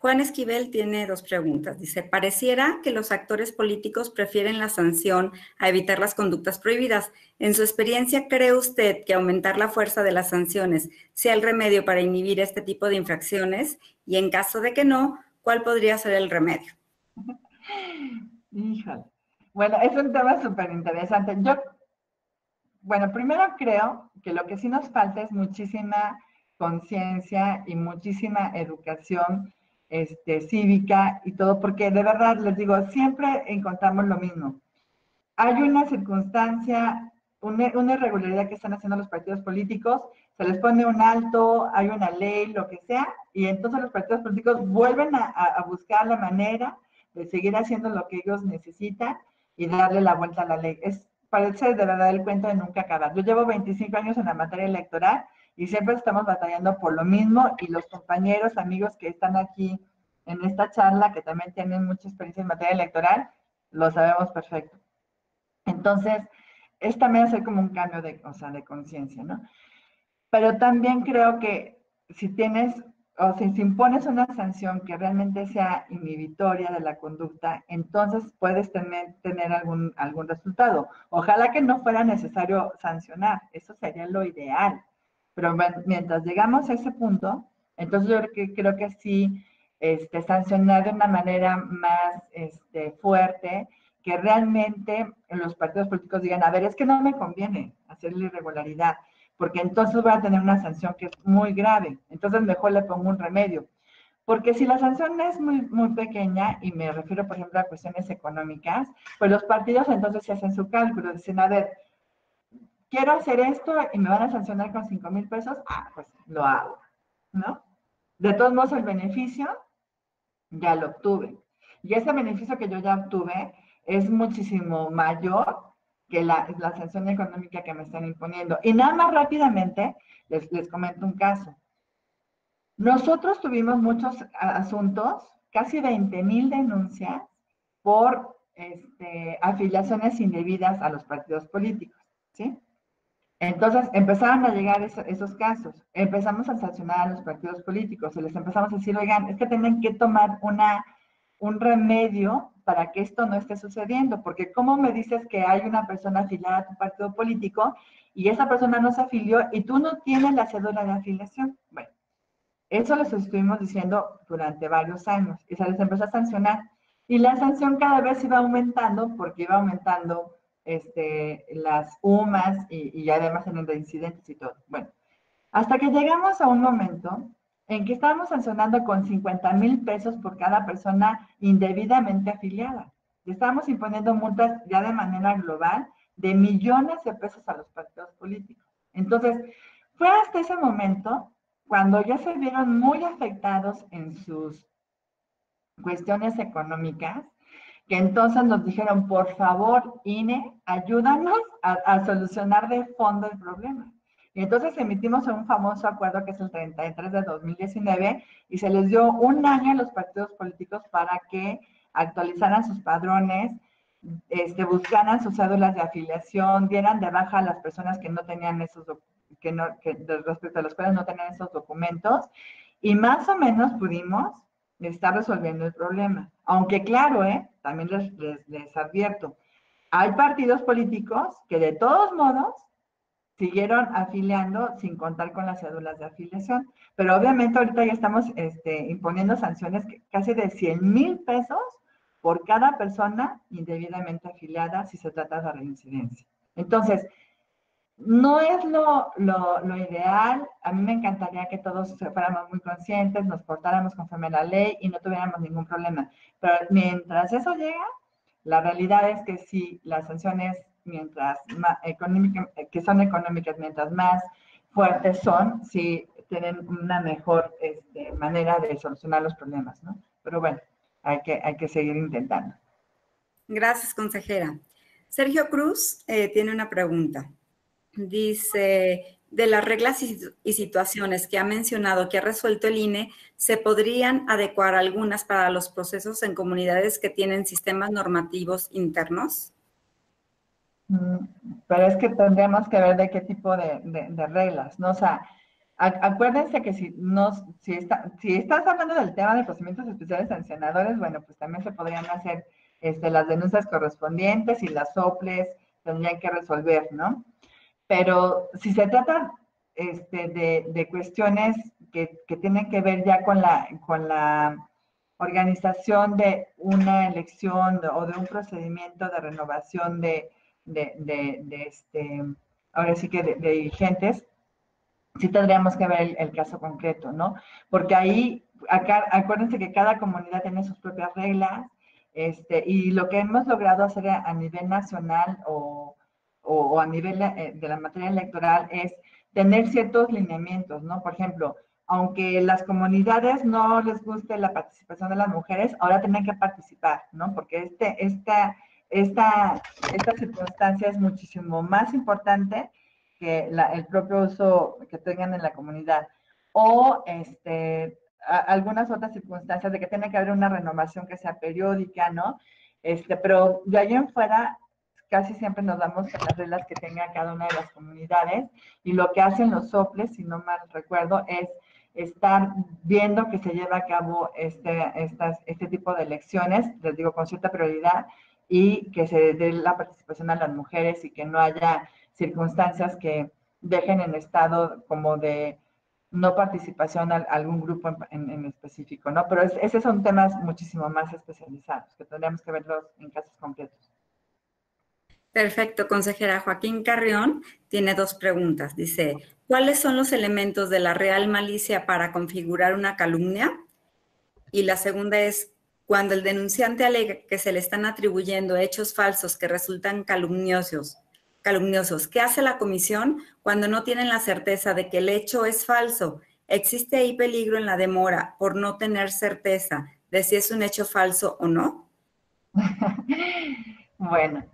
Juan Esquivel tiene dos preguntas. Dice, pareciera que los actores políticos prefieren la sanción a evitar las conductas prohibidas. En su experiencia, ¿cree usted que aumentar la fuerza de las sanciones sea el remedio para inhibir este tipo de infracciones? Y en caso de que no, ¿cuál podría ser el remedio? Híjole. Bueno, es un tema súper interesante. Yo, bueno, primero creo que lo que sí nos falta es muchísima conciencia y muchísima educación este, cívica y todo, porque de verdad les digo, siempre encontramos lo mismo. Hay una circunstancia, una, irregularidad que están haciendo los partidos políticos, se les pone un alto, hay una ley, lo que sea, y entonces los partidos políticos vuelven a, a buscar la manera de seguir haciendo lo que ellos necesitan y darle la vuelta a la ley. Es, parece de verdad el cuento de nunca acabar. Yo llevo 25 años en la materia electoral y siempre estamos batallando por lo mismo y los compañeros, amigos que están aquí en esta charla, que también tienen mucha experiencia en materia electoral, lo sabemos perfecto. Entonces, es también hacer como un cambio de, o sea, de conciencia, ¿no? Pero también creo que si tienes, o si, si impones una sanción que realmente sea inhibitoria de la conducta, entonces puedes tener, tener algún, algún resultado. Ojalá que no fuera necesario sancionar, eso sería lo ideal. Pero mientras llegamos a ese punto, entonces yo creo que, sí, este, sancionar de una manera más este, fuerte, que realmente los partidos políticos digan, a ver, es que no me conviene hacer la irregularidad, porque entonces voy a tener una sanción que es muy grave, entonces mejor le pongo un remedio. Porque si la sanción es muy, muy pequeña, y me refiero, por ejemplo, a cuestiones económicas, pues los partidos entonces se hacen su cálculo, dicen, a ver, quiero hacer esto y me van a sancionar con 5 mil pesos, ah, pues lo hago, ¿no? De todos modos, el beneficio ya lo obtuve. Y ese beneficio que yo ya obtuve es muchísimo mayor que la, sanción económica que me están imponiendo. Y nada más rápidamente les, les comento un caso. Nosotros tuvimos muchos asuntos, casi 20 mil denuncias por este, afiliaciones indebidas a los partidos políticos, ¿sí? Entonces empezaron a llegar esos casos, empezamos a sancionar a los partidos políticos y les empezamos a decir, oigan, es que tienen que tomar una, un remedio para que esto no esté sucediendo, porque ¿cómo me dices que hay una persona afiliada a tu partido político y esa persona no se afilió y tú no tienes la cédula de afiliación? Bueno, eso les estuvimos diciendo durante varios años y se les empezó a sancionar. Y la sanción cada vez iba aumentando porque iba aumentando este, las UMAS y, y además en el de incidentes y todo. Bueno, hasta que llegamos a un momento en que estábamos sancionando con 50 mil pesos por cada persona indebidamente afiliada. Y estábamos imponiendo multas ya de manera global de millones de pesos a los partidos políticos. Entonces, fue hasta ese momento cuando ya se vieron muy afectados en sus cuestiones económicas, que entonces nos dijeron, por favor, INE, ayúdanos a, solucionar de fondo el problema. Y entonces emitimos un famoso acuerdo que es el 33 de 2019 y se les dio un año a los partidos políticos para que actualizaran sus padrones, este, buscaran sus cédulas de afiliación, dieran de baja a las personas que no tenían esos, que no, que respecto a los cuales no tenían esos documentos. Y más o menos pudimos estar resolviendo el problema. Aunque claro, ¿eh? También les, les, advierto, hay partidos políticos que de todos modos siguieron afiliando sin contar con las cédulas de afiliación. Pero obviamente ahorita ya estamos este, imponiendo sanciones casi de 100 mil pesos por cada persona indebidamente afiliada si se trata de reincidencia. Entonces, no es lo, ideal. A mí me encantaría que todos fuéramos muy conscientes, nos portáramos conforme a la ley y no tuviéramos ningún problema. Pero mientras eso llega, la realidad es que si las sanciones, mientras que son económicas, mientras más fuertes son, sí tienen una mejor este, manera de solucionar los problemas, ¿no? Pero bueno, hay que, hay que seguir intentando. Gracias, consejera. Sergio Cruz eh, tiene una pregunta. Dice, de las reglas y situaciones que ha mencionado que ha resuelto el INE, ¿se podrían adecuar algunas para los procesos en comunidades que tienen sistemas normativos internos? Mm, pero es que tendríamos que ver de qué tipo de, reglas, ¿no? O sea, acuérdense que si, no, si, está, si estás hablando del tema de procedimientos especiales sancionadores, bueno, pues también se podrían hacer este, las denuncias correspondientes y las soples tendrían que resolver, ¿no? Pero si se trata este, de, cuestiones que, tienen que ver ya con la, con la organización de una elección o de un procedimiento de renovación de, de, este, ahora sí que de, dirigentes, sí tendríamos que ver el, caso concreto, ¿no? Porque ahí, acá, acuérdense que cada comunidad tiene sus propias reglas, este, y lo que hemos logrado hacer a, nivel nacional o, o, a nivel eh, de la materia electoral es tener ciertos lineamientos, ¿no? Por ejemplo, aunque las comunidades no les guste la participación de las mujeres, ahora tienen que participar, ¿no? Porque este, esta, esta, esta circunstancia es muchísimo más importante que el propio uso que tengan en la comunidad. O este, algunas otras circunstancias de que tiene que haber una renovación que sea periódica, ¿no? Este, pero de ahí en fuera, casi siempre nos damos las reglas que tenga cada una de las comunidades y lo que hacen los soples, si no mal recuerdo, es estar viendo que se lleva a cabo este, estas, este tipo de elecciones, les digo, con cierta prioridad, y que se dé la participación a las mujeres y que no haya circunstancias que dejen en estado como de no participación a algún grupo en, específico, ¿no? Pero esos son temas muchísimo más especializados, que tendríamos que verlos en casos concretos. Perfecto, consejera. Joaquín Carrión tiene dos preguntas. Dice, ¿cuáles son los elementos de la real malicia para configurar una calumnia? Y la segunda es, cuando el denunciante alega que se le están atribuyendo hechos falsos que resultan calumniosos, calumniosos, ¿qué hace la comisión cuando no tienen la certeza de que el hecho es falso? ¿Existe ahí peligro en la demora por no tener certeza de si es un hecho falso o no? bueno,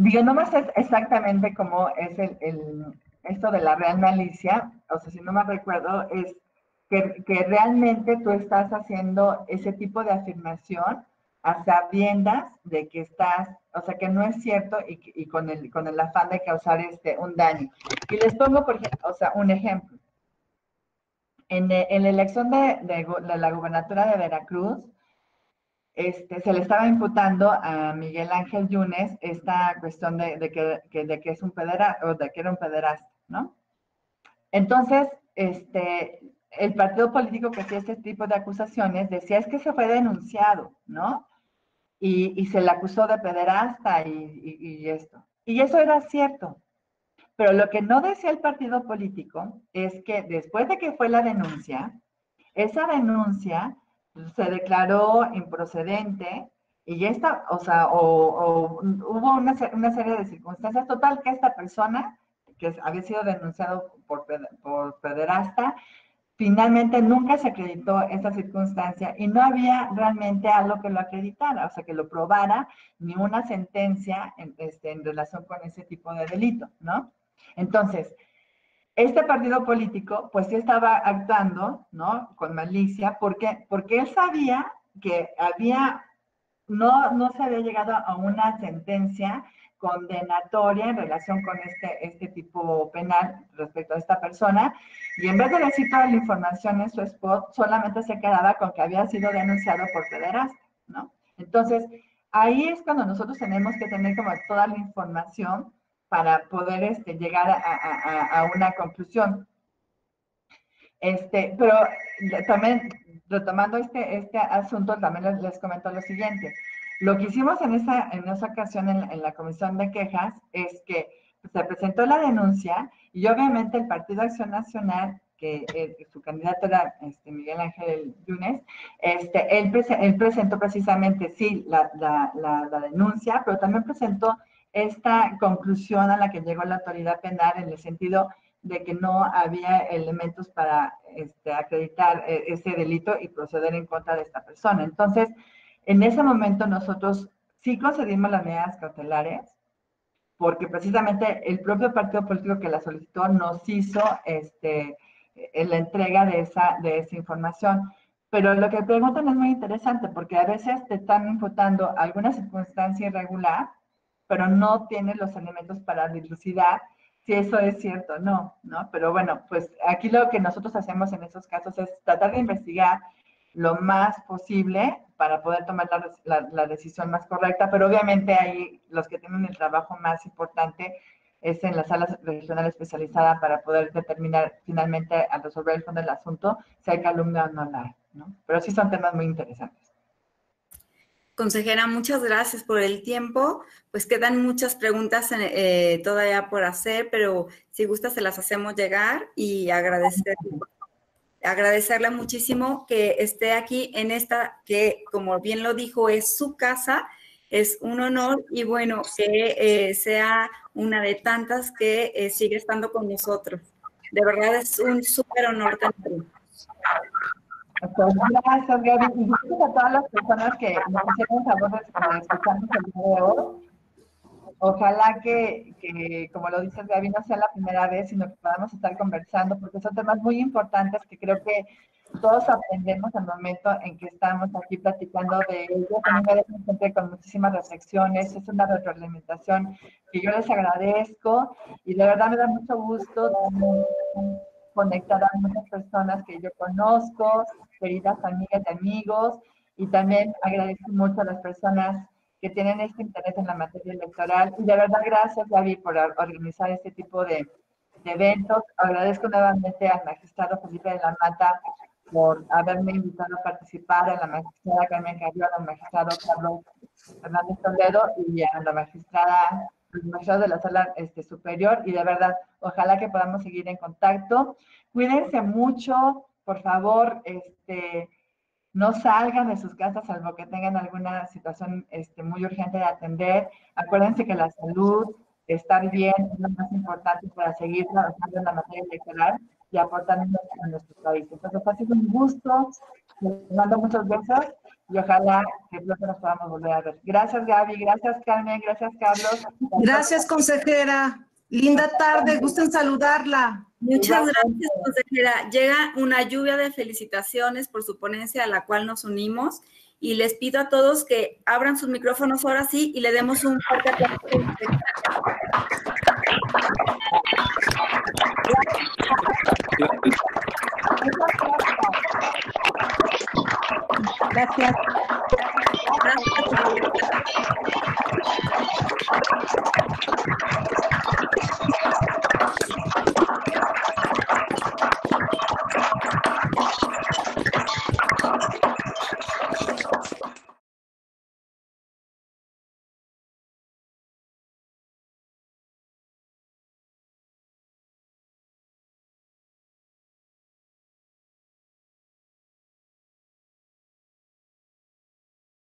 Digo, no más es exactamente cómo es el, esto de la real malicia, o sea, si no me recuerdo, es que, realmente tú estás haciendo ese tipo de afirmación a sabiendas de que estás, o sea, que no es cierto y, con, el, con el afán de causar este, un daño. Y les pongo, por ejemplo, o sea, un ejemplo. En, en la elección de, de, de la gubernatura de Veracruz, este, se le estaba imputando a Miguel Ángel Yunes esta cuestión de, que, es un o de que era un pederasta, ¿no? Entonces, este, el partido político que hacía este tipo de acusaciones decía es que se fue denunciado, ¿no? Y, se le acusó de pederasta y, y, esto. Y eso era cierto. Pero lo que no decía el partido político es que después de que fue la denuncia, esa denuncia se declaró improcedente y ya está, o sea, o, hubo una, una, serie de circunstancias total que esta persona, que había sido denunciado por, por pederasta, finalmente nunca se acreditó esa circunstancia y no había realmente algo que lo acreditara, o sea, que lo probara, ni una sentencia en, este, en relación con ese tipo de delito, ¿no? Entonces, este partido político, pues sí estaba actuando, ¿no? Con malicia, porque, porque él sabía que había, no, no se había llegado a una sentencia condenatoria en relación con este, este tipo penal respecto a esta persona, y en vez de decir toda la información en su spot, solamente se quedaba con que había sido denunciado por pederasta, ¿no? Entonces, ahí es cuando nosotros tenemos que tener como toda la información para poder este, llegar a, una conclusión. Este, pero también, retomando este, este asunto, también les, comento lo siguiente. Lo que hicimos en esa, en esa ocasión en, la comisión de quejas es que se presentó la denuncia y obviamente el Partido Acción Nacional, que eh, su candidato era este, Miguel Ángel Yunes, este, él, presentó precisamente, sí, la, la, la denuncia, pero también presentó esta conclusión a la que llegó la autoridad penal en el sentido de que no había elementos para este, acreditar eh, ese delito y proceder en contra de esta persona. Entonces, en ese momento nosotros sí concedimos las medidas cautelares, porque precisamente el propio partido político que la solicitó nos hizo este, la entrega de esa, de esa información. Pero lo que preguntan es muy interesante, porque a veces te están imputando alguna circunstancia irregular pero no tiene los elementos para dilucidar si eso es cierto no, ¿no? Pero bueno, pues aquí lo que nosotros hacemos en esos casos es tratar de investigar lo más posible para poder tomar la, la, decisión más correcta, pero obviamente ahí los que tienen el trabajo más importante es en las salas regionales especializadas para poder determinar finalmente al resolver el fondo del asunto si hay calumnia o no la hay, ¿no? Pero sí son temas muy interesantes. Consejera, muchas gracias por el tiempo. Pues quedan muchas preguntas eh, todavía por hacer, pero si gusta se las hacemos llegar y agradecer, agradecerle muchísimo que esté aquí en esta, que como bien lo dijo, es su casa. Es un honor y bueno, que eh, sea una de tantas que eh, sigue estando con nosotros. De verdad es un súper honor también. Gracias, Gaby. Y gracias a todas las personas que nos hicieron favor de escucharnos el día de hoy. Ojalá que, que, como lo dices, Gaby, no sea la primera vez, sino que podamos estar conversando, porque son temas muy importantes que creo que todos aprendemos al momento en que estamos aquí platicando de ellos. También me siempre con muchísimas reflexiones. Es una retroalimentación que yo les agradezco y de verdad me da mucho gusto conectar a muchas personas que yo conozco, queridas amigas y amigos, y también agradezco mucho a las personas que tienen este interés en la materia electoral. Y de verdad, gracias, Gaby, por organizar este tipo de, eventos. Agradezco nuevamente al magistrado Felipe de la Mata por haberme invitado a participar, a la magistrada Carmen Carrión, al magistrado Carlos Hernández Toledo y a la magistrada los magistrados de la sala este, superior y de verdad, ojalá que podamos seguir en contacto. Cuídense mucho, por favor, este, no salgan de sus casas salvo que tengan alguna situación este, muy urgente de atender. Acuérdense que la salud, estar bien es lo más importante para seguir trabajando en la materia electoral y aportando a nuestro país. Entonces, ha sido un gusto. Les mando muchos besos y ojalá que pronto nos podamos volver a ver. Gracias, Gaby. Gracias, Carmen. Gracias, Carlos. Gracias, consejera. Linda tarde. Gusto en saludarla. Muchas gracias, consejera. Llega una lluvia de felicitaciones por su ponencia a la cual nos unimos y les pido a todos que abran sus micrófonos ahora sí y le demos un fuerte aplauso. Gracias. Gracias.